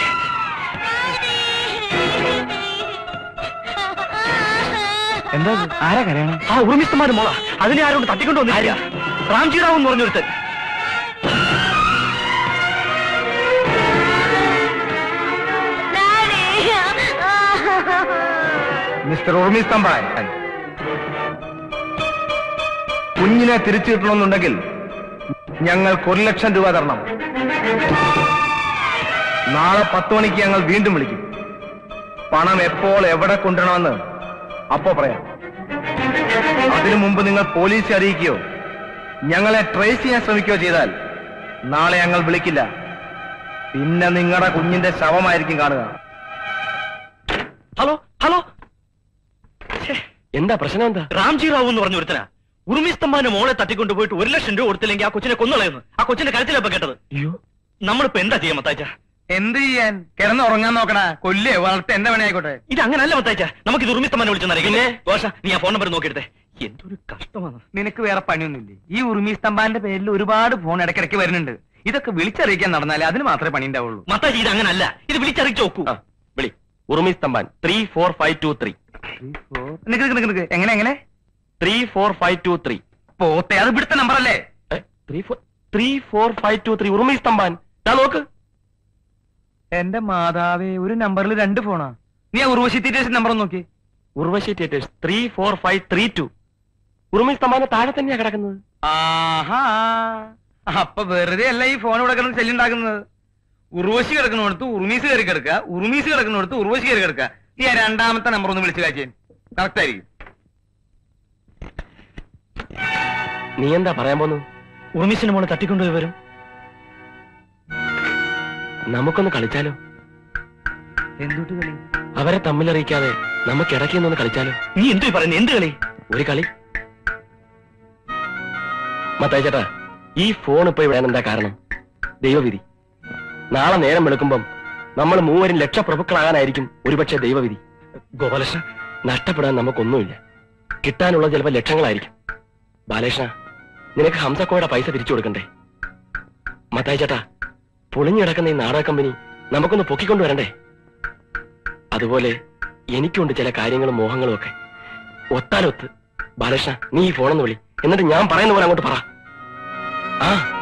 എന്താ ആരാ കരയണം? ആ ഉറുമിസ്തമാര് മോള. അതിനെ ആരോട് തട്ടിക്കൊണ്ടു വന്നില്ല റാംജി റാവു എന്ന് പറഞ്ഞൊരുത്തൻ. മിസ്റ്റർ ഉർമി സ്തംഭാൻ കുഞ്ഞിനെ തിരിച്ചു കിട്ടണമെന്നുണ്ടെങ്കിൽ ഞങ്ങൾക്ക് ഒരു ലക്ഷം രൂപ തരണം. നാളെ പത്ത് മണിക്ക് ഞങ്ങൾ വീണ്ടും വിളിക്കും. പണം എപ്പോൾ എവിടെ കൊണ്ടുവരണമെന്ന് അപ്പോ പറയാം. അതിനു മുമ്പ് നിങ്ങൾ പോലീസ് അറിയിക്കുകയോ ഞങ്ങളെ ട്രേസ് ചെയ്യാൻ ശ്രമിക്കുകയോ ചെയ്താൽ നാളെ ഞങ്ങൾ വിളിക്കില്ല. പിന്നെ നിങ്ങളുടെ കുഞ്ഞിന്റെ ശവമായിരിക്കും കാണുക. Hello hello. എന്താ പ്രശ്നം എന്താ? റാംജി റാവു എന്ന് പറഞ്ഞ ഒരുത്തനാ. ഉറുമിസ്തംഭാന്റെ മോളെ തട്ടിക്കൊണ്ടു പോയിട്ട് ഒരു ലക്ഷം രൂപ കൊടുത്തില്ലെങ്കിൽ ആ കൊച്ചിനെ കൊന്നുകളയുന്നു ആ കൊച്ചിന്റെ കരച്ചിലപ്പോ കേട്ടത്. അയ്യോ. നമ്മളിപ്പോ എന്താ ചെയ്യാൻ മത്താച്ച എന്ത് ചെയ്യാൻ? കിടന്ന് ഉറങ്ങാൻ നോക്കണ കൊല്ലേ വളർത്ത് എന്റെ പണിയായിക്കോട്ടെ. ഇത് അങ്ങനല്ല മത്താച്ച നമുക്ക് ഇത് ഉറുമിസ്തംഭാനെ വിളിച്ചെന്നറിയില്ലേ ദോശ നീ ആ ഫോൺ നമ്പർ നോക്കിയെടുത്തേ. എന്തൊരു കഷ്ടമാണ്. നിനക്ക് വേറെ പണിയൊന്നുമില്ലേ? ഈ ഉറുമിസ്തമ്പാന്റെ പേരിൽ ഒരുപാട് ഫോൺ ഇടയ്ക്കിടയ്ക്ക് വരുന്നുണ്ട്. ഇതൊക്കെ വിളിച്ചറിയിക്കാൻ നടന്നാലേ അതിന് മാത്രമേ പണി ഉണ്ടാവുള്ളൂ. മത്താജി ഇത് അങ്ങനല്ല. ഇത് വിളിച്ചറിയിച്ചു നോക്കൂ. വിളി. ഉറുമിസ്തമ്പാൻ three four five two three. എങ്ങനെ എങ്ങനെ? Three four five two three പോട്ടെ അത് ഇവിടുത്തെ നമ്പർ അല്ലേ? Three four three four five two three ഉറുമി സ്തംഭാൻ ഞാൻ നോക്ക്. എന്റെ മാതാവേ ഒരു നമ്പറിൽ രണ്ട് ഫോണാ നീ ആ ഉർവശി തീറ്റേഴ്സ് നമ്പർ നോക്കി. Urvashi theatres three four five three two Urumi തമ്പാന്റെ താഴെ തന്നെയാ കിടക്കുന്നത്. ആഹാ. അപ്പൊ വെറുതെ അല്ല ഈ ഫോൺ ഇവിടെ കിടന്ന് ചെല്ലുണ്ടാക്കുന്നത് ഉർവശി കിടക്കുന്നിടത്ത് ഉറുമീസ് കയറി കിടക്കുക ഉറുമീസ് കിടക്കുന്നിടത്ത് ഉർവശി കയറി കിടക്കുക. നീ ആ രണ്ടാമത്തെ നമ്പർ ഒന്ന് വിളിച്ചു കാച്ചേൻ കറക്റ്റ് ആയിരിക്കും. നീ എന്താ പറയാൻ പോന്നു? ഉറുമീസിന്റെ മോളെ തട്ടിക്കൊണ്ടുപോയി വരും. നമുക്കൊന്ന് കളിച്ചാലോ? എന്തുട്ട് കളി? അവരെ തമ്മിലറിയിക്കാതെ നമുക്ക് ഇടയ്ക്ക് നിന്ന് കളിച്ചാലോ? നീ എന്തു പറയുന്നു? എന്ത് കളി? ഒരു കളി. മത്തായി ചേട്ടാ ഈ ഫോൺ ഇപ്പൊ ഇവിടെ എന്താ കാരണം? ദൈവവിധി. നാളെ നേരം വെളുക്കുമ്പം നമ്മൾ മൂവരും ലക്ഷപ്രഭുക്കളാകാനായിരിക്കും ഒരുപക്ഷെ ദൈവവിധി. ഗോപാലകൃഷ്ണ. നഷ്ടപ്പെടാൻ നമുക്കൊന്നുമില്ല. കിട്ടാനുള്ള ചിലപ്പോൾ ലക്ഷങ്ങളായിരിക്കും. ബാലകൃഷ്ണ നിനക്ക് ഹംസക്കോയുടെ പൈസ തിരിച്ചു കൊടുക്കണ്ടേ? മത്തായി ചേട്ടാ പൊളിഞ്ഞിടക്കുന്ന ഈ നാടക കമ്പനി നമുക്കൊന്ന് പൊക്കിക്കൊണ്ടുവരണ്ടേ അതുപോലെ എനിക്കുണ്ട് ചില കാര്യങ്ങളും മോഹങ്ങളും ഒക്കെ. ഒത്താലൊത്ത്. ബാലകൃഷ്ണ നീ ഈ ഫോണെന്ന് വിളി. എന്നിട്ട് ഞാൻ പറയുന്ന പോലെ അങ്ങോട്ട് പറ. ആ.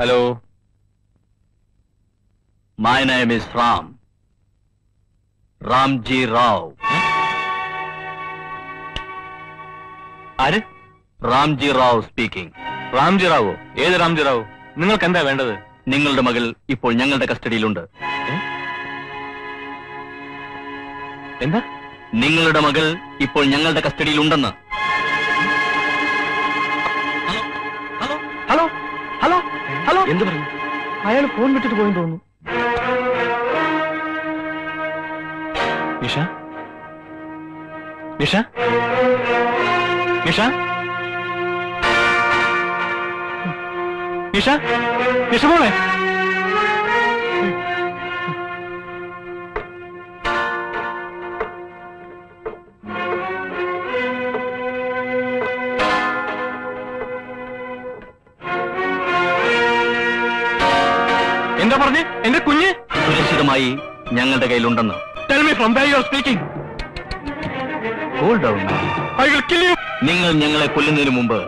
Hello. My name is Ram Ramji Rao ആര്? റാംജി റാവ് സ്പീക്കിംഗ് റാംജി റാവോ ഏത് റാംജി റാവു നിങ്ങൾക്ക് എന്താ വേണ്ടത്? നിങ്ങളുടെ മകൾ ഇപ്പോൾ ഞങ്ങളുടെ കസ്റ്റഡിയിലുണ്ട്. എന്താ? നിങ്ങളുടെ മകൾ ഇപ്പോൾ ഞങ്ങളുടെ കസ്റ്റഡിയിലുണ്ടെന്ന്. ഹലോ? ഹലോ? ഹലോ? എന്ത് പറഞ്ഞു അയാൾ ഫോൺ വിട്ടിട്ട് പോയെന്ന് തോന്നുന്നു. നിഷ? നിഷ? നിഷ? നിഷ? നിഷ മോളെ? എന്താ പറഞ്ഞ്? എന്റെ കുഞ്ഞ്? സുരക്ഷിതമായി ഞങ്ങളുടെ കയ്യിലുണ്ടെന്ന്. Tell me from where you are speaking. Cool down I will kill you നിങ്ങൾ ഞങ്ങളെ കൊല്ലുന്നതിന് മുമ്പ്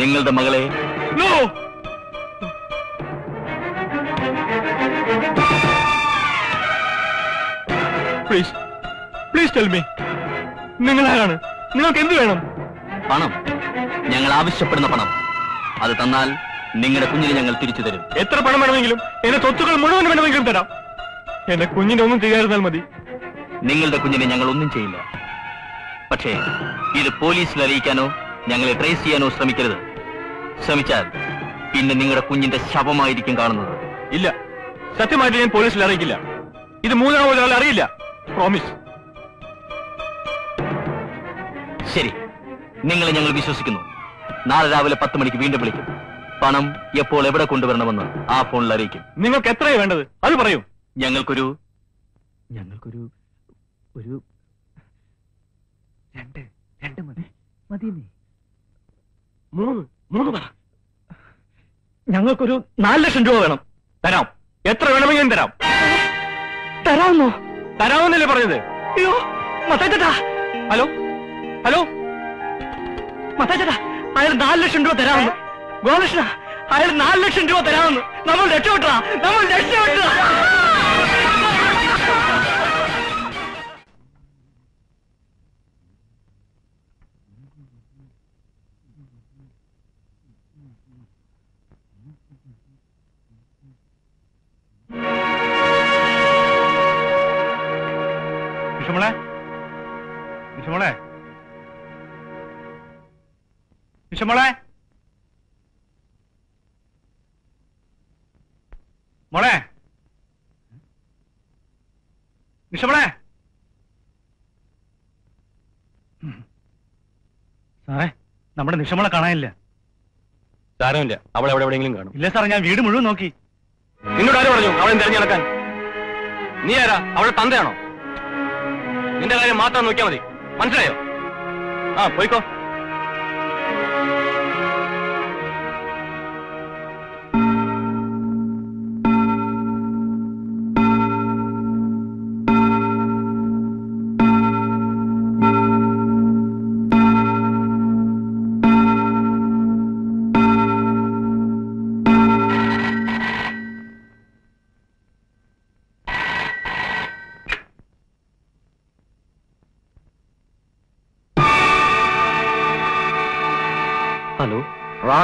നിങ്ങളുടെ മകളെ no please please tell me നിങ്ങൾ ആരാണ്? നിങ്ങൾക്ക് എന്ത് വേണം? പണം. ഞങ്ങൾ ആവശ്യപ്പെടുന്ന പണം. അത് തന്നാൽ നിങ്ങളുടെ കുഞ്ഞിനെ ഞങ്ങൾ തിരിച്ചു തരും. എത്ര പണം വേണമെങ്കിലും എന്റെ സ്വത്തുക്കൾ മുഴുവൻ വേണമെങ്കിലും തരാം. എന്റെ കുഞ്ഞിനെ ഒന്നും ചെയ്യാതിരുന്നാൽ മതി. നിങ്ങളുടെ കുഞ്ഞിനെ ഞങ്ങൾ ഒന്നും ചെയ്യില്ല. പക്ഷേ ഇത് പോലീസിൽ അറിയിക്കാനോ ഞങ്ങളെ ട്രേസ് ചെയ്യാനോ ശ്രമിക്കരുത്. ശ്രമിച്ചാൽ പിന്നെ നിങ്ങളുടെ കുഞ്ഞിന്റെ ശവമായിരിക്കും കാണുന്നത്. ഇല്ല. സത്യമായിട്ട് ഞാൻ പോലീസിൽ അറിയിക്കില്ല. ഇത് മൂന്നാമത് ഒരാൾ അറിയില്ല. പ്രോമിസ് ശരി. നിങ്ങളെ ഞങ്ങൾ വിശ്വസിക്കുന്നു. നാളെ രാവിലെ പത്ത് മണിക്ക് വീണ്ടും വിളിക്കും. പണം എപ്പോൾ എവിടെ കൊണ്ടുവരണമെന്ന് ആ ഫോണിൽ അറിയിക്കും. നിങ്ങൾക്ക് എത്രയാണ് വേണ്ടത്? അത് പറയൂ. ഞങ്ങൾക്കൊരു ഞങ്ങൾക്കൊരു ഒരു രണ്ട് രണ്ട് മതി. മതിയെന്നേ മൂന്ന് മൂന്ന് പറ ഞങ്ങൾക്കൊരു നാല് ലക്ഷം രൂപ വേണം. തരാം. എത്ര വേണമെങ്കിലും തരാം. തരാമെന്നോ തരാമെന്നല്ലേ പറഞ്ഞത്? അയ്യോ മത്താച്ചേട്ടാ ഹലോ? ഹലോ? മത്താച്ചേട്ടാ അയാൾ നാല് ലക്ഷം രൂപ തരാമെന്ന്. ഗോകൃഷ്ണ അയാൾ നാല് ലക്ഷം രൂപ തരാമെന്ന്. നമ്മൾ രക്ഷപ്പെട്ടാ നമ്മൾ രക്ഷപ്പെട്ടാ. വിഷമോളെ വിഷമോളെ വിഷമോളെ മോളെ വിഷമോളെ സാറേ നമ്മുടെ നിഷമളെ കാണാനില്ല. സാരമില്ല. അവൾ എവിടെ എവിടെയെങ്കിലും കാണും. ഇല്ല സാറേ ഞാൻ വീട് മുഴുവൻ നോക്കി. നിന്നോട് ആര് പറഞ്ഞു അവളെ തിരഞ്ഞു നടക്കാൻ? നീ ആരാ? അവളെ തന്തയാണോ? നിന്റെ കാര്യം മാത്രം നോക്കിയാൽ മതി. മനസ്സിലായോ? ആ പോയിക്കോ.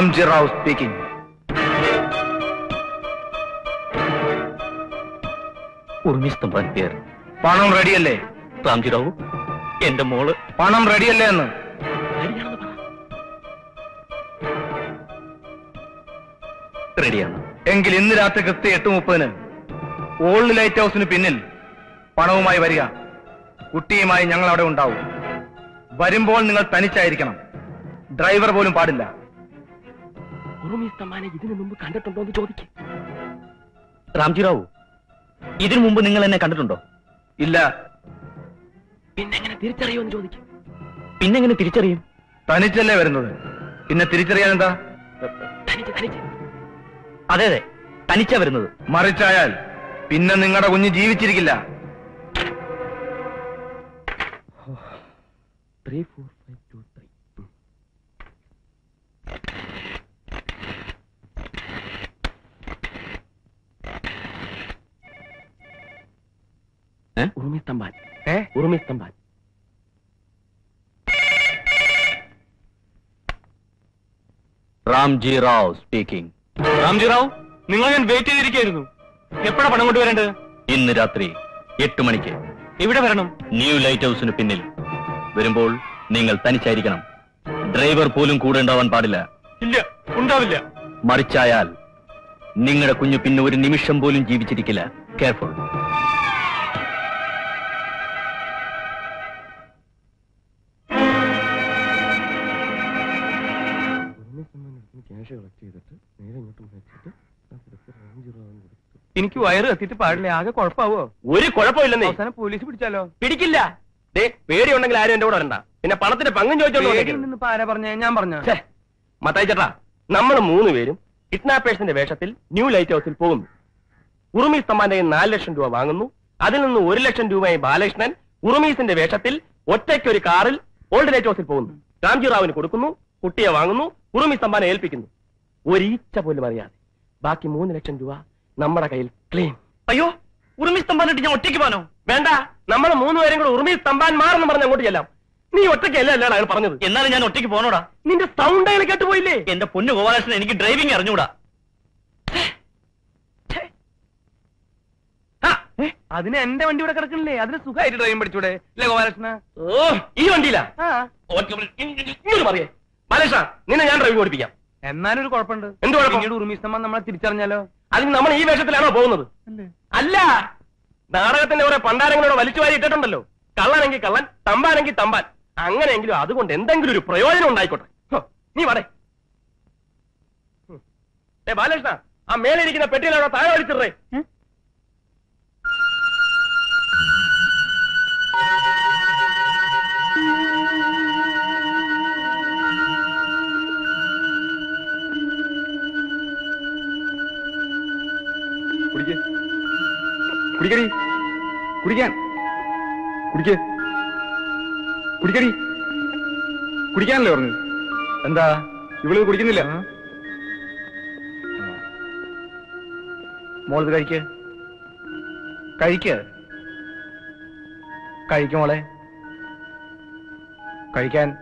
റാംജി റാവു സ്പീക്കിംഗ് ഉർമിസ്തംബാൻ പേർ. പണം റെഡിയല്ലേ? റാംജി റാവു എന്റെ മോൾ. പണം റെഡിയല്ലേ എന്ന്? റെഡിയാണ്. എങ്കിൽ ഇന്ന് രാത്രി കൃത്യ എട്ട് മുപ്പതിന് ഓൾഡ് ലൈറ്റ് ഹൗസിന് പിന്നിൽ പണവുമായി വരിക. കുട്ടിയുമായി ഞങ്ങൾ അവിടെ ഉണ്ടാവും. വരുമ്പോൾ നിങ്ങൾ തനിച്ചായിരിക്കണം. ഡ്രൈവർ പോലും പാടില്ല. ഇതിനു മുമ്പ് കണ്ടിട്ടുണ്ടോ എന്ന് ചോദിക്കും. റാംജിറാവു ഇതിനു മുമ്പ് നിങ്ങൾ എന്നെ കണ്ടിട്ടുണ്ടോ? ഇല്ല. പിന്നെ എങ്ങനെ തിരിച്ചറിയുമെന്ന് ചോദിക്കും. പിന്നെങ്ങനെ തിരിച്ചറിയും? തനിച്ചല്ലേ വരുന്നത്. പിന്നെ തിരിച്ചറിയാൻ എന്താ? തനിച്ച് തനിച്ച്. അതെ അതെ. തനിച്ചാ വരുന്നത്. മറിച്ചായാൽ പിന്നെ നിങ്ങളുടെ കുഞ്ഞ് ജീവിച്ചിരിക്കില്ല. Three four five two three ഏ? ഉറുമിസ്തംബാൻ ഏ? ഉറുമിസ്തംബാൻ റാംജി റാവ് സ്പീക്കിംഗ്. രാംജിറാവു നിങ്ങൾ ഞാൻ വെയിറ്റ് ചെയ്തിരിക്കുന്നു എപ്പോഴാ പണം കൊണ്ടുവരേണ്ടത് ഇന്ന് രാത്രി എട്ട് മണിക്ക്. എവിടെ വരണം? ന്യൂ ലൈറ്റ് ഹൗസിന് പിന്നിൽ. വരുമ്പോൾ നിങ്ങൾ തനിച്ചായിരിക്കണം. ഡ്രൈവർ പോലും കൂടെ ഉണ്ടാവാൻ പാടില്ല. ഇല്ല ഉണ്ടാവില്ല. മറിച്ചായാൽ നിങ്ങളുടെ കുഞ്ഞു പിന്നെ ഒരു നിമിഷം പോലും ജീവിച്ചിരിക്കില്ല. കെയർഫുൾ എനിക്ക് വയറ് കത്തിട്ട് പാടില്ല? ആകെ കുഴപ്പമാവോ ഒരു കുഴപ്പമില്ലെന്നേ. അവസാനം പോലീസ് പിടിച്ചാലോ? പിടിക്കില്ല. ദേ പേടിയുണ്ടെങ്കിൽ ആരും എന്റെ കൂടെ വരണ്ട. പിന്നെ പണത്തിന്റെ പങ്കും ആരാ പറഞ്ഞ? ഞാൻ പറഞ്ഞു? മത്തായി ചേട്ടാ നമ്മൾ മൂന്ന് പേരും കിഡ്നാപ്പേഴ്സിന്റെ വേഷത്തിൽ ന്യൂ ലൈറ്റ് ഹൗസിൽ പോകുന്നു. ഉറുമി സ്തംഭാന്റെ നാല് ലക്ഷം രൂപ വാങ്ങുന്നു. അതിൽ നിന്ന് ഒരു ലക്ഷം രൂപയായി ബാലകൃഷ്ണൻ ഉറുമീസിന്റെ വേഷത്തിൽ ഒറ്റയ്ക്ക് ഒരു കാറിൽ ഓൾഡ് ലൈറ്റ് ഹൗസിൽ പോകുന്നു. രാംജി റാവുവിന് കൊടുക്കുന്നു കുട്ടിയെ വാങ്ങുന്നു ഉറുമി സ്തംഭാനെ ഏൽപ്പിക്കുന്നു. ഒരീച്ച പോലും അറിയാതെ. ബാക്കി മൂന്ന് ലക്ഷം രൂപ നമ്മുടെ കയ്യിൽ ക്ലീൻ. അയ്യോ ഉറുമി സ്തംഭാനിട്ട് ഞാൻ ഒറ്റയ്ക്ക് പോകാനോ? വേണ്ട നമ്മൾ മൂന്നുപേരും കൂടെ ഉറുമി സ്തംഭാൻ മാറെന്ന് പറഞ്ഞ അങ്ങോട്ട് ചെല്ലാം. നീ ഒറ്റയ്ക്കല്ല അല്ലാണ് അയാൾ പറഞ്ഞത്? എന്നാലും ഞാൻ ഒറ്റയ്ക്ക് പോകണോടാ നിന്റെ സൗണ്ട് അയാൾ കേട്ടുപോയില്ലേ? എന്റെ പൊന്നു ഗോപാലകൃഷ്ണൻ എനിക്ക് ഡ്രൈവിംഗ് അറിഞ്ഞൂടാ. അതിന് എന്റെ വണ്ടി ഇവിടെ കിടക്കണില്ലേ? അതിന് സുഖമായിട്ട് ഡ്രൈവിംഗ് പഠിച്ചൂടെ? അല്ലേ ഗോപാലകൃഷ്ണ? ഓ ഈ വണ്ടിയിലാ? ആ. ഓക്കേ, ഇങ്ങോട്ട് പറയേ ബാലകൃഷ്ണ നിന്നെ ഞാൻ ഡ്രൈവിംഗ് പഠിപ്പിക്കാം എന്നാലും ഒരു കുഴപ്പമുണ്ട്. എന്ത് കുഴപ്പം? ഉറുമീസ്തമ്മ നമ്മളെ തിരിച്ചറിഞ്ഞാലോ? അതിന് നമ്മൾ ഈ വേഷത്തിലാണോ പോകുന്നത്? അല്ല? നാടകത്തിന്റെ കുറെ പണ്ടാരങ്ങളോട് വലിച്ചു വാരി ഇട്ടിട്ടുണ്ടല്ലോ. കള്ളനെങ്കിൽ കള്ളൻ തമ്പാനെങ്കിൽ തമ്പാൻ. അങ്ങനെയെങ്കിലും അതുകൊണ്ട് എന്തെങ്കിലും ഒരു പ്രയോജനം ഉണ്ടായിക്കോട്ടെ. നീ വടേ. ബാലകൃഷ്ണ ആ മേലെ ഇരിക്കുന്ന പെട്ടിയിലാണോ താഴെ വലിച്ചിടേ കുടിക്കടി. കുടിക്കാൻ. കുടിക്കേ. കുടിക്കടി. കുടിക്കാനല്ലേ പറഞ്ഞു? എന്താ? ഇവൾ കുടിക്കുന്നില്ല. മോളത് കഴിക്ക്. കഴിക്ക്. കഴിക്കും മോളെ. കഴിക്കാൻ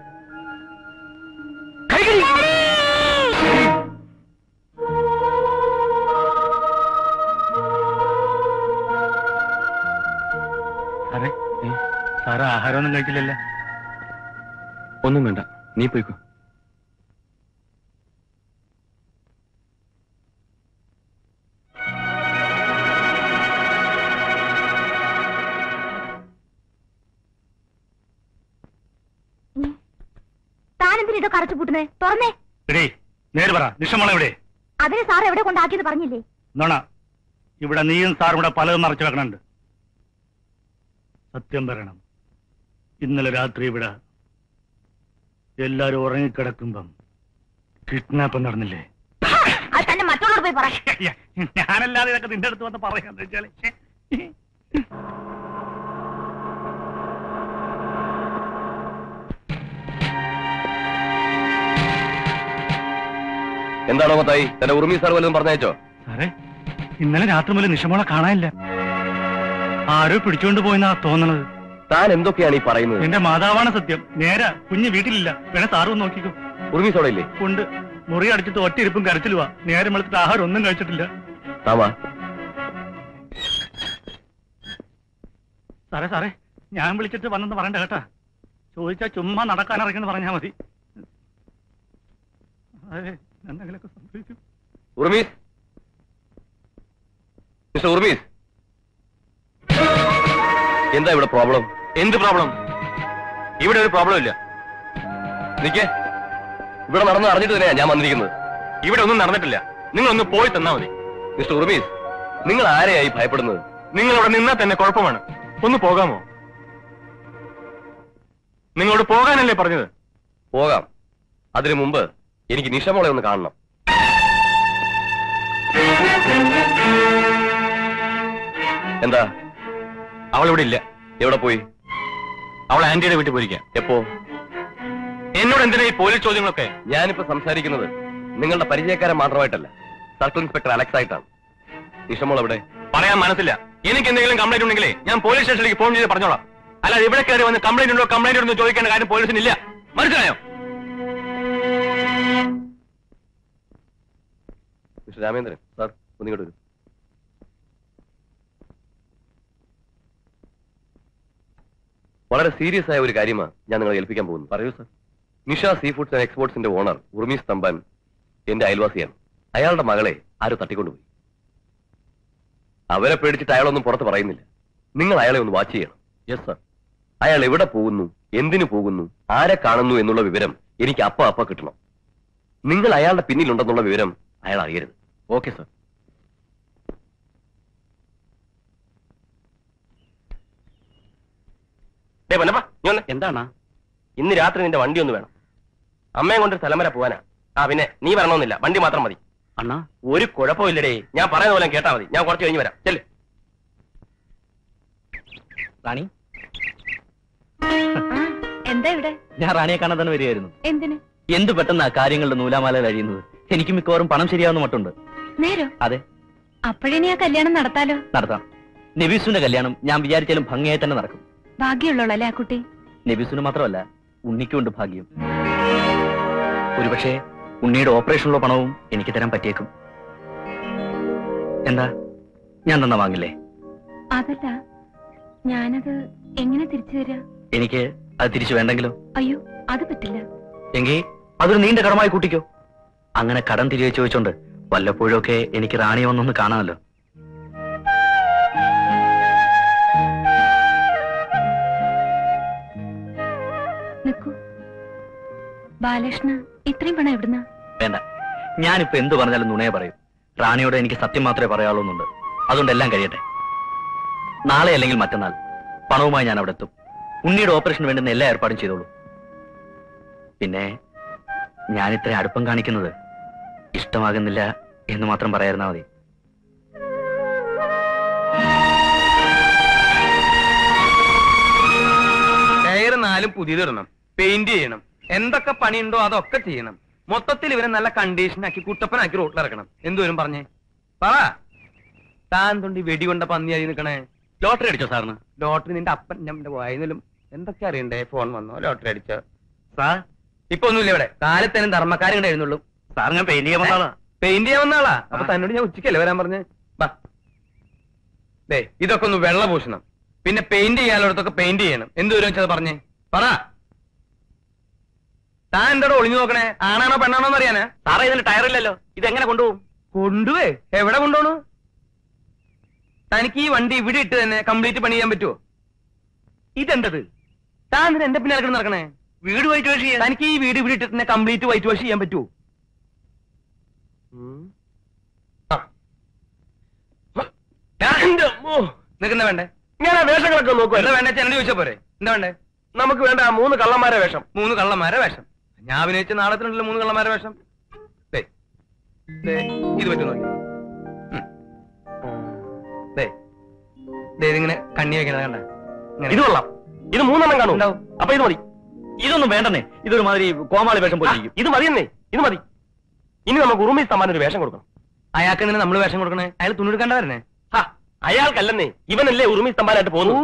ആഹാരമൊന്നും കഴിക്കില്ലല്ലോ. ഒന്നും വേണ്ട. നീ പോയിക്കോ. താനെന്തിനാ ഇതൊക്കെ അടച്ചു പൂട്ടുന്നേ? തുറന്നേ. എടീ നേര് പറ. ഇവിടെ അതിന് സാർ എവിടെ കൊണ്ടാക്കിയത് പറഞ്ഞില്ലേ? നോണ ഇവിടെ നീയും സാറും ഇവിടെ പലതും മറച്ചു വെക്കണുണ്ട്. സത്യം പറയണം. ഇന്നലെ രാത്രി ഇവിടെ. എല്ലാരും ഉറങ്ങിക്കിടക്കുമ്പം കിഡ്നാപ്പ് നടന്നില്ലേ? അത് തന്നെ മറ്റുള്ളവർ പോയി പറ. ഞാനല്ലാതെ ഇതൊക്കെ നിന്റെ അടുത്ത് വന്ന് പറയാന്ന് വെച്ചാൽ. എന്താണോ മത്തായി? തന്റെ ഉറുമി സാർ വല്ലതും പറഞ്ഞയച്ചോ? സാറേ ഇന്നലെ രാത്രി മുതൽ നിഷമോളെ കാണാനില്ല. ആരോ പിടിച്ചോണ്ട് പോയെന്നാ തോന്നണത്. താൻ എന്തൊക്കെയാണ് ഈ പറയുന്നത്? എന്റെ മാതാവാണ് സത്യം. നേരെ കുഞ്ഞ് വീട്ടിലില്ല. വേണേ സാറും നോക്കിക്കും. ഉറുമി സോളയില്ലേ ഉണ്ട്. മുറി അടിച്ചിട്ട് ഒറ്റയിരിപ്പും കരച്ചിലുവാ നേരം വെളുത്തിട്ട് ആഹാരം ഒന്നും കഴിച്ചിട്ടില്ല. താമാ സാറേ സാറേ ഞാൻ വിളിച്ചിട്ട് വന്നെന്ന് പറയണ്ട കേട്ടാ. ചോദിച്ചാ ചുമ്മാ നടക്കാൻ ഇറങ്ങിയെന്ന് പറഞ്ഞാ മതി. അതെ എന്തെങ്കിലുമൊക്കെ സംഭവിക്കും. ഉറുമീസ്? മിസ്റ്റർ ഉറുമീസ്? എന്താ ഇവിടെ പ്രോബ്ലം? എന്ത് പ്രോബ്ലം ഇവിടെ ഒരു പ്രോബ്ലം ഇല്ല. നിക്കേ. ഇവിടെ നടന്ന് അറിഞ്ഞിട്ട് തന്നെയാ ഞാൻ വന്നിരിക്കുന്നത്. ഇവിടെ ഒന്നും നടന്നിട്ടില്ല. നിങ്ങൾ ഒന്ന് പോയി തന്നാ മതി. മിസ്റ്റർ ഉർമീസ് നിങ്ങൾ ആരെയായി ഭയപ്പെടുന്നത്? നിങ്ങൾ ഇവിടെ നിന്നാൽ തന്നെ കുഴപ്പമാണ്. ഒന്ന് പോകാമോ? നിങ്ങളോട് പോകാനല്ലേ പറഞ്ഞത്? പോകാം. അതിനു മുമ്പ് എനിക്ക് നിഷമോളെ ഒന്ന് കാണണം. എന്താ? അവൾ ഇവിടെ ഇല്ല. എവിടെ പോയി? അവൾ ആന്റിയുടെ വീട്ടിൽ പോയിരിക്കാം. എപ്പോ? എന്നോട് എന്തിനാ ഈ പോലീസ് ചോദ്യങ്ങളൊക്കെ? ഞാനിപ്പോ സംസാരിക്കുന്നത് നിങ്ങളുടെ പരിചയക്കാരൻ മാത്രമായിട്ടല്ല സർക്കിൾ ഇൻസ്പെക്ടർ അലക്സ് ആയിട്ടാണ്. നിഷമോൾ എവിടെ പറയാൻ മനസ്സില്ല. എനിക്ക് എന്തെങ്കിലും കംപ്ലൈന്റ് ഉണ്ടെങ്കിലേ ഞാൻ പോലീസ് സ്റ്റേഷനിലേക്ക് ഫോൺ ചെയ്ത് പറഞ്ഞോളാം. അല്ല ഇവിടെ കയറി വന്ന് കംപ്ലൈന്റ് ഉണ്ടോ കംപ്ലൈന്റ് ഉണ്ടോ ചോദിക്കേണ്ട കാര്യം പോലീസിനില്ല. മനസ്സിലായോ? മിസ്റ്റർ രാമേന്ദ്രൻ സാർ ഒന്നിങ്ങോട്ട് വരൂ. വളരെ സീരിയസ് ആയ ഒരു കാര്യമാണ് ഞാൻ നിങ്ങളെ ഏൽപ്പിക്കാൻ പോകുന്നു പറയൂ sir Nisha sea foods and എക്സ്പോർട്സിന്റെ owner ഉർമീസ് Thampan എന്റെ അയൽവാസിയാണ്. അയാളുടെ മകളെ ആരോ തട്ടിക്കൊണ്ടുപോയി. അവരെ പേടിച്ചിട്ട് അയാളൊന്നും പുറത്ത് പറയുന്നില്ല. നിങ്ങൾ അയാളെ ഒന്ന് വാച്ച് ചെയ്യണം. യെസ് സർ അയാൾ എവിടെ പോകുന്നു എന്തിനു പോകുന്നു ആരെ കാണുന്നു എന്നുള്ള വിവരം എനിക്ക് അപ്പ അപ്പ കിട്ടണം. നിങ്ങൾ അയാളുടെ പിന്നിലുണ്ടെന്നുള്ള വിവരം അയാൾ അറിയരുത്. ഓക്കെ സർ ഡേ പൊന്നപ്പാ നീ ഒന്ന് എന്താണ്? ഇന്ന് രാത്രി നിന്റെ വണ്ടി ഒന്ന് വേണം. അമ്മയും കൊണ്ട് സ്ഥലം വരെ പോവാനാ. ആ പിന്നെ നീ വരണമെന്നില്ല. വണ്ടി മാത്രം മതി. അണ്ണാ. ഒരു കുഴപ്പമില്ലടേ. ഞാൻ പറയുന്ന പോലെ കേട്ടാ മതി. ഞാൻ കുറച്ച് കഴിഞ്ഞ് വരാം. ചെല്ല്. റാണി? ആ, എന്താ ഇവിടെ? ഞാൻ റാണിയെ കാണാൻ തന്നെ വരികയായിരുന്നു. എന്തിന്? എന്ത് പെട്ടെന്നാ കാര്യങ്ങളുടെ നൂലാമാലയിൽ അഴിയുന്നത്? എനിക്ക് മിക്കവാറും പണം ശരിയാവുന്ന മട്ടുണ്ട്. നേരോ? അതെ. അപ്പോഴേ ആ കല്യാണം നടത്താലോ? നടത്താം. നബീസുവിന്റെ കല്യാണം ഞാൻ വിചാരിച്ചാലും ഭംഗിയായി തന്നെ നടക്കും. ഭാഗ്യമുള്ളോളല്ലേ ആ കുട്ടി? നബീസുവിന് മാത്രമല്ല ഉണ്ണിക്കുണ്ട് ഭാഗ്യം. ഒരുപക്ഷെ ഉണ്ണിയുടെ ഓപ്പറേഷനുള്ള പണവും എനിക്ക് തരാൻ പറ്റിയേക്കും. എന്താ? ഞാൻ തന്ന വാങ്ങില്ലേ? അതല്ല ഞാനത് എങ്ങനെ തിരിച്ചു തരാ? എനിക്ക് അത് തിരിച്ചു വേണ്ടെങ്കിലോ? അയ്യോ അത് പറ്റില്ല. എങ്കിൽ അതൊരു നീണ്ട കടമായി കൂട്ടിക്കോ. അങ്ങനെ കടം തിരികെ ചോദിച്ചോണ്ട് വല്ലപ്പോഴൊക്കെ എനിക്ക് റാണിയെ ഒന്നൊന്ന് കാണാമല്ലോ. നിക്കൂ ബാലകൃഷ്ണ ഇത്രയും പണം എവിടുന്ന? വേണ്ട. ഞാനിപ്പോ എന്ത് പറഞ്ഞാലും നുണയെ പറയും. റാണിയോട് എനിക്ക് സത്യം മാത്രമേ പറയാവുന്നുണ്ട് അതുകൊണ്ട് എല്ലാം കഴിയട്ടെ. നാളെ അല്ലെങ്കിൽ മറ്റന്നാൾ പണവുമായി ഞാൻ അവിടെ എത്തും. ഉണ്ണിയുടെ ഓപ്പറേഷന് വേണ്ടുന്ന എല്ലാ ഏർപ്പാടും ചെയ്തോളൂ. പിന്നെ ഞാൻ ഇത്ര അടുപ്പം കാണിക്കുന്നത് ഇഷ്ടമാകുന്നില്ല എന്ന് മാത്രം പറയായിരുന്നാ മതി. ടയർ നാലും പുതിയതിടണം. പെയിന്റ് ചെയ്യണം. എന്തൊക്കെ പണിയുണ്ടോ അതൊക്കെ ചെയ്യണം. മൊത്തത്തിൽ ഇവരെ നല്ല കണ്ടീഷൻ കണ്ടീഷനാക്കി കുട്ടപ്പനാക്കി റോട്ടിലിറക്കണം എന്തുവരും പറഞ്ഞേ? പറ. താൻ തൊണ്ടി വെടി കൊണ്ട പന്നിയായി നിൽക്കണേ? ലോട്ടറി അടിച്ചോ സാറിന്? ലോട്ടറി നിന്റെ അപ്പൻ നമ്മുടെ വായനലും എന്തൊക്കെ അറിയണ്ടേ? ഫോൺ വന്നോ? ലോട്ടറി അടിച്ചോ? സാർ ഇപ്പൊ ഒന്നുമില്ല ഇവിടെ. കാലത്തേനും ധർമ്മക്കാരും കൂടെ എഴുന്നുള്ളൂ. സാർ ഞാൻ പെയിന്റ് ചെയ്യാൻ വന്നാളാ പെയിന്റ് ചെയ്യാൻ വന്നാളാ അപ്പൊ തന്നോട് ഞാൻ ഉച്ചക്കല്ലേ വരാൻ പറഞ്ഞ്? ദേ ഇതൊക്കെ ഒന്ന് വെള്ള പൂശണം പിന്നെ പെയിന്റ് ചെയ്യാനുള്ളടത്തൊക്കെ പെയിന്റ് ചെയ്യണം. എന്ത് വരും വെച്ചത് പറഞ്ഞേ? പറ. താൻ എന്താടോ ഒളിഞ്ഞു നോക്കണേ? ആണാണോ പെണ്ണാണോ എന്ന് അറിയാനാ സാറേ ഇതിന് ടയറില്ലല്ലോ. എങ്ങനെ കൊണ്ടുപോകും? കൊണ്ടുപോയി എവിടെ കൊണ്ടുപോണു തനിക്ക് ഈ വണ്ടി ഇവിടെ ഇട്ട് തന്നെ കംപ്ലീറ്റ് പണി ചെയ്യാൻ പറ്റുമോ ഇതെന്തത്? താൻ ഇതിന് എന്റെ പിന്നാലെ കിടന്ന് നടക്കണേ? വീട് വൈറ്റ് വാഷ് ചെയ്യാൻ. തനിക്ക് ഈ വീട് ഇവിടെ ഇട്ട് തന്നെ കംപ്ലീറ്റ് വൈറ്റ് വാഷ് ചെയ്യാൻ പറ്റുമോ നിൽക്കുന്ന വേണ്ടേ? ഞാൻ ആ വേഷങ്ങളൊക്കെ എന്താ വേണ്ട? വേണ്ടേ ചെന്നോട് ചോദിച്ചാ പോരെ. എന്താ വേണ്ടേ? നമുക്ക് വേണ്ട ആ മൂന്ന് കള്ളന്മാരെ വേഷം. മൂന്ന് കള്ളന്മാരെ വേഷം. ഞാൻ അഭിനയിച്ച നാളത്തിനുണ്ടല്ലോ മൂന്ന് കള്ളന്മാരെ വേഷം. ഇത് പറ്റും നോക്കി. ഇതിങ്ങനെ കണ്ണി വെക്കണത് കണ്ട. ഇത് കൊള്ളാം. ഇത് മൂന്നെണ്ണം കാണും. അപ്പൊ ഇത് മതി. ഇതൊന്നും വേണ്ടെന്നേ. ഇതൊരു മാതിരി കോമാളി വേഷം പോലെ ഇത് മതിയെന്നേ. ഇത് മതി. ഇനി നമുക്ക് ഉറുമി സമ്മാനം ഒരു വേഷം കൊടുക്കണം. അയാൾക്ക് എന്തിനാ നമ്മൾ വേഷം കൊടുക്കണേ? അയാൾ തുണി എടുക്കണ്ട വരണേ ഹാ, അയാൾക്കല്ലെന്നേ. ഇവനല്ലേ ഉറുമി സ്തംഭാനായിട്ട് ഓ പോകുന്നു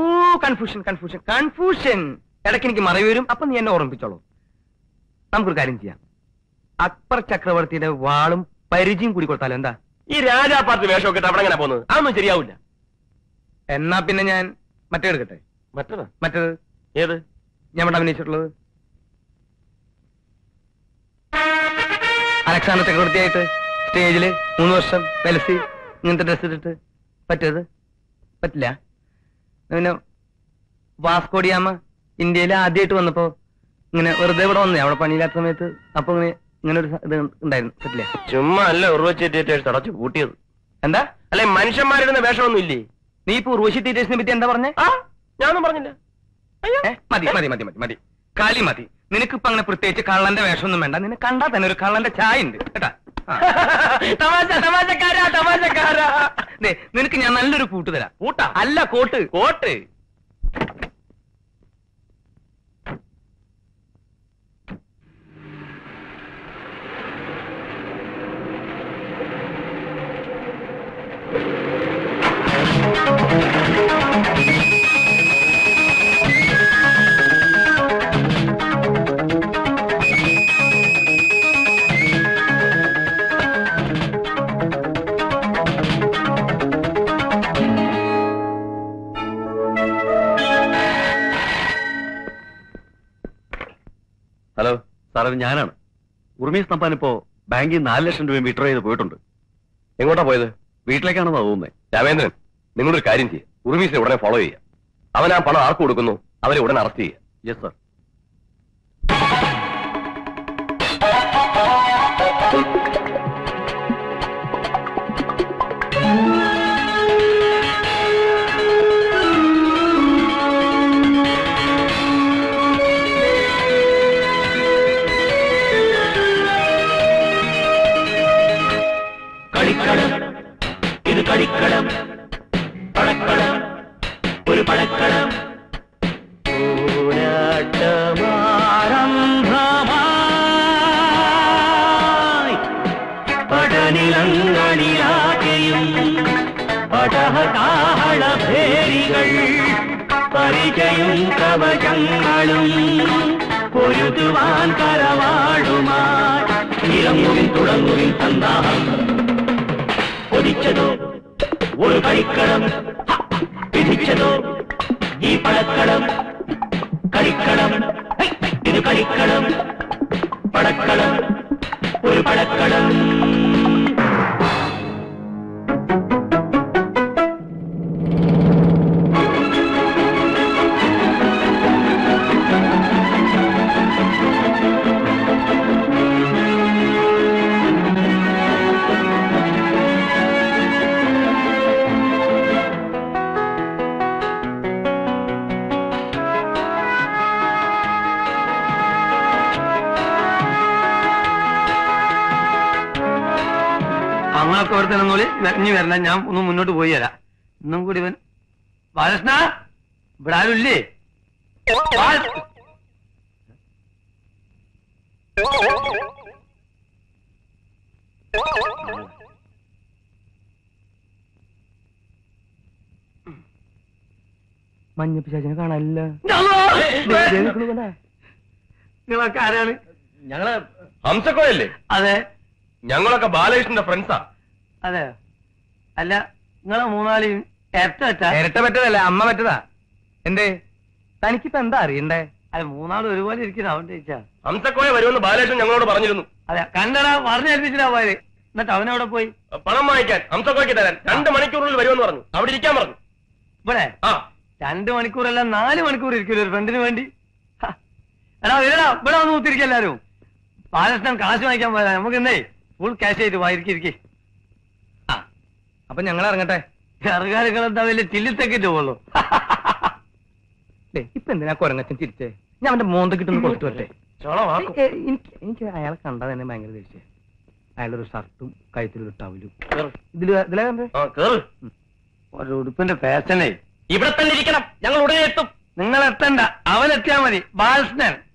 കൺഫ്യൂഷൻ കൺഫ്യൂഷൻ കൺഫ്യൂഷൻ ഇടയ്ക്ക് എനിക്ക് മറവി വരും. അപ്പൊ നീ എന്നെ ഓർമ്മിപ്പിച്ചോളൂ. നമുക്കൊരു കാര്യം ചെയ്യാം. അക്ബർ ചക്രവർത്തിയുടെ വാളും പരിചയം കൂടി കൊടുത്താലോ? എന്താ? ഈ രാജാ പാർട്ടി വേഷമൊക്കെ അവിടെ എങ്ങനെ പോകുന്നത്? അതൊന്നും ശരിയാവില്ല. എന്നാ പിന്നെ ഞാൻ മറ്റേ എടുക്കട്ടെ? മറ്റേത്? മറ്റേത്? ഏത്? ഞാൻ അഭിനയിച്ചിട്ടുള്ളത്. അലക്സാണ്ടർ ചക്രവർത്തിയായിട്ട് സ്റ്റേജിൽ മൂന്ന് വർഷം വെലസി ഇങ്ങനത്തെ ഡ്രസ് ഇട്ടിട്ട് പറ്റത് പറ്റില്ല. പിന്നെ വാസ്കോഡിയാമ ഇന്ത്യയിൽ ആദ്യമായിട്ട് വന്നപ്പോ ഇങ്ങനെ വെറുതെ ഇവിടെ വന്നേ. അവിടെ പണിയില്ലാത്ത സമയത്ത് അപ്പൊ ഇങ്ങനെ ഇങ്ങനെ ഒരു ഇത് ഉണ്ടായിരുന്നു. പറ്റില്ല ചുമ്മാ അല്ല ഉറവച്ചേറ്റ് അടച്ചു കൂട്ടിയത് എന്താ? അല്ലെ മനുഷ്യന്മാരിടുന്ന വേഷമൊന്നും ഇല്ലേ? നീ ഇപ്പൊ ഉർവശി ടീച്ചേഴ്സിനെ പറ്റി എന്താ പറഞ്ഞേ? ആ ഞാനൊന്നും പറഞ്ഞില്ല. ഏ, മതി മതി മതി മതി മതി. കളി മതി. നിനക്ക് ഇപ്പൊ അങ്ങനെ പ്രത്യേകിച്ച് കള്ളന്റെ വേഷമൊന്നും വേണ്ട. നിന്നെ കണ്ടാ തന്നെ ഒരു കള്ളന്റെ ചായ ഉണ്ട് കേട്ടാ? ആ. തമാശ തമാശക്കാരാ തമാശക്കാരാ. ദേ, നിനക്ക് ഞാൻ നല്ലൊരു കൂട്ട് തരാം. കൂട്ടാ? അല്ല കോട്ട്. കോട്ട്. സാർ അത് ഞാനാണ്. ഉർമീസ് തമ്പാൻ ഇപ്പോ ബാങ്കിൽ നാല് ലക്ഷം രൂപ വിഡ്രോ ചെയ്ത് പോയിട്ടുണ്ട്. എങ്ങോട്ടാ പോയത്? വീട്ടിലേക്കാണെന്നാ തോന്നുന്നത് രാമേന്ദ്രൻ നിങ്ങളൊരു കാര്യം ചെയ്യുക ഉർമീസിനെ ഉടനെ ഫോളോ ചെയ്യുക. അവൻ ആ പണം ആർക്ക് കൊടുക്കുന്നു? അവരെ ഉടനെ അറസ്റ്റ് ചെയ്യുക. യെസ് സാർ നിങ്ങളൊക്കെ ആരാണ്? ഞങ്ങൾ ഹംസക്കോയല്ലേ? അതെ. ഞങ്ങളൊക്കെ ബാലകൃഷ്ണന്റെ ഫ്രണ്ട്സാ അതെ. അല്ല നിങ്ങളെ മൂന്നാളിയും ഇരട്ട പറ്റതല്ലേ ഇരട്ട പറ്റതല്ല? അമ്മ പറ്റതാ? എന്തേ? തനിക്കിപ്പോ എന്താ അറിയണ്ടേ? അല്ല മൂന്നാളും ഒരുപോലെ ഇരിക്കുന്ന അവൻ ചോദിച്ചാ ഹംസക്കോയ വരുമെന്ന് ബാലകൃഷ്ണൻ ഞങ്ങളോട് പറഞ്ഞിരുന്നു. അതെ കണ്ടടാ പറഞ്ഞേൽപ്പിച്ചിട്ടാ പോയത്. എന്നിട്ട് അവനവിടെ പോയി? പണം വാങ്ങിക്കാൻ ഹംസക്കോയ്ക്ക് തരാൻ രണ്ട് മണിക്കൂറിൽ വരുമെന്ന് പറഞ്ഞു. അവിടെ ഇരിക്കാൻ പറഞ്ഞു. ഇവിടെ? ആ. രണ്ട് മണിക്കൂറല്ല നാല് മണിക്കൂർ ഇരിക്കില്ല ഒരു ഫ്രണ്ടിന് വേണ്ടി. എടാ ഇല്ലടാ ഇവിടെ വന്ന് കുത്തിരിക്കും എല്ലാരും. ബാലകൃഷ്ണൻ കാശ് വാങ്ങിക്കാൻ പോയതാ. നമുക്ക് ഇന്നേ ഫുൾ ക്യാഷ് ചെയ്ത് വായിരിക്കിരിക്കെ ആ അപ്പൊ ഞങ്ങൾ ഇറങ്ങട്ടെ? ചെറുകാലുകൾ എന്താ വലിയ ചില്ലിത്തെക്കിട്ട് പോകുള്ളൂ. ഇപ്പൊ എന്തിനാ കൊരങ്ങച്ചൻ ചിരിച്ചേ? ഞാൻ അവന്റെ മോന്ത കിട്ടുന്ന കൊടുത്തു വരട്ടെ. എനിക്ക് എനിക്ക് അയാളെ കണ്ടാൽ തന്നെ ഭയങ്കര തിരിച്ചേ അയാളൊരു ഷർട്ടും കഴുത്തിലൊരു ടവലും. ഇതിൽ ഇതിലെ ഒരു ഉടുപ്പിന്റെ ഫാഷനേ ഇവിടെ തന്നെ ഇരിക്കണം. ഞങ്ങൾ ഉടനെ എത്തും. നിങ്ങൾ എത്തണ്ട അവൻ എത്തിയാ മതി. ബാലകൃഷ്ണൻ ആ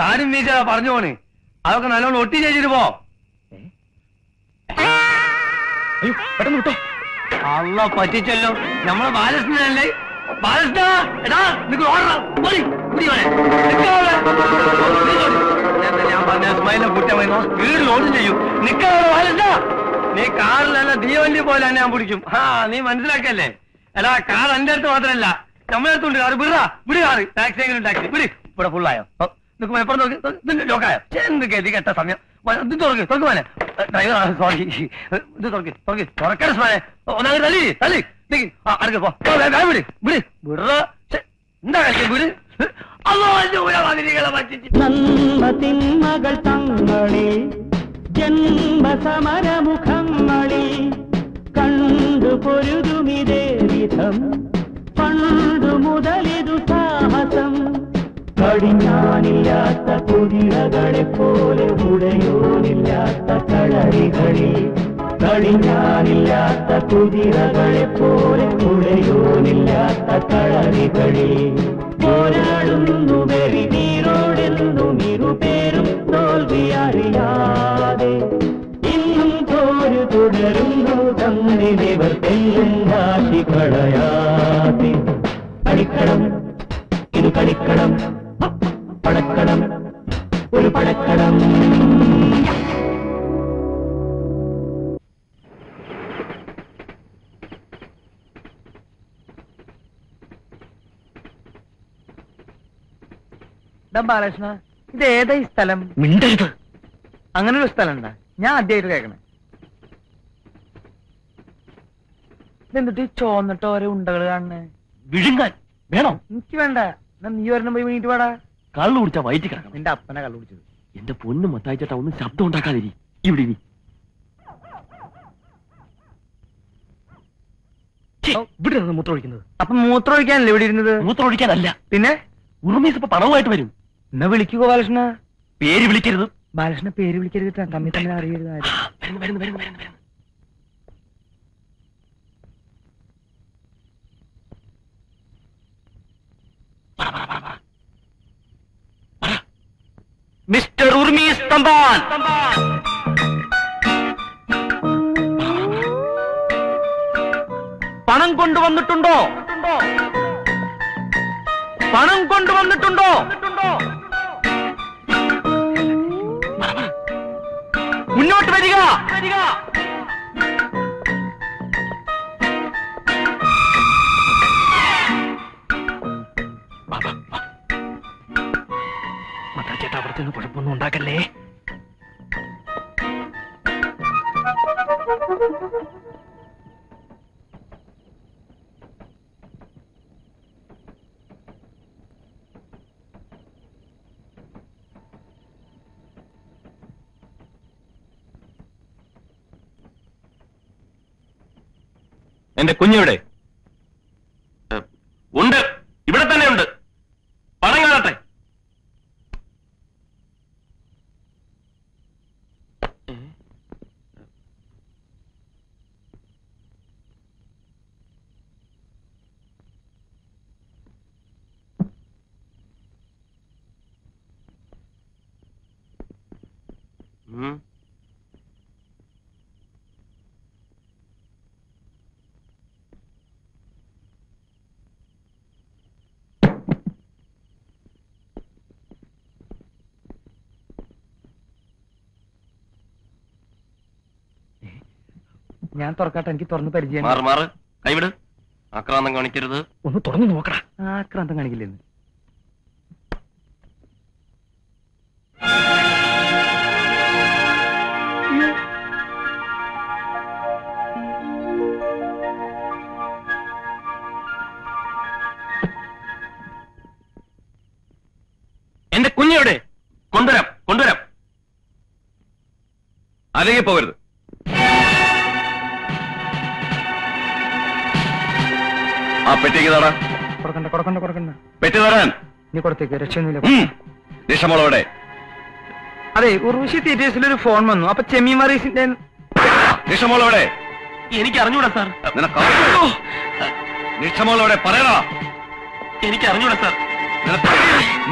താനും വീശ പറഞ്ഞു പോണേ. അതൊക്കെ നല്ലോണം ഒട്ടി ചെയ്തിട്ട് പോ. അയ്യോ പെട്ടെന്ന് വിട്ടോ. അള്ള പറ്റിച്ചല്ലോ. നമ്മളെ ബാലകൃഷ്ണനല്ലേ? ബാലകൃഷ്ണ എടാ നിങ്ങൾ ഞാൻ പറഞ്ഞ ലോഡ് ചെയ്യും. ബാലകൃഷ്ണ. നീ കാറിലല്ല തീവണ്ടി പോലെ തന്നെ ഞാൻ പിടിക്കും. ആ നീ മനസ്സിലാക്കല്ലേ? എടാ കാർ എന്റെ അടുത്ത് മാത്രമല്ല നമ്മളെ അടുത്തുണ്ട് കാറ്. വിടാ വിട് കാറ്. ടാക്സി എങ്ങനെ ടാക്സി വിട്. ഇവിടെ ഫുള്ളായോ നിൽക്കുമ്പോ എപ്പോഴും നോക്കി. ലോക്കായോ? എന്ത് ഗതി കെട്ട സമയം. ഇത് തുറക്ക് തുറക്ക് മോനെ. ഡ്രൈവർ സോറി ഇത് തുറക്ക് തുറക്ക്. തുറക്കണ സ്മാനെ ഒന്നാമത് തള്ളി തള്ളി. അടുക്ക പോ. വിട് വിട്. വിടറ. എന്താ കളിക്കുക വിട്? നന്മതിന്മകൾ തങ്ങളിൽ ജന്മസമരമുഖങ്ങളിൽ കണ്ടു പൊരുതുമിതേ വിധം പണ്ടു മുതലിതു സാഹസം. കടിഞ്ഞാനില്ലാത്ത കുതിരകളെ പോലെ ഉടയോനില്ലാത്ത കളരികളിൽ കടിഞ്ഞാനില്ലാത്ത കുതിരകളെ പോലെ ഉടയോനില്ലാത്ത കളരികളിൽ പോരാടുന്നു വെറി ഇരുപേരും തോൽവി അറിയാതെ. ഇന്നും തോരു തുടരുന്നു തന്നിലിവർ തെല്ലും വാശി കളയാതെ. കളിക്കണം ഇത് കളിക്കണം പടക്കണം ഒരു പടക്കടം. ബാലകൃഷ്ണ ഇത് ഏതാ ഈ സ്ഥലം? മിണ്ടരുത്. അങ്ങനെ ഒരു സ്ഥലം ഉണ്ടാ ഞാൻ ആദ്യമായിട്ട് കേൾക്കണേ. ഇതെന്തിട്ട് ഈ ചോന്നിട്ട് ഓരോ ഉണ്ടകൾ കാണണേ വിഴുങ്ങാൻ. വേണോ? എനിക്ക് വേണ്ട. എന്നാ നീ വരണം പോയി വീണിട്ട് വാടാ. കള്ളു കുടിച്ചാ വയറ്റി കിടക്കണം. നിന്റെ അപ്പനെ കള്ളു കുടിച്ചത്. എന്റെ പൊന്നും മത്തായിച്ചേട്ടാ ഒന്നും ശബ്ദം ഉണ്ടാക്കാതിരി ഇവിടെ ഇനി ഛെ, ഇവിടെ നിന്ന് മൂത്രം ഒഴിക്കുന്നത്. അപ്പൊ മൂത്രം ഒഴിക്കാനല്ലേ ഇവിടെ ഇരുന്നത്? മൂത്രം ഒഴിക്കാനല്ല. പിന്നെ? ഉറുമീസ് ഇപ്പൊ പണവുമായിട്ട് വരും. എന്നാ വിളിക്കുക ബാലകൃഷ്ണ പേര് വിളിക്കരുത്. ബാലകൃഷ്ണ പേര് വിളിക്കരുത്. തമ്മിൽ തമ്മിൽ അറിയരുത്. വരുന്നു വരുന്നു വരുന്നു വരുന്നു മിസ്റ്റർ ഉർമീസ് തമ്പാൻ. പണം കൊണ്ടുവന്നിട്ടുണ്ടോ? പണം കൊണ്ടുവന്നിട്ടുണ്ടോ? മുന്നോട്ട് വരിക. ചേട്ടാ ചെന്ന് കുഴപ്പമൊന്നും ഉണ്ടാക്കല്ലേ? എന്റെ കുഞ്ഞെവിടെ ഉണ്ട് ഇവിടെ തന്നെ ഉണ്ട് പണം കാണട്ടെ ഉം. ഞാൻ തുറക്കാട്ടെ എനിക്ക് തുറന്ന് പരിചയം മാറ് മാറ്. കൈവിട്. ആക്രാന്തം കാണിക്കരുത്. ഒന്ന് തുറന്നു നോക്കടാ. ആക്രാന്തം കാണിക്കില്ലെന്ന്. നീ കൊടുത്തേക്ക് രക്ഷയൊന്നുമില്ല. നിഷമോളോടെ അതെ ഉർവശി തിയേറ്റേഴ്സിൽ ഒരു ഫോൺ വന്നു. അപ്പൊ ചെമ്മി മറീസിന്റെ നിഷമോളോടെ എനിക്ക് അറിഞ്ഞൂടാ സാർ നിഷമോളോടെ പറയടാ. എനിക്ക് അറിഞ്ഞൂടാ സാർ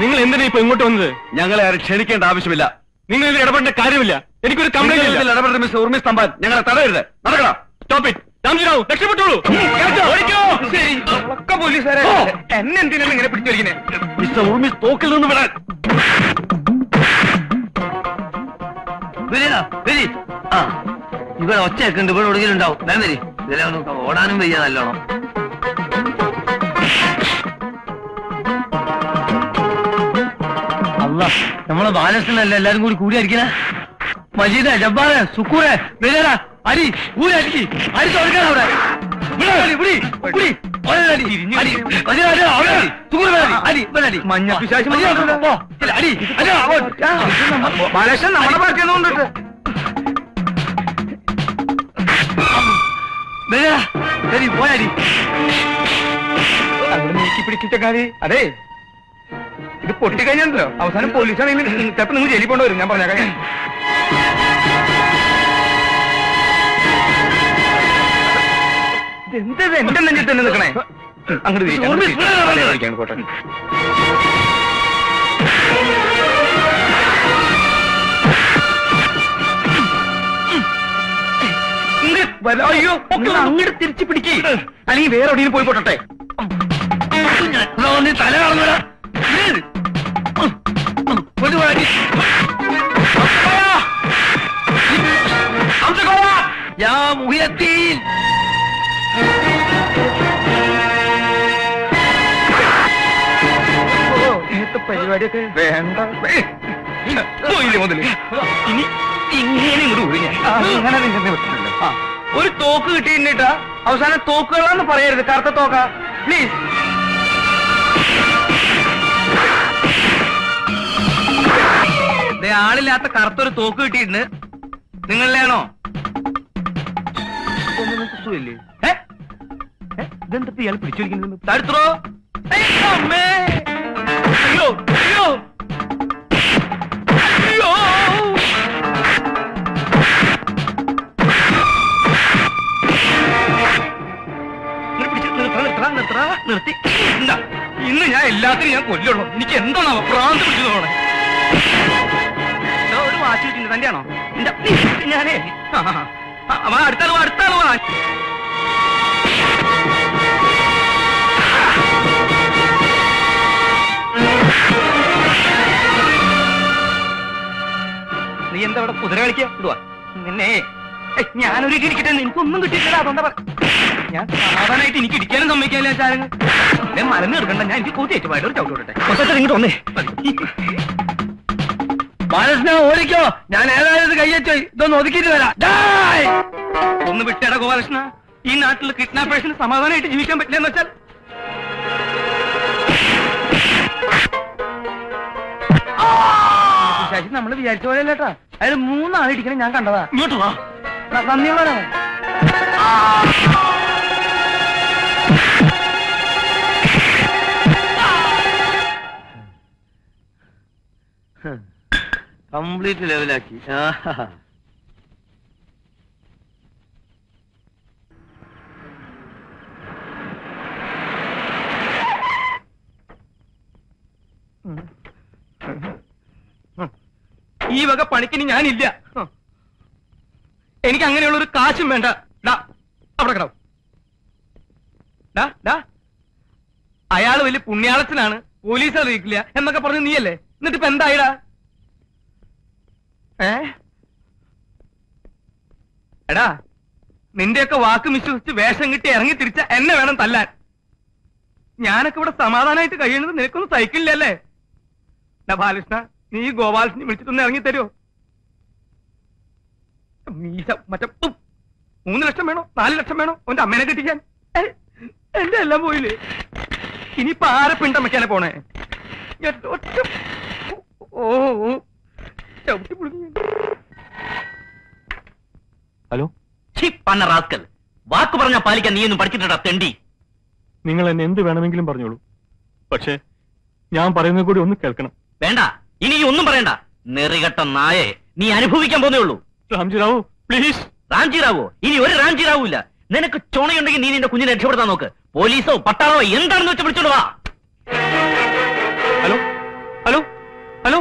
നിങ്ങൾ എന്തിനാ ഇപ്പൊ ഇങ്ങോട്ട് വന്നത്? ഞങ്ങളെ ആരും ക്ഷണിക്കേണ്ട ആവശ്യമില്ല. നിങ്ങൾ ഇതിൽ ഇടപെടേണ്ട കാര്യമില്ല. എനിക്കൊരു കംപ്ലൈന്റ് ഇടപെടരുത് മിസ് ഉർമി സ്തംഭാൻ ഞങ്ങളെ തടയരുത്. നടക്കണം സ്റ്റോപ്പ് ഇറ്റ് രാംജിറാവു രക്ഷപ്പെട്ടോളൂ. പോലീസുകാരെ. എന്നെ എന്തിനാണ് ഇങ്ങനെ മിസ്റ്റർ ഉർമി തോക്കിൽ നിന്ന് വിടാൻ. ഇവിടെ ഒച്ചയൊക്കെ ഉണ്ട് ഇവിടെ ഒടുങ്ങിലും ഉണ്ടാവും. വേം വരി. ഇതിലെ ഓടാനും വയ്യ നല്ലോണം. അല്ല നമ്മളെ ബാലകൃഷ്ണനല്ല എല്ലാരും കൂടി കൂടിയായിരിക്കണേ? മജീദ് ജബ്ബാറ് സുക്കൂറെ വിലര അരി ഊരടിക്ക് അരി തുറക്കണം അവിടെ. ശരി പോയടി നീക്കി പിടിക്കിച്ച കാര്യം അതെ. ഇത് പൊട്ടിക്കഴിഞ്ഞാലോ അവസാനം പോലീസാണെങ്കിൽ ചിലപ്പോ നിങ്ങൾ ജയിലിൽ കൊണ്ടുവരും ഞാൻ പറഞ്ഞേക്കാം. എന്താ എന്റെ നെഞ്ചിൽ തന്നെ നിൽക്കണേ. അങ്ങോട്ട് തിരിക്ക്, പോട്ടെ. അയ്യോ അങ്ങോട്ട് തിരിച്ചു പിടിക്കേ. അല്ലെങ്കിൽ വേറെ എവിടെയും പോയി വന്ന് തല കറങ്ങുക കൊണ്ടുപോയി യാ മുഹിയത്തീൻ. പരിപാടിയൊക്കെ വേണ്ട. ഇനി ഇങ്ങനെ. അങ്ങനെ നിന്നെ വിട്ടിട്ടില്ല. ഒരു തോക്ക് കിട്ടിയിട്ടാ അവസാനം തോക്കുകളാന്ന് പറയരുത്. കറുത്ത തോക്ക. പ്ലീസ് ആളില്ലാത്ത കറുത്തൊരു തോക്ക് കിട്ടിയിട്ടുണ്ട്. നിങ്ങളിലാണോ? ഇതെന്താ ഇയാൾ പിടിച്ചോളിക്കുന്നത് തടുത്തോ? നിർത്തി. ഇന്ന് ഞാൻ എല്ലാത്തിനും ഞാൻ കൊല്ലുള്ളൂ. എനിക്ക് എന്താണ് പ്രാന്ത് പിടിച്ചതോടെ ഒരു വാശി വെച്ചിട്ടുണ്ട്. തന്റെയാണോ ഞാനേ. ആ, ആ, ആ. വാ എന്താ ഇവിടെ കുതിര കളിക്കുക നിന്നെ. ഞാനൊരു ഇടി ഇടിക്കട്ടെ എനിക്കൊന്നും കിട്ടിയിട്ടില്ല അതുകൊണ്ടാ ഞാൻ സമാധാനമായിട്ട് എനിക്ക് ഇടിക്കാനും സമ്മതിക്കാനില്ല ചാരങ്ങൾ എന്നെ മലന്ന് എടുക്കണ്ട. ഞാൻ എനിക്ക് കൂത്തി ഏറ്റുമായിട്ട് ഒരു ചവിട്ട് വിടട്ടെ ഇങ്ങോട്ട് വന്നേ. മനസ്സിനെ ഓടിക്കോ. ഞാൻ ഏതായാലും കയ്യേറ്റോ ഇതൊന്ന് ഒതുക്കിയിട്ട് വരാം. ഒന്ന് വിട്ടേടാ ഗോപാലകൃഷ്ണ. ഈ നാട്ടിൽ കിഡ്നാപ്പേഴ്സിന് സമാധാനമായിട്ട് ജീവിക്കാൻ പറ്റില്ല എന്ന് വെച്ചാൽ? ശശി നമ്മൾ വിചാരിച്ച പോലെ അല്ലേട്ടാ. അയാൾ മൂന്നാൾ ഇടിക്കണേ ഞാൻ കണ്ടതാ. ഇങ്ങോട്ട് വാ. നന്ദിയുള്ളവരാണ് കംപ്ലീറ്റ് ലെവലാക്കി. ഈ വക പണിക്കിന് ഞാനില്ല. എനിക്ക് അങ്ങനെയുള്ള ഒരു കാശും വേണ്ട. ഡാ അവിടെ കിടാവും ഡാ ഡാ. അയാൾ വലിയ പുണ്യാളത്തിനാണ് പോലീസ് അറിയിക്കില്ല എന്നൊക്കെ പറഞ്ഞു നീയല്ലേ? എന്നിട്ട് ഇപ്പൊ എന്തായിടാ? ഏ? എടാ നിന്റെയൊക്കെ വാക്ക് വിശ്വസിച്ച് വേഷം കിട്ടി ഇറങ്ങി തിരിച്ച എന്നെ വേണം തല്ലാൻ. ഞാനൊക്കെ ഇവിടെ സമാധാനമായിട്ട് കഴിയുന്നത് നിനക്കൊന്നും സഹിക്കില്ലല്ലേ? ഡാ ബാലകൃഷ്ണ നീ ഗോപാലകൃഷ്ണനെ വിളിച്ചിട്ടൊന്ന് ഇറങ്ങി തരുമോ മീശ മറ്റേ. മൂന്ന് ലക്ഷം വേണോ? നാല് ലക്ഷം വേണോ? അവന്റെ അമ്മേനെ കെട്ടിക്കാൻ. എന്റെ എല്ലാം പോയില്ലേ? ഇനിയിപ്പോ ആരെ പിണ്ടമ്മയ്ക്കാനെ പോണേ? ഒറ്റ ഓ. ചവിട്ടി. ഹലോ? പന്ന റാസ്കൽ. വാക്ക് പറഞ്ഞാ പാലിക്കാൻ നീ ഒന്നും പഠിച്ചിട്ടാ തെണ്ടി. നിങ്ങൾ എന്നെ എന്ത് വേണമെങ്കിലും പറഞ്ഞോളൂ. പക്ഷേ ഞാൻ പറയുന്നത് കൂടി ഒന്ന് കേൾക്കണം. വേണ്ട. ഇനി ഒന്നും പറയണ്ട. നെറികെട്ട നായെ നീ അനുഭവിക്കാൻ പോന്നേ ഉള്ളൂ. രാംജി റാവു പ്ലീസ്. റാംജി റാവു ഇനി ഒരു റാംജി റാവു ഇല്ല നിനക്ക് ചുണയുണ്ടെങ്കിൽ നീ നിന്റെ കുഞ്ഞിനെ രക്ഷപ്പെടുത്താൻ നോക്ക്. പോലീസോ പട്ടാളോ എന്താണെന്ന് വെച്ച് വിളിച്ചോളൂ വാ. ഹലോ? ഹലോ? ഹലോ?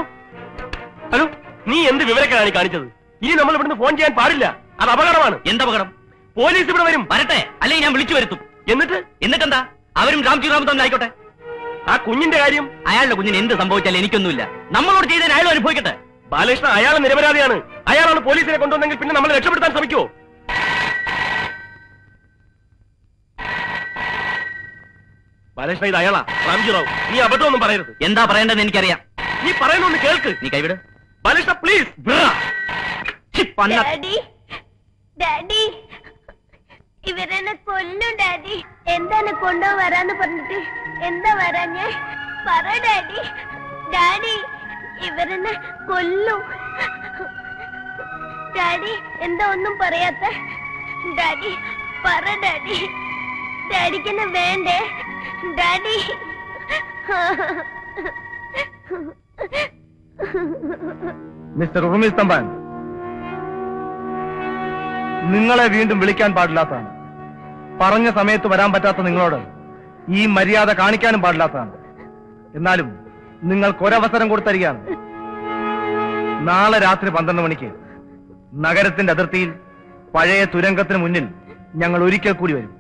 ഹലോ? നീ എന്ത് വിവരക്കാണ് കാണിച്ചത്? ഇനി നമ്മൾ ഇവിടുന്ന് ഫോൺ ചെയ്യാൻ പാടില്ല. അത് അപകടമാണ്. എന്താ അപകടം? പോലീസ് ഇവിടെ വരും. വരട്ടെ. അല്ലെങ്കിൽ ഞാൻ വിളിച്ചു വരുത്തും. എന്നിട്ട്? എന്നിട്ടെന്താ? അവരും രാംജി റാവു തന്നെ ആയിക്കോട്ടെ ആ കുഞ്ഞിന്റെ കാര്യം? അയാളുടെ കുഞ്ഞിന് എന്ത് സംഭവിച്ചാലും എനിക്കൊന്നുമില്ല. നമ്മളോട് ചെയ്തതിന് അയാൾ അനുഭവിക്കട്ടെ. ബാലകൃഷ്ണ അയാൾ നിരപരാധിയാണ്. അയാളാണ് പോലീസിനെ കൊണ്ടുവന്നെങ്കിൽ പിന്നെ നമ്മൾ രക്ഷപ്പെടുത്താൻ ശ്രമിക്കുമോ ബാലകൃഷ്ണ ഇത് അയാളാ. റാംജി റാവു നീ അബദ്ധമൊന്നും പറയരുത്. എന്താ പറയേണ്ടതെന്ന് എനിക്കറിയാം. നീ പറയുന്നൊന്ന് കേൾക്ക്. നീ കൈവിട്. ബാലകൃഷ്ണ പ്ലീസ് ഡാഡി ഇവരെന്നെ കൊല്ലും ഡാഡി. എന്താണ് കൊണ്ടുവരാന്ന് പറഞ്ഞിട്ട്? എന്താ വരാഞ്ഞ്? പറ ഡാഡി. ഡാഡി ഇവരെന്നെ കൊല്ലും. ഡാഡി എന്താ ഒന്നും പറയാത്ത? ഡാഡി പറ ഡാഡി. ഡാഡിക്ക് എന്നെ വേണ്ടേ? ഡാഡി. മിസ്റ്റർ ഉറുമി സ്തംഭാൻ നിങ്ങളെ വീണ്ടും വിളിക്കാൻ പാടില്ലാത്തതാണ്. പറഞ്ഞ സമയത്ത് വരാൻ പറ്റാത്ത നിങ്ങളോട് ഈ മര്യാദ കാണിക്കാനും പാടില്ലാത്തതാണ്. എന്നാലും നിങ്ങൾക്ക് ഒരവസരം കൊടുത്തരികയാണ്. നാളെ രാത്രി പന്ത്രണ്ട് മണിക്ക് നഗരത്തിന്റെ അതിർത്തിയിൽ പഴയ തുരങ്കത്തിന് മുന്നിൽ ഞങ്ങൾ ഒരിക്കൽ കൂടി വരും.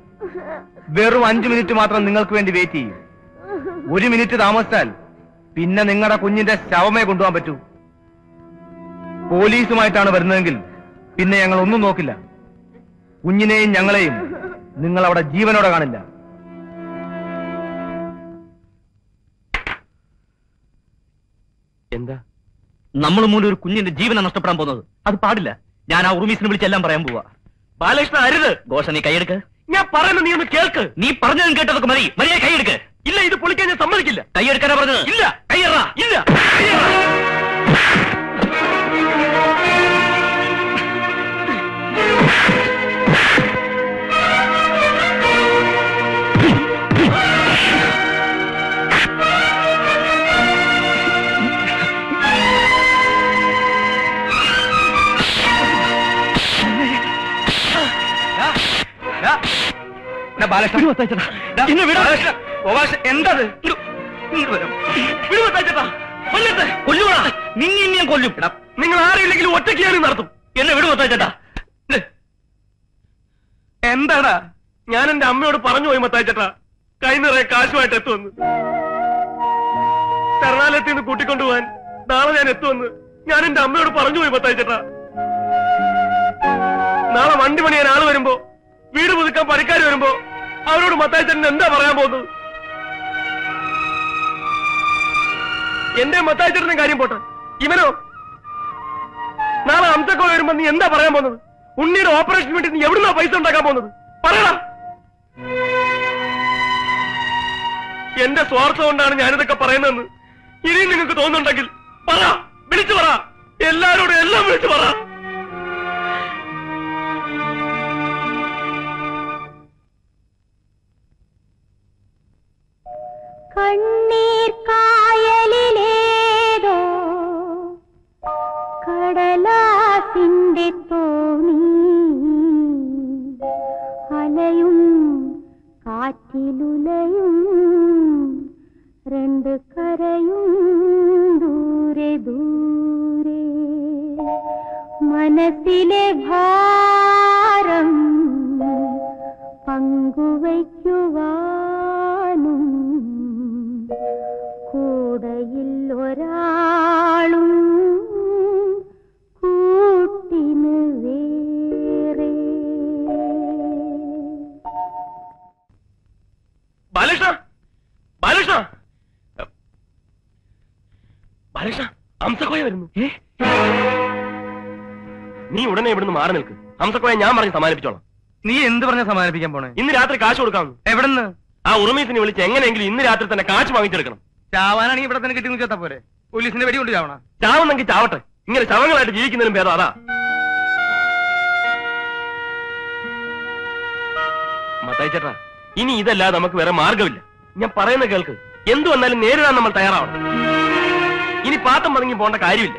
വെറും അഞ്ചു മിനിറ്റ് മാത്രം നിങ്ങൾക്ക് വേണ്ടി വെയിറ്റ് ചെയ്യും. ഒരു മിനിറ്റ് താമസിച്ചാൽ പിന്നെ നിങ്ങളുടെ കുഞ്ഞിന്റെ ശവമേ കൊണ്ടുപോകാൻ പറ്റൂ. പോലീസുമായിട്ടാണ് വരുന്നതെങ്കിൽ പിന്നെ ഞങ്ങൾ ഒന്നും നോക്കില്ല. കുഞ്ഞിനെയും ഞങ്ങളെയും നിങ്ങൾ അവിടെ ജീവനോടെ കാണില്ല. എന്താ? നമ്മൾ മൂലം ഒരു കുഞ്ഞിന്റെ ജീവനെ നഷ്ടപ്പെടാൻ പോകുന്നത്. അത് പാടില്ല. ഞാൻ ആ ഉറുമീസിനെ വിളിച്ചെല്ലാം പറയാൻ പോവാ. ബാലകൃഷ്ണ അരുത്. ഘോഷ നീ കൈയെടുക്ക്. ഞാൻ പറയുന്നത് നീ ഒന്ന് കേൾക്ക്. നീ പറഞ്ഞതും കേട്ടതൊക്കെ മതി. മതിയായി കൈയെടുക്ക്. ഇല്ല ഇത് പൊളിക്കാൻ ഞാൻ സമ്മതിക്കില്ല. കൈയെടുക്കാനാ പറഞ്ഞത്? ഇല്ല. കൈയറ ഇല്ല. എന്തത്? കൊല്ലും. നിങ്ങൾ ആരെയില്ലെങ്കിലും ഒറ്റയ്ക്ക് കയറി നടത്തും. എന്നെ വിടുവോ ചേട്ടാ എന്താടാ? ഞാൻ എന്റെ അമ്മയോട് പറഞ്ഞു പോയി മത്തായിച്ചേട്ടാ കൈ നിറയെ കാശുമായിട്ട് എത്തുമെന്ന് എറണാകുളത്ത് നിന്ന് കൂട്ടിക്കൊണ്ടുപോവാൻ നാളെ ഞാൻ എത്തുമെന്ന് ഞാൻ എന്റെ അമ്മയോട് പറഞ്ഞു പോയി മത്തായിച്ചേട്ടാ നാളെ വണ്ടി പണിയാൻ ആൾ വരുമ്പോ വീട് പുതുക്കാൻ പണിക്കാർ വരുമ്പോ അവരോട് മത്തായിച്ചേട്ടൻ എന്താ പറയാൻ പോകുന്നത്? എന്റെ മത്തായിച്ചേട്ടന്റെ കാര്യം പോട്ടെ. ഇവനോ? നാളെ അംസക്കോ വരുമ്പോ നീ എന്താ പറയാൻ പോകുന്നത്? ഉണ്ണിയുടെ ഓപ്പറേഷൻ വേണ്ടി നീ എവിടുന്നാ പൈസ ഉണ്ടാക്കാൻ പോകുന്നത്? പറയടാ. എന്റെ സ്വാർത്ഥം കൊണ്ടാണ് ഞാനിതൊക്കെ പറയുന്നതെന്ന് ഇനിയും നിങ്ങൾക്ക് തോന്നുന്നുണ്ടെങ്കിൽ പറ. വിളിച്ചു പറ. എല്ലാരോടും എല്ലാം വിളിച്ചു പറ. കണ്ണീർ കായലിലേതോ? കടലാസിന്റെ തോണി. അലയും കാറ്റിലുലയും രണ്ട് കരയും ദൂരെ ദൂരെ. മനസ്സിലെ ഭാരം പങ്കുവയ്ക്കുവാനും ഒരാളും കൂട്ടിന് വേറെ. ബാലകൃഷ്ണ ബാലകൃഷ്ണ. ബാലകൃഷ്ണ ഹംസക്കോയ വരുന്നു. നീ ഉടനെ ഇവിടുന്ന് മാറി നിൽക്ക്. ഹംസക്കോയ ഞാൻ പറഞ്ഞ് സമാനിപ്പിച്ചോളാം. നീ എന്ത് പറഞ്ഞ സമാനിപ്പിക്കാൻ പോണേ? ഇന്ന് രാത്രി കാശ് കൊടുക്കാം എവിടെന്ന്? ആ ഉറുമീസിനെ വിളിച്ച് എങ്ങനെയെങ്കിലും ഇന്ന് രാത്രി തന്നെ കാശ് വാങ്ങിച്ചെടുക്കണം. ചാവാനാണെങ്കിൽ ഇവിടെ തന്നെ കിട്ടി ചേട്ടാ പോരെ. പോലീസിന്റെ വെടി കൊണ്ട് ചാവണ. ചാവുന്നെങ്കിൽ ചാവട്ടെ. ഇങ്ങനെ ശവങ്ങളായിട്ട് ജീവിക്കുന്നതിനും ഭേദം അതാ. മത്തായി ചേട്ടാ ഇനി ഇതല്ലാതെ നമുക്ക് വേറെ മാർഗമില്ല ഞാൻ പറയുന്ന കേൾക്ക് എന്തു വന്നാലും നേരിടാൻ നമ്മൾ തയ്യാറാവണം. ഇനി പാത്തം പതുങ്ങി പോകേണ്ട കാര്യമില്ല.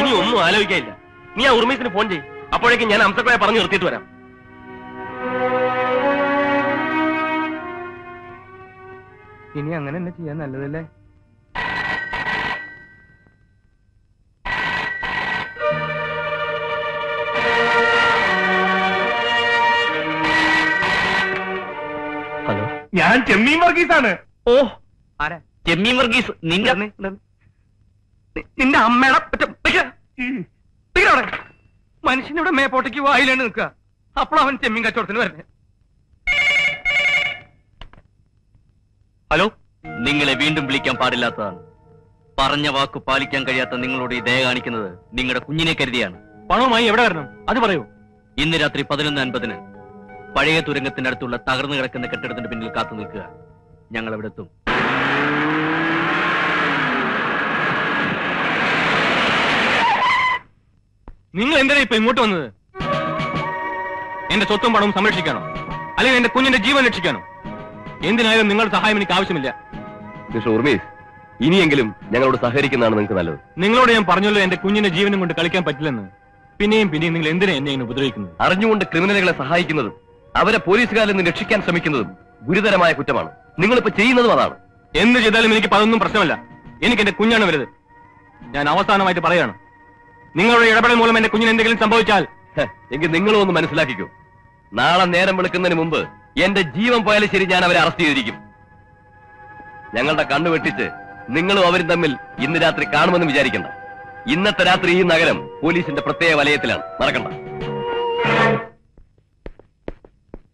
ഇനി ഒന്നും ആലോചിക്കാനില്ല. നീ ആ ഉർമീസിന് ഫോൺ ചെയ്യും. അപ്പോഴേക്കും ഞാൻ അംസക്കോയെ പറഞ്ഞു നിർത്തിയിട്ട് വരാം. ഇനി അങ്ങനെ തന്നെ ചെയ്യാൻ നല്ലതല്ലേ? ഹലോ. ഞാൻ ചെമ്മീൻ ആണ് ഓ. ആരാ? ചെമ്മീൻ വർഗീസ് നിന്റെ നിന്റെ അമ്മയുടെ. മനുഷ്യനിവിടെ മേപ്പോട്ടേക്ക് വായിലാണ് നിൽക്കുക. അപ്പോൾ അവൻ ചെമ്മീൻ കച്ചവടത്തിന് വരണേ ഹലോ? നിങ്ങളെ വീണ്ടും വിളിക്കാൻ പാടില്ലാത്തതാണ് പറഞ്ഞ വാക്ക് പാലിക്കാൻ കഴിയാത്ത നിങ്ങളോട് ഈ ദയ കാണിക്കുന്നത് നിങ്ങളുടെ കുഞ്ഞിനെ കരുതിയാണ്. പണവുമായി എവിടെ വരണം? അത് പറയൂ. ഇന്ന് രാത്രി പതിനൊന്ന് അൻപതിന് പഴയ തുരങ്കത്തിനടുത്തുള്ള തകർന്നു കിടക്കുന്ന കെട്ടിടത്തിന്റെ പിന്നിൽ കാത്തു നിൽക്കുക. ഞങ്ങൾ അവിടെ എത്തും. നിങ്ങൾ എന്തിനാ ഇപ്പൊ ഇങ്ങോട്ട് വന്നത്? എന്റെ സ്വത്തും പണവും സംരക്ഷിക്കാനോ? അല്ലെങ്കിൽ എന്റെ കുഞ്ഞിന്റെ ജീവൻ രക്ഷിക്കാനോ? എന്തിനായാലും നിങ്ങളുടെ സഹായം എനിക്ക് ആവശ്യമില്ല. മിസ്റ്റർ ഉർമീസ് ഇനിയെങ്കിലും ഞങ്ങളോട് സഹകരിക്കുന്നതാണ് നിങ്ങൾക്ക് നല്ലത്. നിങ്ങളോട് ഞാൻ പറഞ്ഞല്ലോ എന്റെ കുഞ്ഞിന്റെ ജീവനും കൊണ്ട് കളിക്കാൻ പറ്റില്ലെന്ന്. പിന്നെയും പിന്നെയും നിങ്ങൾ എന്തിനാ എന്നെ ഉപദ്രവിക്കുന്നു ഉപദ്രവിക്കുന്നത്? അറിഞ്ഞുകൊണ്ട് ക്രിമിനലുകളെ സഹായിക്കുന്നതും അവരെ പോലീസുകാരിൽ നിന്ന് രക്ഷിക്കാൻ ശ്രമിക്കുന്നതും ഗുരുതരമായ കുറ്റമാണ്. നിങ്ങളിപ്പോ ചെയ്യുന്നതും അതാണ്. എന്ത് ചെയ്താലും എനിക്ക് അതൊന്നും പ്രശ്നമല്ല. എനിക്ക് എന്റെ കുഞ്ഞാണ് വരുത് ഞാൻ അവസാനമായിട്ട് പറയാണ് നിങ്ങളുടെ ഇടപെടൽ മൂലം എന്റെ കുഞ്ഞിന് എന്തെങ്കിലും സംഭവിച്ചാൽ എങ്കിൽ നിങ്ങളും ഒന്ന് മനസ്സിലാക്കിക്കോ. നാളെ നേരം വിളിക്കുന്നതിന് മുമ്പ് എന്റെ ജീവൻ പോയാലും ശരി ഞാൻ അവരെ അറസ്റ്റ് ചെയ്തിരിക്കും. ഞങ്ങളുടെ കണ്ണു വെട്ടിച്ച് നിങ്ങളും അവരും തമ്മിൽ ഇന്ന് രാത്രി കാണുമെന്ന് വിചാരിക്കണ്ട. ഇന്നത്തെ രാത്രി ഈ നഗരം പോലീസിന്റെ പ്രത്യേക വലയത്തിലാണ്. മറക്കണ്ട.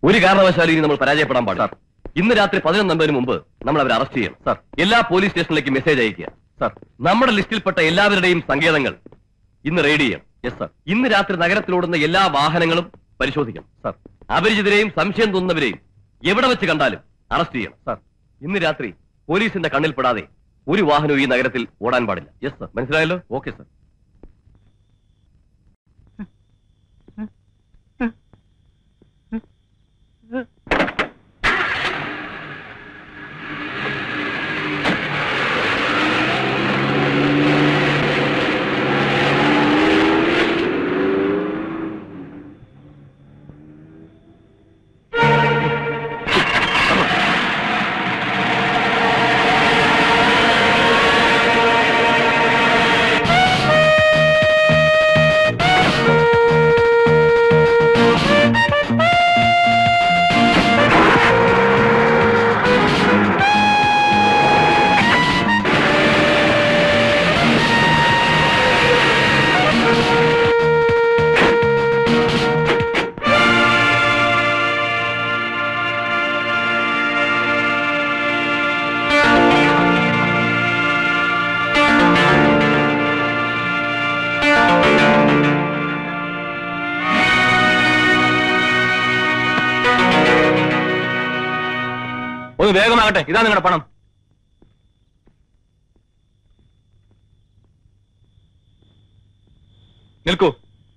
ഒരു കാരണവശാലും ഇനി നമ്മൾ പരാജയപ്പെടാൻ പാടില്ല. ഇന്ന് രാത്രി പതിനൊന്നമ്പതിന് മുമ്പ് നമ്മൾ അവരെ അറസ്റ്റ് ചെയ്യണം. സാർ. എല്ലാ പോലീസ് സ്റ്റേഷനിലേക്ക് മെസ്സേജ് അയക്കുക സാർ. നമ്മുടെ ലിസ്റ്റിൽപ്പെട്ട എല്ലാവരുടെയും സങ്കേതങ്ങൾ ഇന്ന് റെയ്ഡ് ചെയ്യണം. യെസ് സാർ ഇന്ന് രാത്രി നഗരത്തിലോടുന്ന എല്ലാ വാഹനങ്ങളും പരിശോധിക്കണം. സാർ. അപരിചിതരെയും സംശയം തോന്നുന്നവരെയും എവിടെ വെച്ച് കണ്ടാലും അറസ്റ്റ് ചെയ്യണം. സാർ. ഇന്ന് രാത്രി പോലീസിന്റെ കണ്ണിൽപ്പെടാതെ ഒരു വാഹനവും ഈ നഗരത്തിൽ ഓടാൻ പാടില്ല. Yes sir. മനസ്സിലായല്ലോ? Okay sir. ഇതാ നിങ്ങളുടെ പണം. നിൽക്കൂ.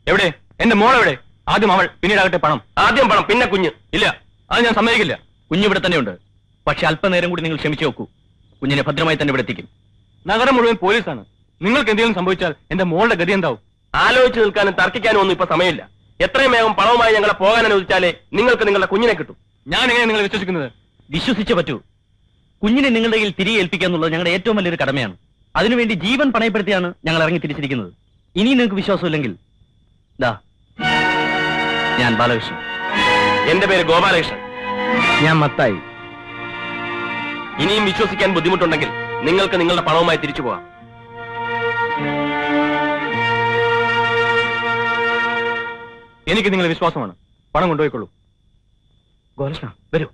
എവിടെ? എന്റെ മോൾ എവിടെ? ആദ്യം അവൾ പിന്നീടാകട്ടെ പണം. ആദ്യം പണം പിന്നെ കുഞ്ഞ്. ഇല്ല അത് ഞാൻ സമ്മതിക്കില്ല. കുഞ്ഞ് ഇവിടെ തന്നെയുണ്ട്. പക്ഷെ അല്പനേരം കൂടി നിങ്ങൾ ക്ഷമിച്ചു നോക്കൂ. കുഞ്ഞിനെ ഭദ്രമായി തന്നെ ഇവിടെ എത്തിക്കും. നഗരം മുഴുവൻ പോലീസാണ്. നിങ്ങൾക്ക് എന്തെങ്കിലും സംഭവിച്ചാൽ എന്റെ മോളുടെ ഗതി എന്താവും? ആലോചിച്ച് നിൽക്കാനും തർക്കിക്കാനും ഒന്നും ഇപ്പൊ സമയമില്ല. എത്രയും വേഗം പണവുമായി ഞങ്ങളെ പോകാൻ അനുവദിച്ചാലേ നിങ്ങൾക്ക് നിങ്ങളുടെ കുഞ്ഞിനെ കിട്ടും. ഞാൻ എങ്ങനെ നിങ്ങൾ വിശ്വസിക്കുന്നത്? വിശ്വസിച്ചേ പറ്റൂ. കുഞ്ഞിനെ നിങ്ങളുടെ കയ്യിൽ തിരികെ ഏൽപ്പിക്കുക എന്നുള്ളത് ഞങ്ങളുടെ ഏറ്റവും വലിയൊരു കടമയാണ്. അതിനുവേണ്ടി ജീവൻ പണയപ്പെടുത്തിയാണ് ഞങ്ങൾ ഇറങ്ങി തിരിച്ചിരിക്കുന്നത് ഇനി നിങ്ങൾക്ക് വിശ്വാസമില്ലെങ്കിൽ ദാ ഞാൻ ബാലകൃഷ്ണൻ. എന്റെ പേര് ഗോപാലകൃഷ്ണൻ. ഞാൻ മത്തായി. ഇനിയും വിശ്വസിക്കാൻ ബുദ്ധിമുട്ടുണ്ടെങ്കിൽ നിങ്ങൾക്ക് നിങ്ങളുടെ പണവുമായി തിരിച്ചു പോകാം. എനിക്ക് നിങ്ങളെ വിശ്വാസമാണ്. പണം കൊണ്ടുപോയിക്കൊള്ളൂ. ഗോലകൃഷ്ണ വരൂ.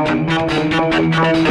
പോടാ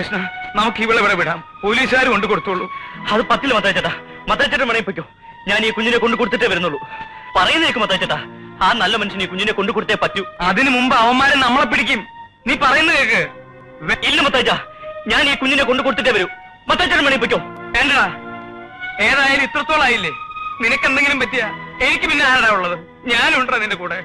ബാലകൃഷ്ണ നമുക്ക് ഇവിടെ ഇവിടെ വിടാം. പോലീസുകാർ കൊണ്ടു കൊടുത്തോളൂ. അത് പത്തിൽ മത്തയച്ചേട്ടാ മത്തയച്ചേട്ടൻ വേണേ പൊയ്ക്കോ ഞാൻ ഈ കുഞ്ഞിനെ കൊണ്ടു കൊടുത്തിട്ടേ വരുന്നുള്ളൂ. പറയുന്നേക്ക് മത്തയച്ചേട്ടാ ആ നല്ല മനുഷ്യൻ ഈ കുഞ്ഞിനെ കൊണ്ടു കൊടുത്തേ പറ്റൂ. അതിനു മുമ്പ് അവന്മാരെ നമ്മളെ പിടിക്കും. നീ പറയുന്ന കേക്ക്. ഇല്ല മത്തയച്ച ഞാൻ ഈ കുഞ്ഞിനെ കൊണ്ടു കൊടുത്തിട്ടേ വരൂ. മത്തയച്ചേട്ടൻ വേണേ പൊയ്ക്കോ വേണ്ടടാ. ഏതായാലും ഇത്രത്തോളം ആയില്ലേ നിനക്ക് എന്തെങ്കിലും പറ്റിയ എനിക്ക് പിന്നെ ആരാ ഉള്ളത്? ഞാനുണ്ടോ നിന്റെ കൂടെ.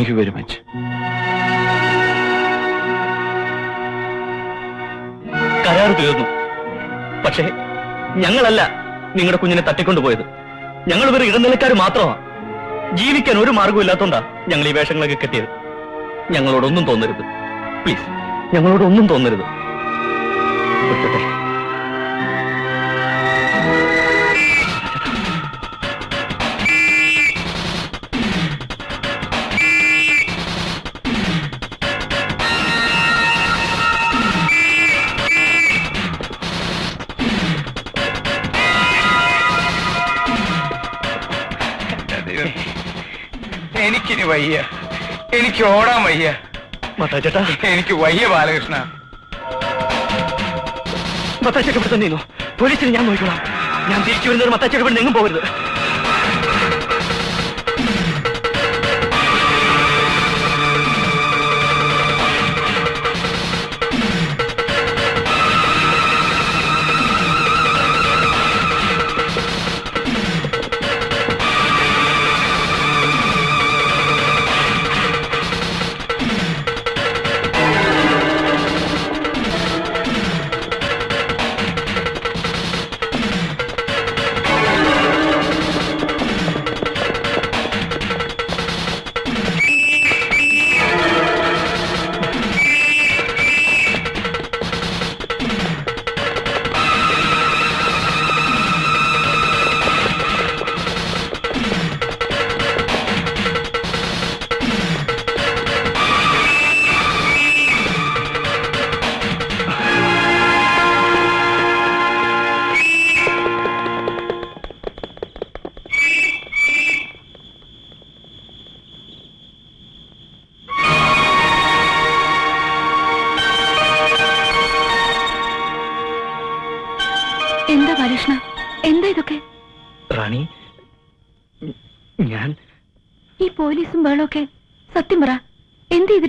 Thank you very much. കരാർ തീർന്നു. പക്ഷേ ഞങ്ങളല്ല നിങ്ങളുടെ കുഞ്ഞിനെ തട്ടിക്കൊണ്ടുപോയത് ഞങ്ങൾ ഇവർ ഇടനിലക്കാർ മാത്രമാണ് ജീവിക്കാൻ ഒരു മാർഗവും ഇല്ലാത്തോണ്ടാ ഞങ്ങൾ ഈ വേഷങ്ങളൊക്കെ കെട്ടിയത്. ഞങ്ങളോടൊന്നും തോന്നരുത്. പ്ലീസ് ഞങ്ങളോടൊന്നും തോന്നരുത്. വിട്ടട്ടെ വയ്യ. എനിക്ക് ഓടാൻ വയ്യ. മത്താച്ചേട്ടാ എനിക്ക് വയ്യ ബാലകൃഷ്ണ. മത്താച്ചേട്ട ഇവിടെ തന്നെ പോലീസിന് ഞാൻ നോക്കിക്കോളാം. ഞാൻ തിരിച്ചു വരുന്നവർ മത്താച്ചേട്ട ഇവിടെ എങ്ങും പോകരുത്.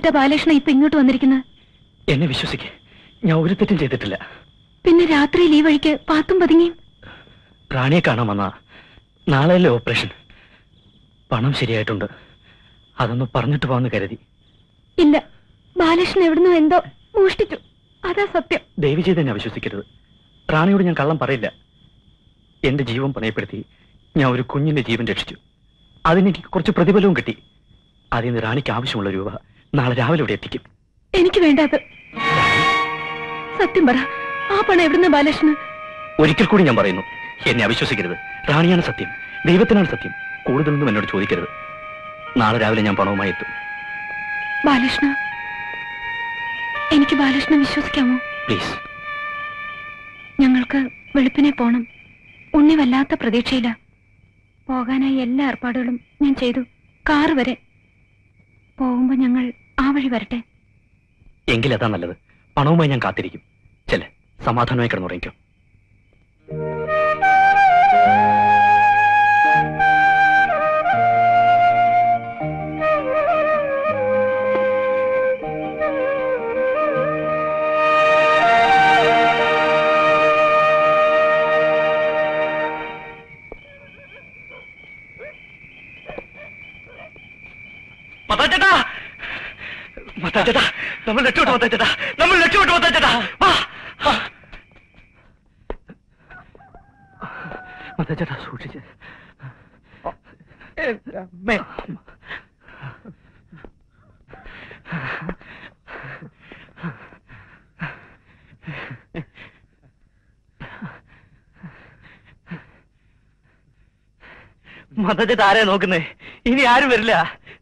ചെയ്തിട്ടാ ബാലകൃഷ്ണ ഇപ്പൊ ഇങ്ങോട്ട് വന്നിരിക്കുന്നത് എന്നെ വിശ്വസിക്കേ. ഞാൻ ഒരു തെറ്റും ചെയ്തിട്ടില്ല. പിന്നെ രാത്രി ഈ വഴിക്ക് പാത്തും പതുങ്ങിയും റാണിയെ കാണാൻ വന്ന നാളെയല്ലേ ഓപ്പറേഷൻ? പണം ശരിയായിട്ടുണ്ട്. അതൊന്ന് പറഞ്ഞിട്ട് പോവാന്ന് കരുതി. ഇല്ല ബാലകൃഷ്ണൻ എവിടുന്ന് എന്തോ മോഷ്ടിച്ചു. അതാ സത്യം. ദേവി ചെയ്ത് എന്നെ വിശ്വസിക്കരുത്. റാണിയോട് ഞാൻ കള്ളം പറയില്ല. എന്റെ ജീവൻ പണയപ്പെടുത്തി ഞാൻ ഒരു കുഞ്ഞിന്റെ ജീവൻ രക്ഷിച്ചു. അതിനെനിക്ക് കുറച്ച് പ്രതിഫലവും കിട്ടി. അതിന് നിന്ന് റാണിക്ക് ആവശ്യമുള്ള രൂപ നാളെ രാവിലെ ഇവിടെ എത്തിക്കും. എനിക്ക് വേണ്ട അത് സത്യം പറ ആ പണം എവിടുന്ന ബാലകൃഷ്ണൻ ഒരിക്കൽ കൂടി ഞാൻ പറയുന്നു എന്നെ അവിശ്വസിക്കരുത്. റാണിയാണ് സത്യം ദൈവത്തിനാണ് സത്യം. കൂടുതലൊന്നും എന്നോട് ചോദിക്കരുത്. നാളെ രാവിലെ ഞാൻ പണവുമായി എത്തും. ബാലകൃഷ്ണ എനിക്ക് ബാലകൃഷ്ണൻ വിശ്വസിക്കാമോ? പ്ലീസ്. ഞങ്ങൾക്ക് വെളുപ്പിനെ പോണം. ഉണ്ണി വല്ലാത്ത പ്രതീക്ഷയില്ല പോകാനായി എല്ലാ ഏർപ്പാടുകളും ഞാൻ ചെയ്തു. കാറ് വരെ. പോകുമ്പോ ഞങ്ങൾ ആ വഴി വരട്ടെ. എങ്കിലതാ നല്ലത്. പണവുമായി ഞാൻ കാത്തിരിക്കും. ചെല്ലേ. സമാധാനമായി കിടന്നുറങ്ങിക്കോ. നമ്മൾ രക്ഷപ്പെട്ടു മത്താച്ചേട്ടാ നമ്മൾ രക്ഷപ്പെട്ടു മത്താച്ചേട്ടാ വാ. മത്താച്ചേട്ടാ സൂക്ഷിച്ച്. മത്തച്ചേട്ട ആരെയാ നോക്കുന്നേ? ഇനി ആരും വരില്ല.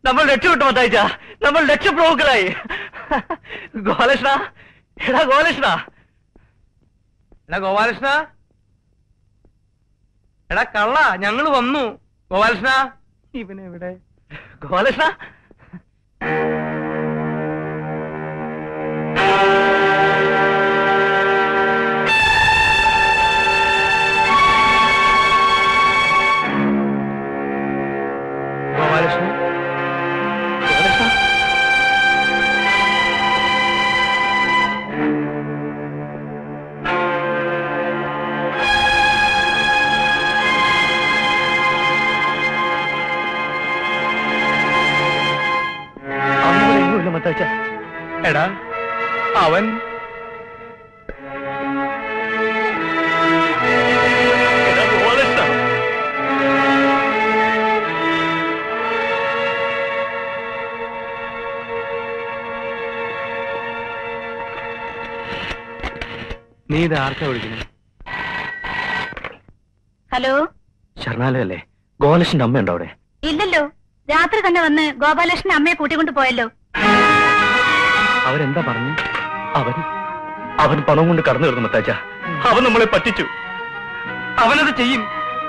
നമ്മൾ രക്ഷപ്പെട്ടു മതായിച്ച നമ്മൾ രക്ഷപ്രഭുക്കളായി ഗോലകൃഷ്ണ? എടാ ഗോലകൃഷ്ണ. എടാ ഗോപാലകൃഷ്ണ. എടാ കള്ള ഞങ്ങൾ വന്നു. ഗോപാലകൃഷ്ണ. ഇവനെവിടെ? ഗോലകൃഷ്ണ ആർക്കാ വിളിക്കുന്നത്? ഹലോ? ശരണാലയല്ലേ? ഗോപാലകൃഷ്ണന്റെ അമ്മയുണ്ടോ അവിടെ? ഇല്ലല്ലോ. രാത്രി തന്നെ വന്ന് ഗോപാലകൃഷ്ണന്റെ അമ്മയെ കൂട്ടിക്കൊണ്ട് പോയല്ലോ. അവരെന്താ പറഞ്ഞു? അവൻ അവൻ പണം കൊണ്ട് കടന്നു കിടന്നു മത്താച്ച. അവൻ നമ്മളെ പറ്റിച്ചു. അവനത് ചെയ്യും.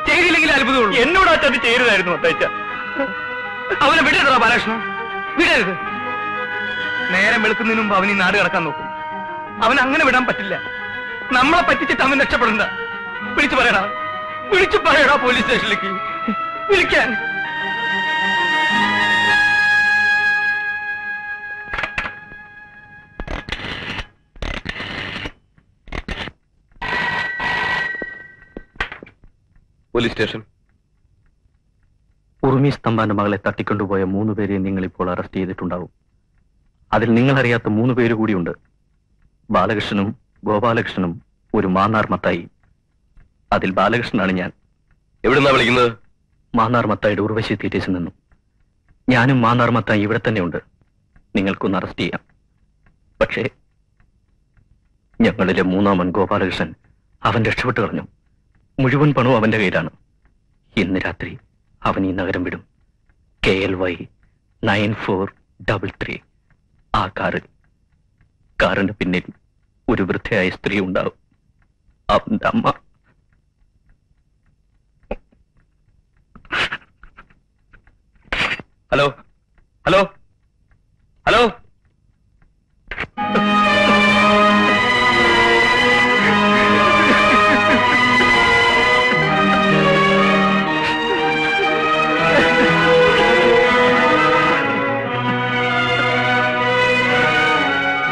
ചെയ്തില്ലെങ്കിൽ അത്ഭുതമുള്ളൂ. എന്നോട് അത് ചെയ്തതായിരുന്നു മത്താച്ച. അവനെ വിടരുതാ ബാലകൃഷ്ണൻ വിടരുത്. നേരം വെളുക്കുന്നതിന് മുമ്പ് അവൻ ഈ നാട് കടക്കാൻ നോക്കും. അവൻ അങ്ങനെ വിടാൻ പറ്റില്ല. നമ്മളെ പറ്റിച്ചിട്ട് അവൻ രക്ഷപ്പെടണ്ട. വിളിച്ചു പറയടാ. വിളിച്ചു പറയടാ പോലീസ് സ്റ്റേഷനിലേക്ക്. വിളിക്കാൻ. Police station. ഉറുമി സ്തംഭാന്റെ മകളെ തട്ടിക്കൊണ്ടുപോയ മൂന്ന് പേരെ നിങ്ങൾ ഇപ്പോൾ അറസ്റ്റ് ചെയ്തിട്ടുണ്ടാവും. അതിൽ നിങ്ങൾ അറിയാത്ത മൂന്ന് പേര് കൂടിയുണ്ട്. ബാലകൃഷ്ണനും ഗോപാലകൃഷ്ണനും ഒരു മാന്നാർ മത്തായി അതിൽ ബാലകൃഷ്ണനാണ് ഞാൻ. എവിടുന്നാ വിളിക്കുന്നത്? മാന്നാർ മത്തായിയുടെ ഉർവശി നിന്നും. ഞാനും മാന്നാർ മത്തായി ഇവിടെ തന്നെയുണ്ട് നിങ്ങൾക്കൊന്ന് അറസ്റ്റ് ചെയ്യാം. പക്ഷേ ഞങ്ങളിലെ മൂന്നാമൻ ഗോപാലകൃഷ്ണൻ അവൻ രക്ഷപ്പെട്ടു കളഞ്ഞു. മുഴുവൻ പണവും അവന്റെ കയ്യിലാണ്. ഇന്ന് രാത്രി അവൻ ഈ നഗരം വിടും. K L Y nine four double three ആ കാറിൽ. കാറിന് പിന്നിൽ ഒരു വൃദ്ധയായ സ്ത്രീ ഉണ്ടാവും. അവന്റെ അമ്മ. ഹലോ? ഹലോ? ഹലോ?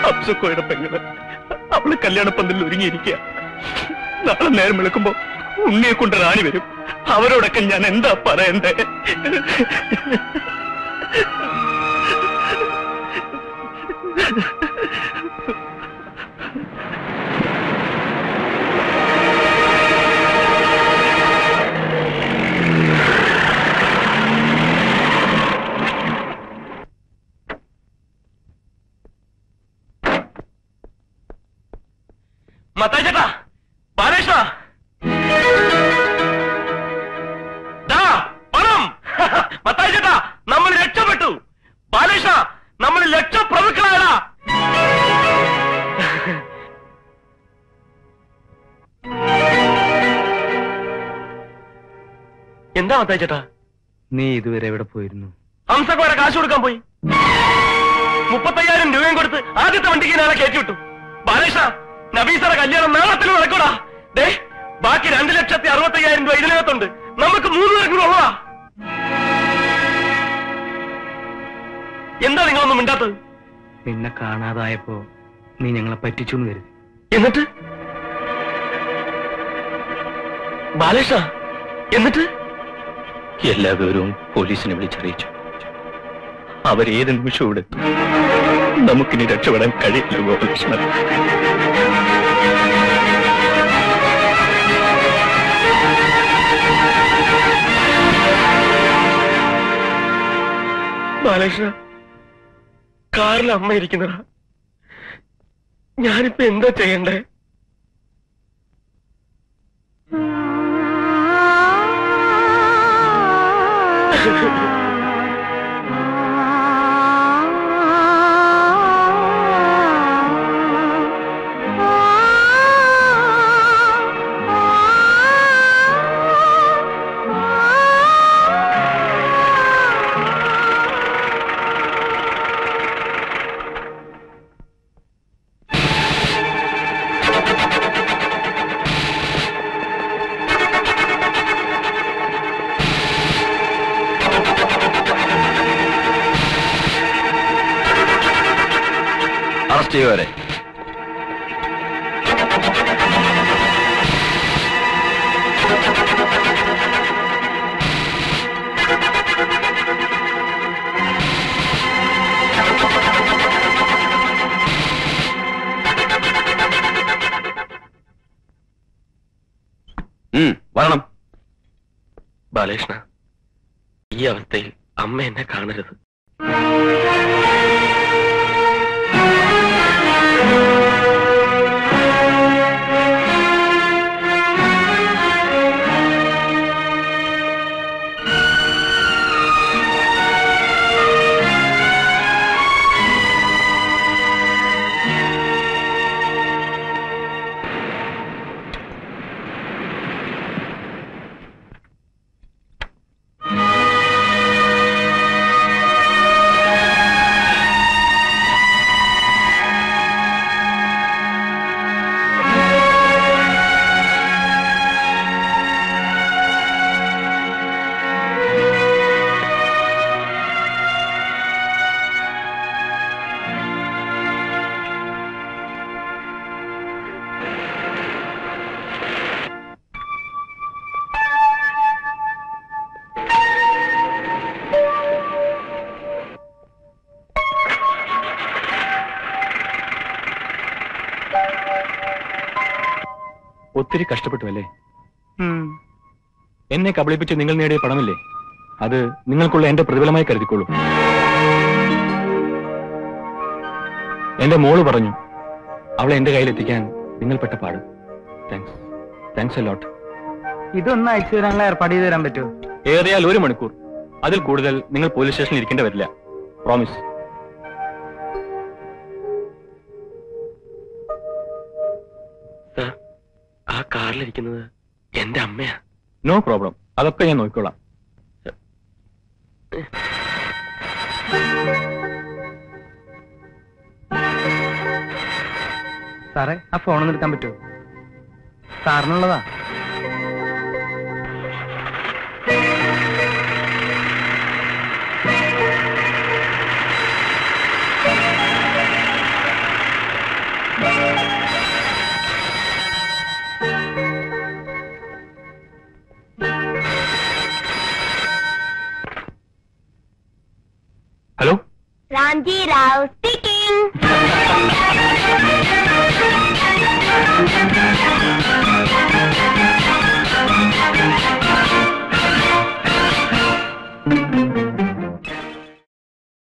അബ്സുക്കോയുടെ പെങ്ങൾ. അവൾ കല്യാണപ്പന്തലിൽ ഒരുങ്ങിയിരിക്കുക. നാളെ നേരം വിളിക്കുമ്പോ ഉണ്ണിയെ കൊണ്ട് റാണി വരും. അവരോടൊക്കെ ഞാൻ എന്താ പറയണ്ടേ? മത്തായി ചേട്ടാ ബാലേഷ പണം. മത്തായി ചേട്ടാ നമ്മൾ രക്ഷപ്പെട്ടു. ബാലേഷ നമ്മൾ ലക്ഷപ്രഭുക്കളായടാ എന്താ മത്തായി ചേട്ടാ? നീ ഇതുവരെ എവിടെ പോയിരുന്നു? ഹംസക്ക് വരെ കാശ് കൊടുക്കാൻ പോയി. മുപ്പത്തയ്യായിരം രൂപയും കൊടുത്ത് ആദ്യത്തെ വണ്ടിക്ക് നാളെ കയറ്റി വിട്ടു. ബാലേഷ നബീസറ കല്യാണം നാളത്തിൽ നടക്കൂടാ. ദേ ബാക്കി രണ്ടു ലക്ഷത്തി അറുപത്തയ്യായിരം രൂപ ഇതിനകത്തുണ്ട്. നമുക്ക് മൂന്ന് ലക്ഷം ഉള്ളതാ. എന്താ നിങ്ങളൊന്നും മിണ്ടാത്തത്? നിന്നെ കാണാതായപ്പോ നീ ഞങ്ങളെ പറ്റിച്ചു എന്ന് കരുതി. എന്നിട്ട്? ബാലേഷ എന്നിട്ട്? എല്ലാ വിവരവും പോലീസിനെ വിളിച്ചറിയിച്ചു. അവരേത് നിമിഷവും ഇവിടെ എത്തും. നമുക്കിനി രക്ഷപ്പെടാൻ കഴിയില്ല ഗോപകൃഷ്ണൻ ബാലകൃഷ്ണ കാറിൽ അമ്മ ഇരിക്കുന്നതാ. ഞാനിപ്പോ എന്താ ചെയ്യണ്ടേ? അറസ്റ്റ് ചെയ്യുവരെ ബാലകൃഷ്ണ ഈ അവസ്ഥയിൽ അമ്മ എന്നെ കാണരുത്. കഷ്ടപ്പെട്ടു അല്ലേ എന്നെ കബളിപ്പിച്ച് നിങ്ങൾ നേടിയ പണമില്ലേ? അത് നിങ്ങൾക്കുള്ള എന്റെ പ്രതിഫലമായി കരുതിക്കൊള്ളൂ എന്റെ മോൾ പറഞ്ഞു അവളെ എന്റെ കയ്യിൽ എത്തിക്കാൻ നിങ്ങൾ പെട്ട പാട്. താങ്ക്സ് താങ്ക്സ് എ ലോട്ട് ഇതൊന്ന് അയച്ചു തരാനുള്ള ഏർപ്പാട് ചെയ്ത് തരാൻ പറ്റുമോ? ഏറിയാൽ ഒരു മണിക്കൂർ. അതിൽ കൂടുതൽ നിങ്ങൾ പോലീസ് സ്റ്റേഷനിൽ ഇരിക്കേണ്ടി വരില്ല. പ്രോമിസ് നോ പ്രോബ്ലം അതൊക്കെ ഞാൻ നോക്കിക്കോളാം. സാറേ ആ ഫോൺ എടുക്കാൻ പറ്റുമോ? സാറിനുള്ളതാ.